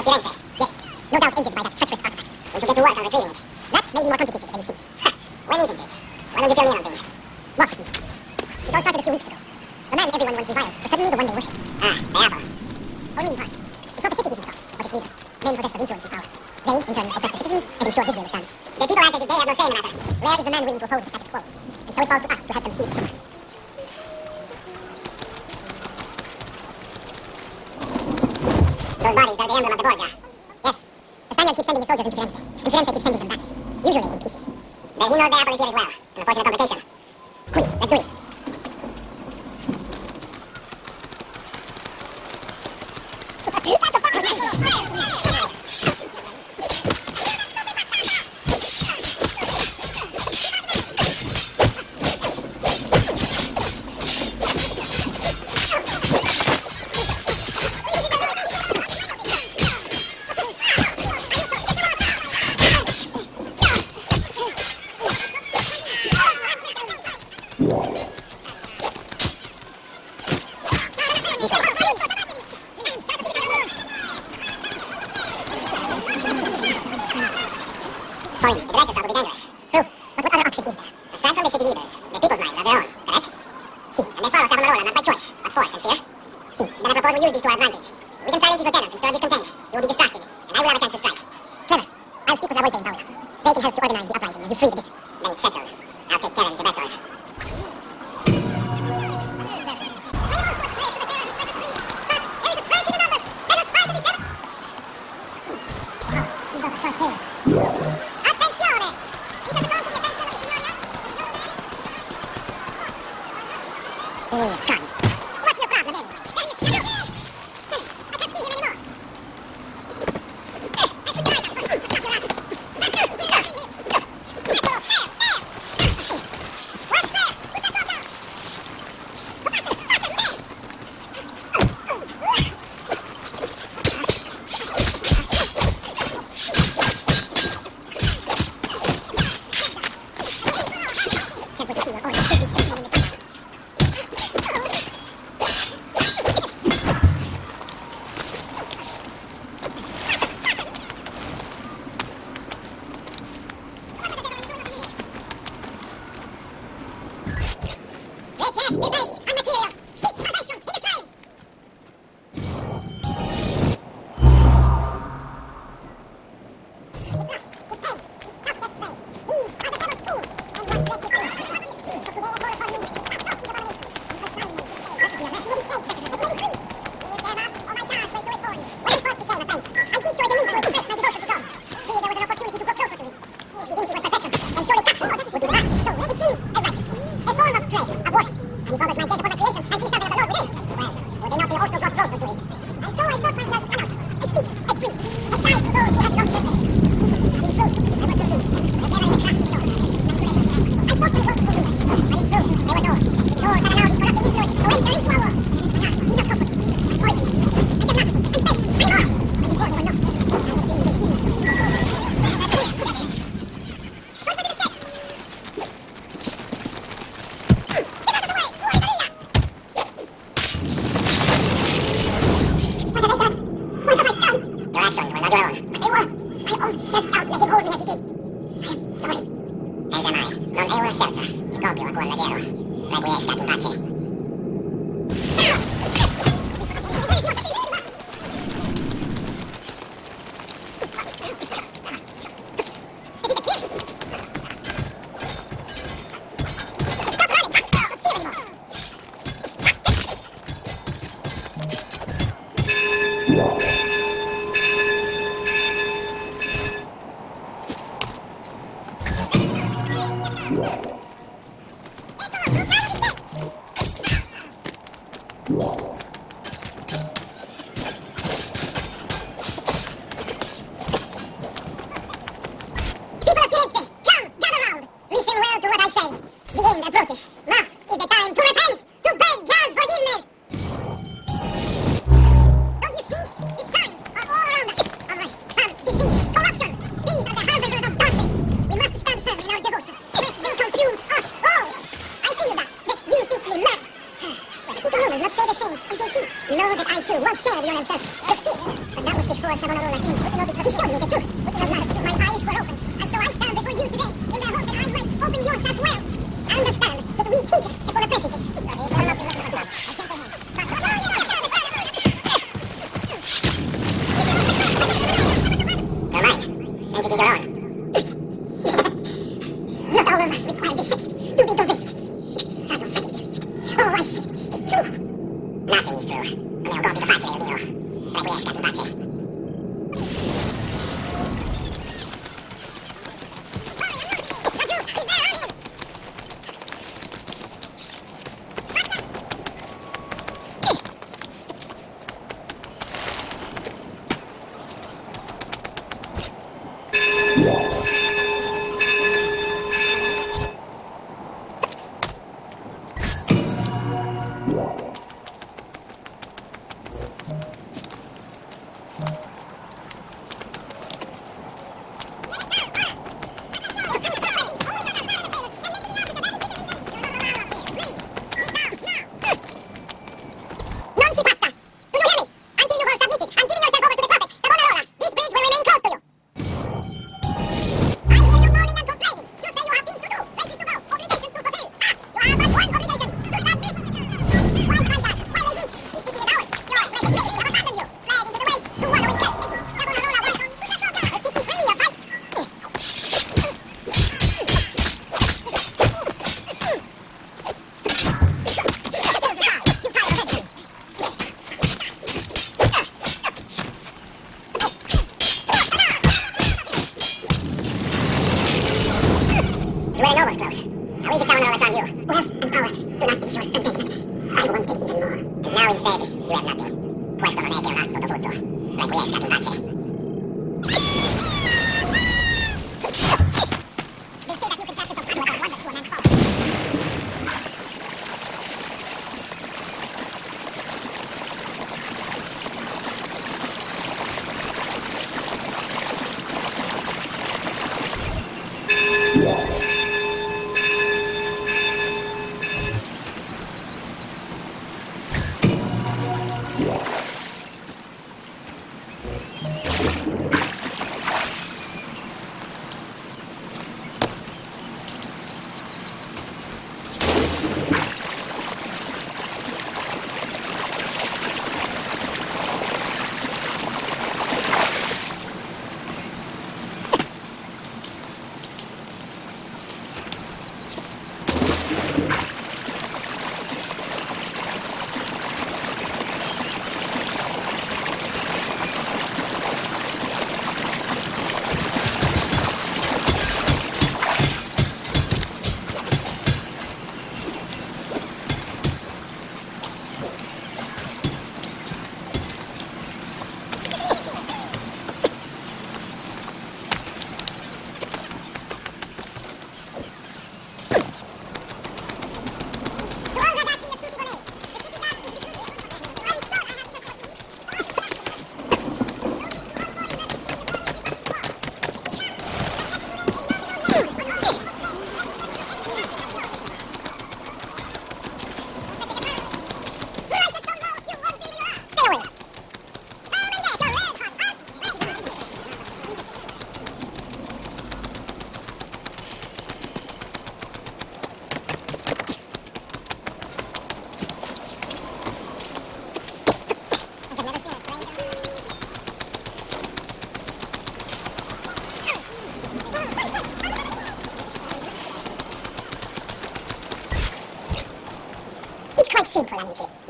Firenze.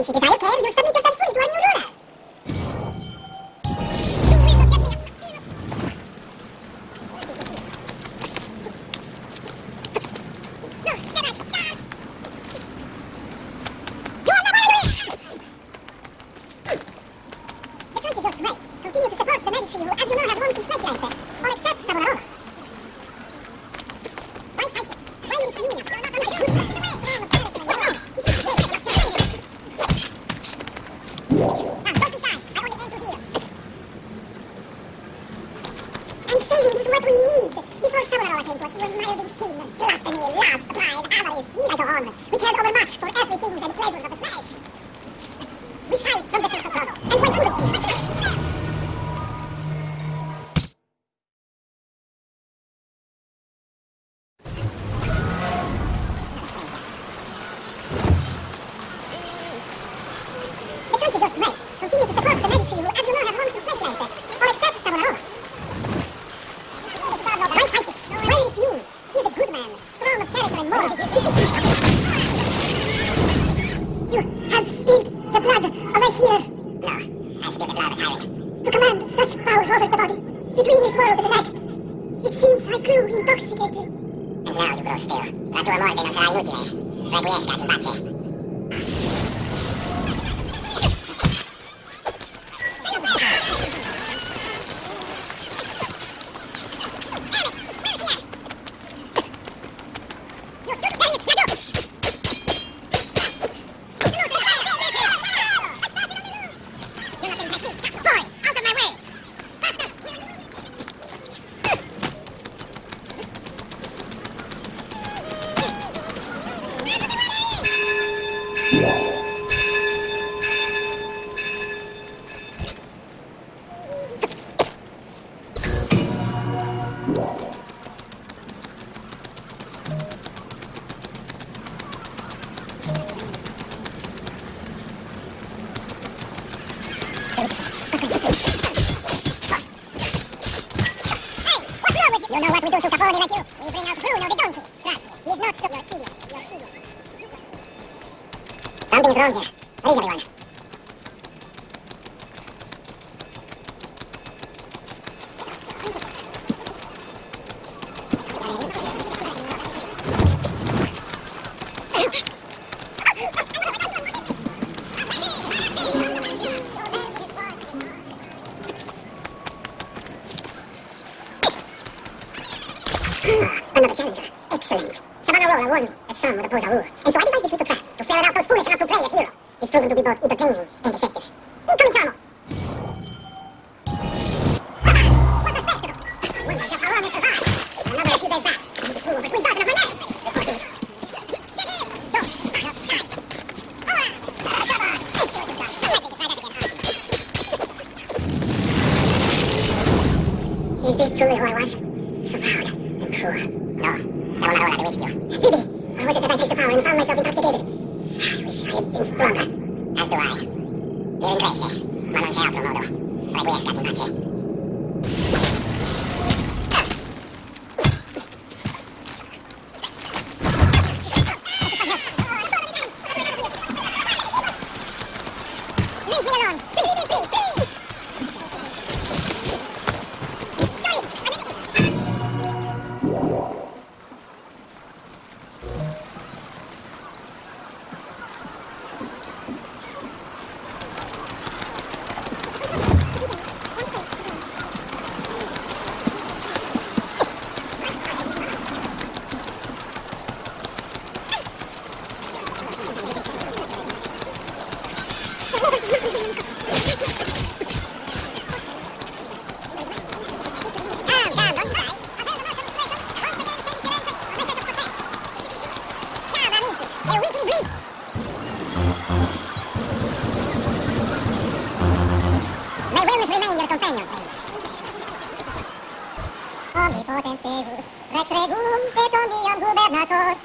If you desire care, acompañan. Omnipotens Deus, Rex Regum, et omnium gubernator.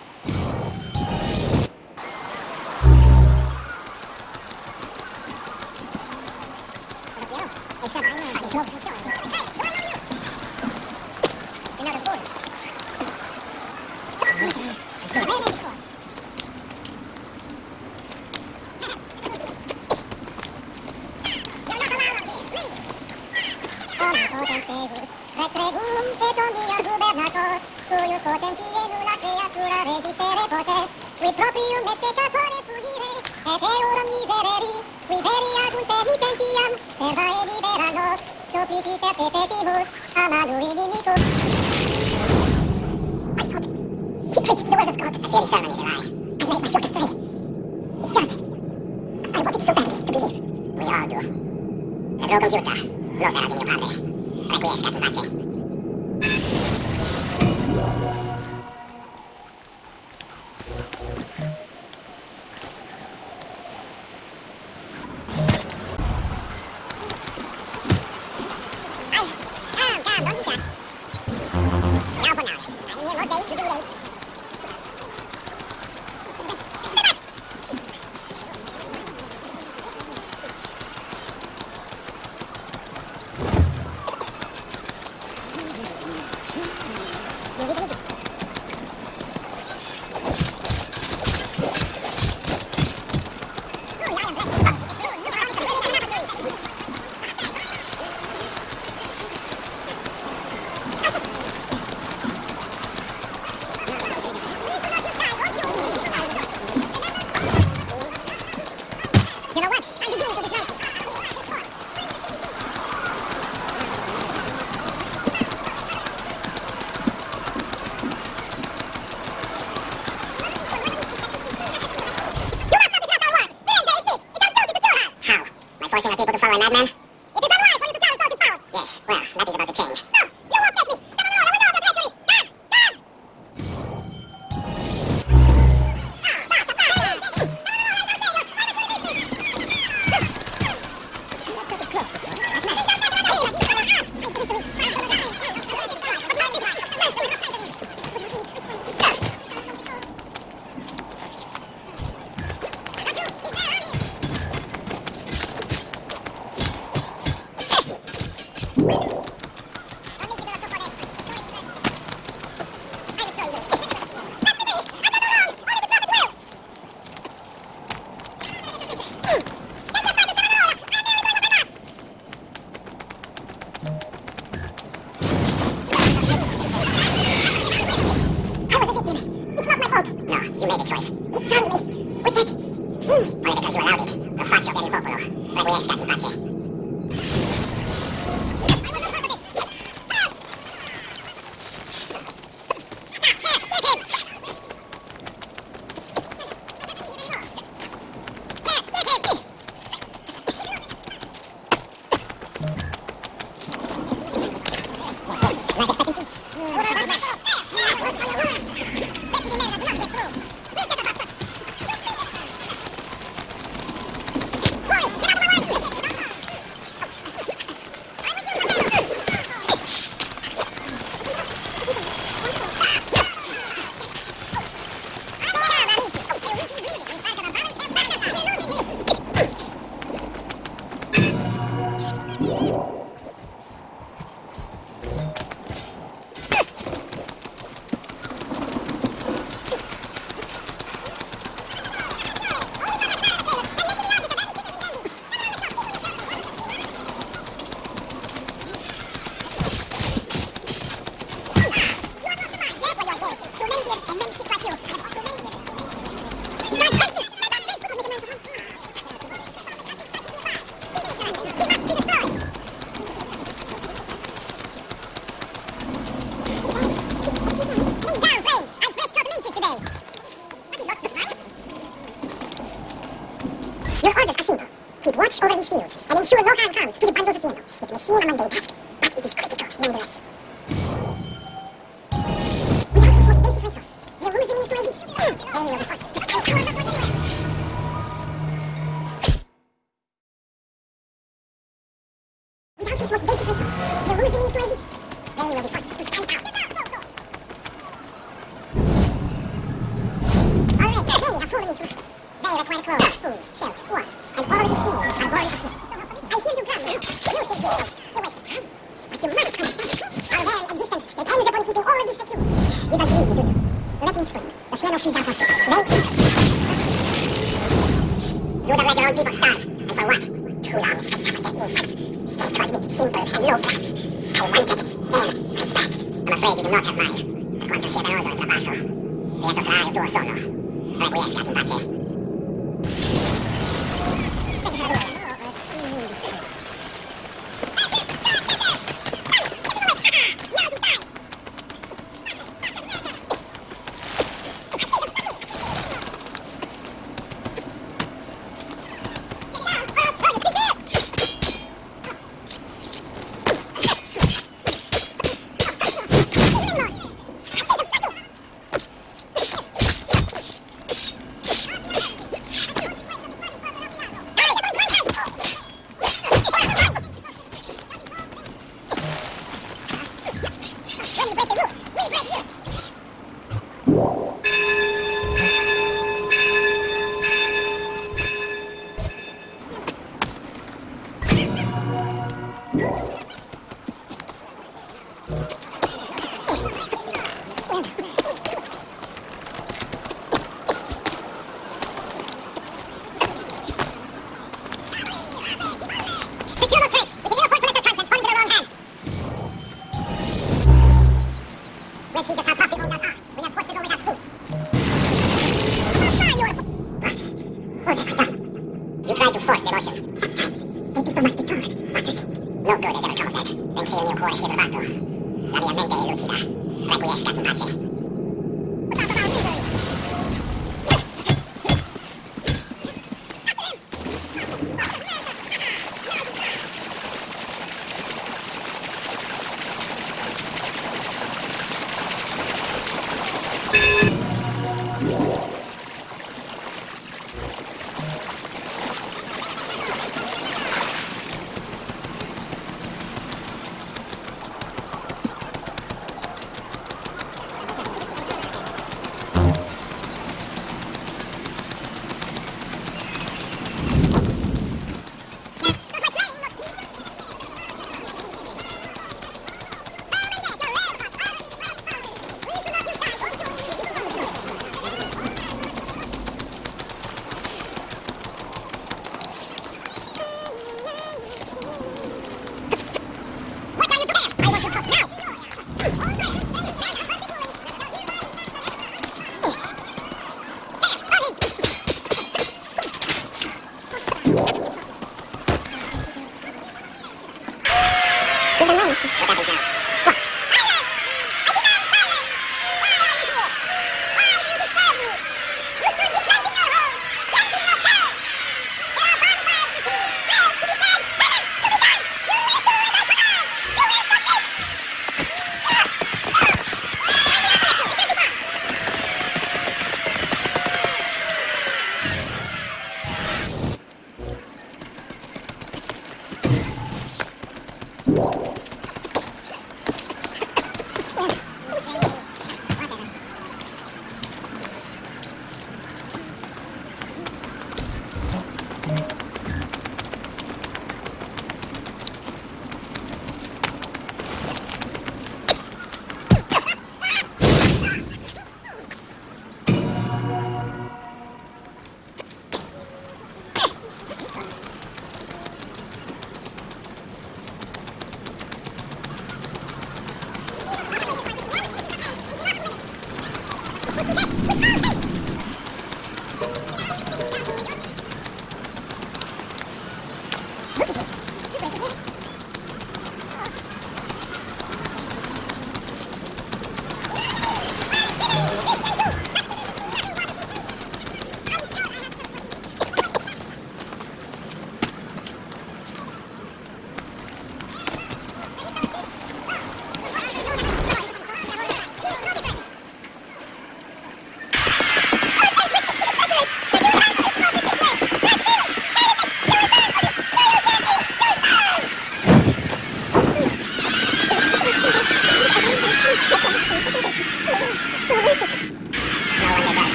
Seem a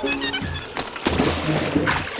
Ciao amici, è Weekly Bleeding.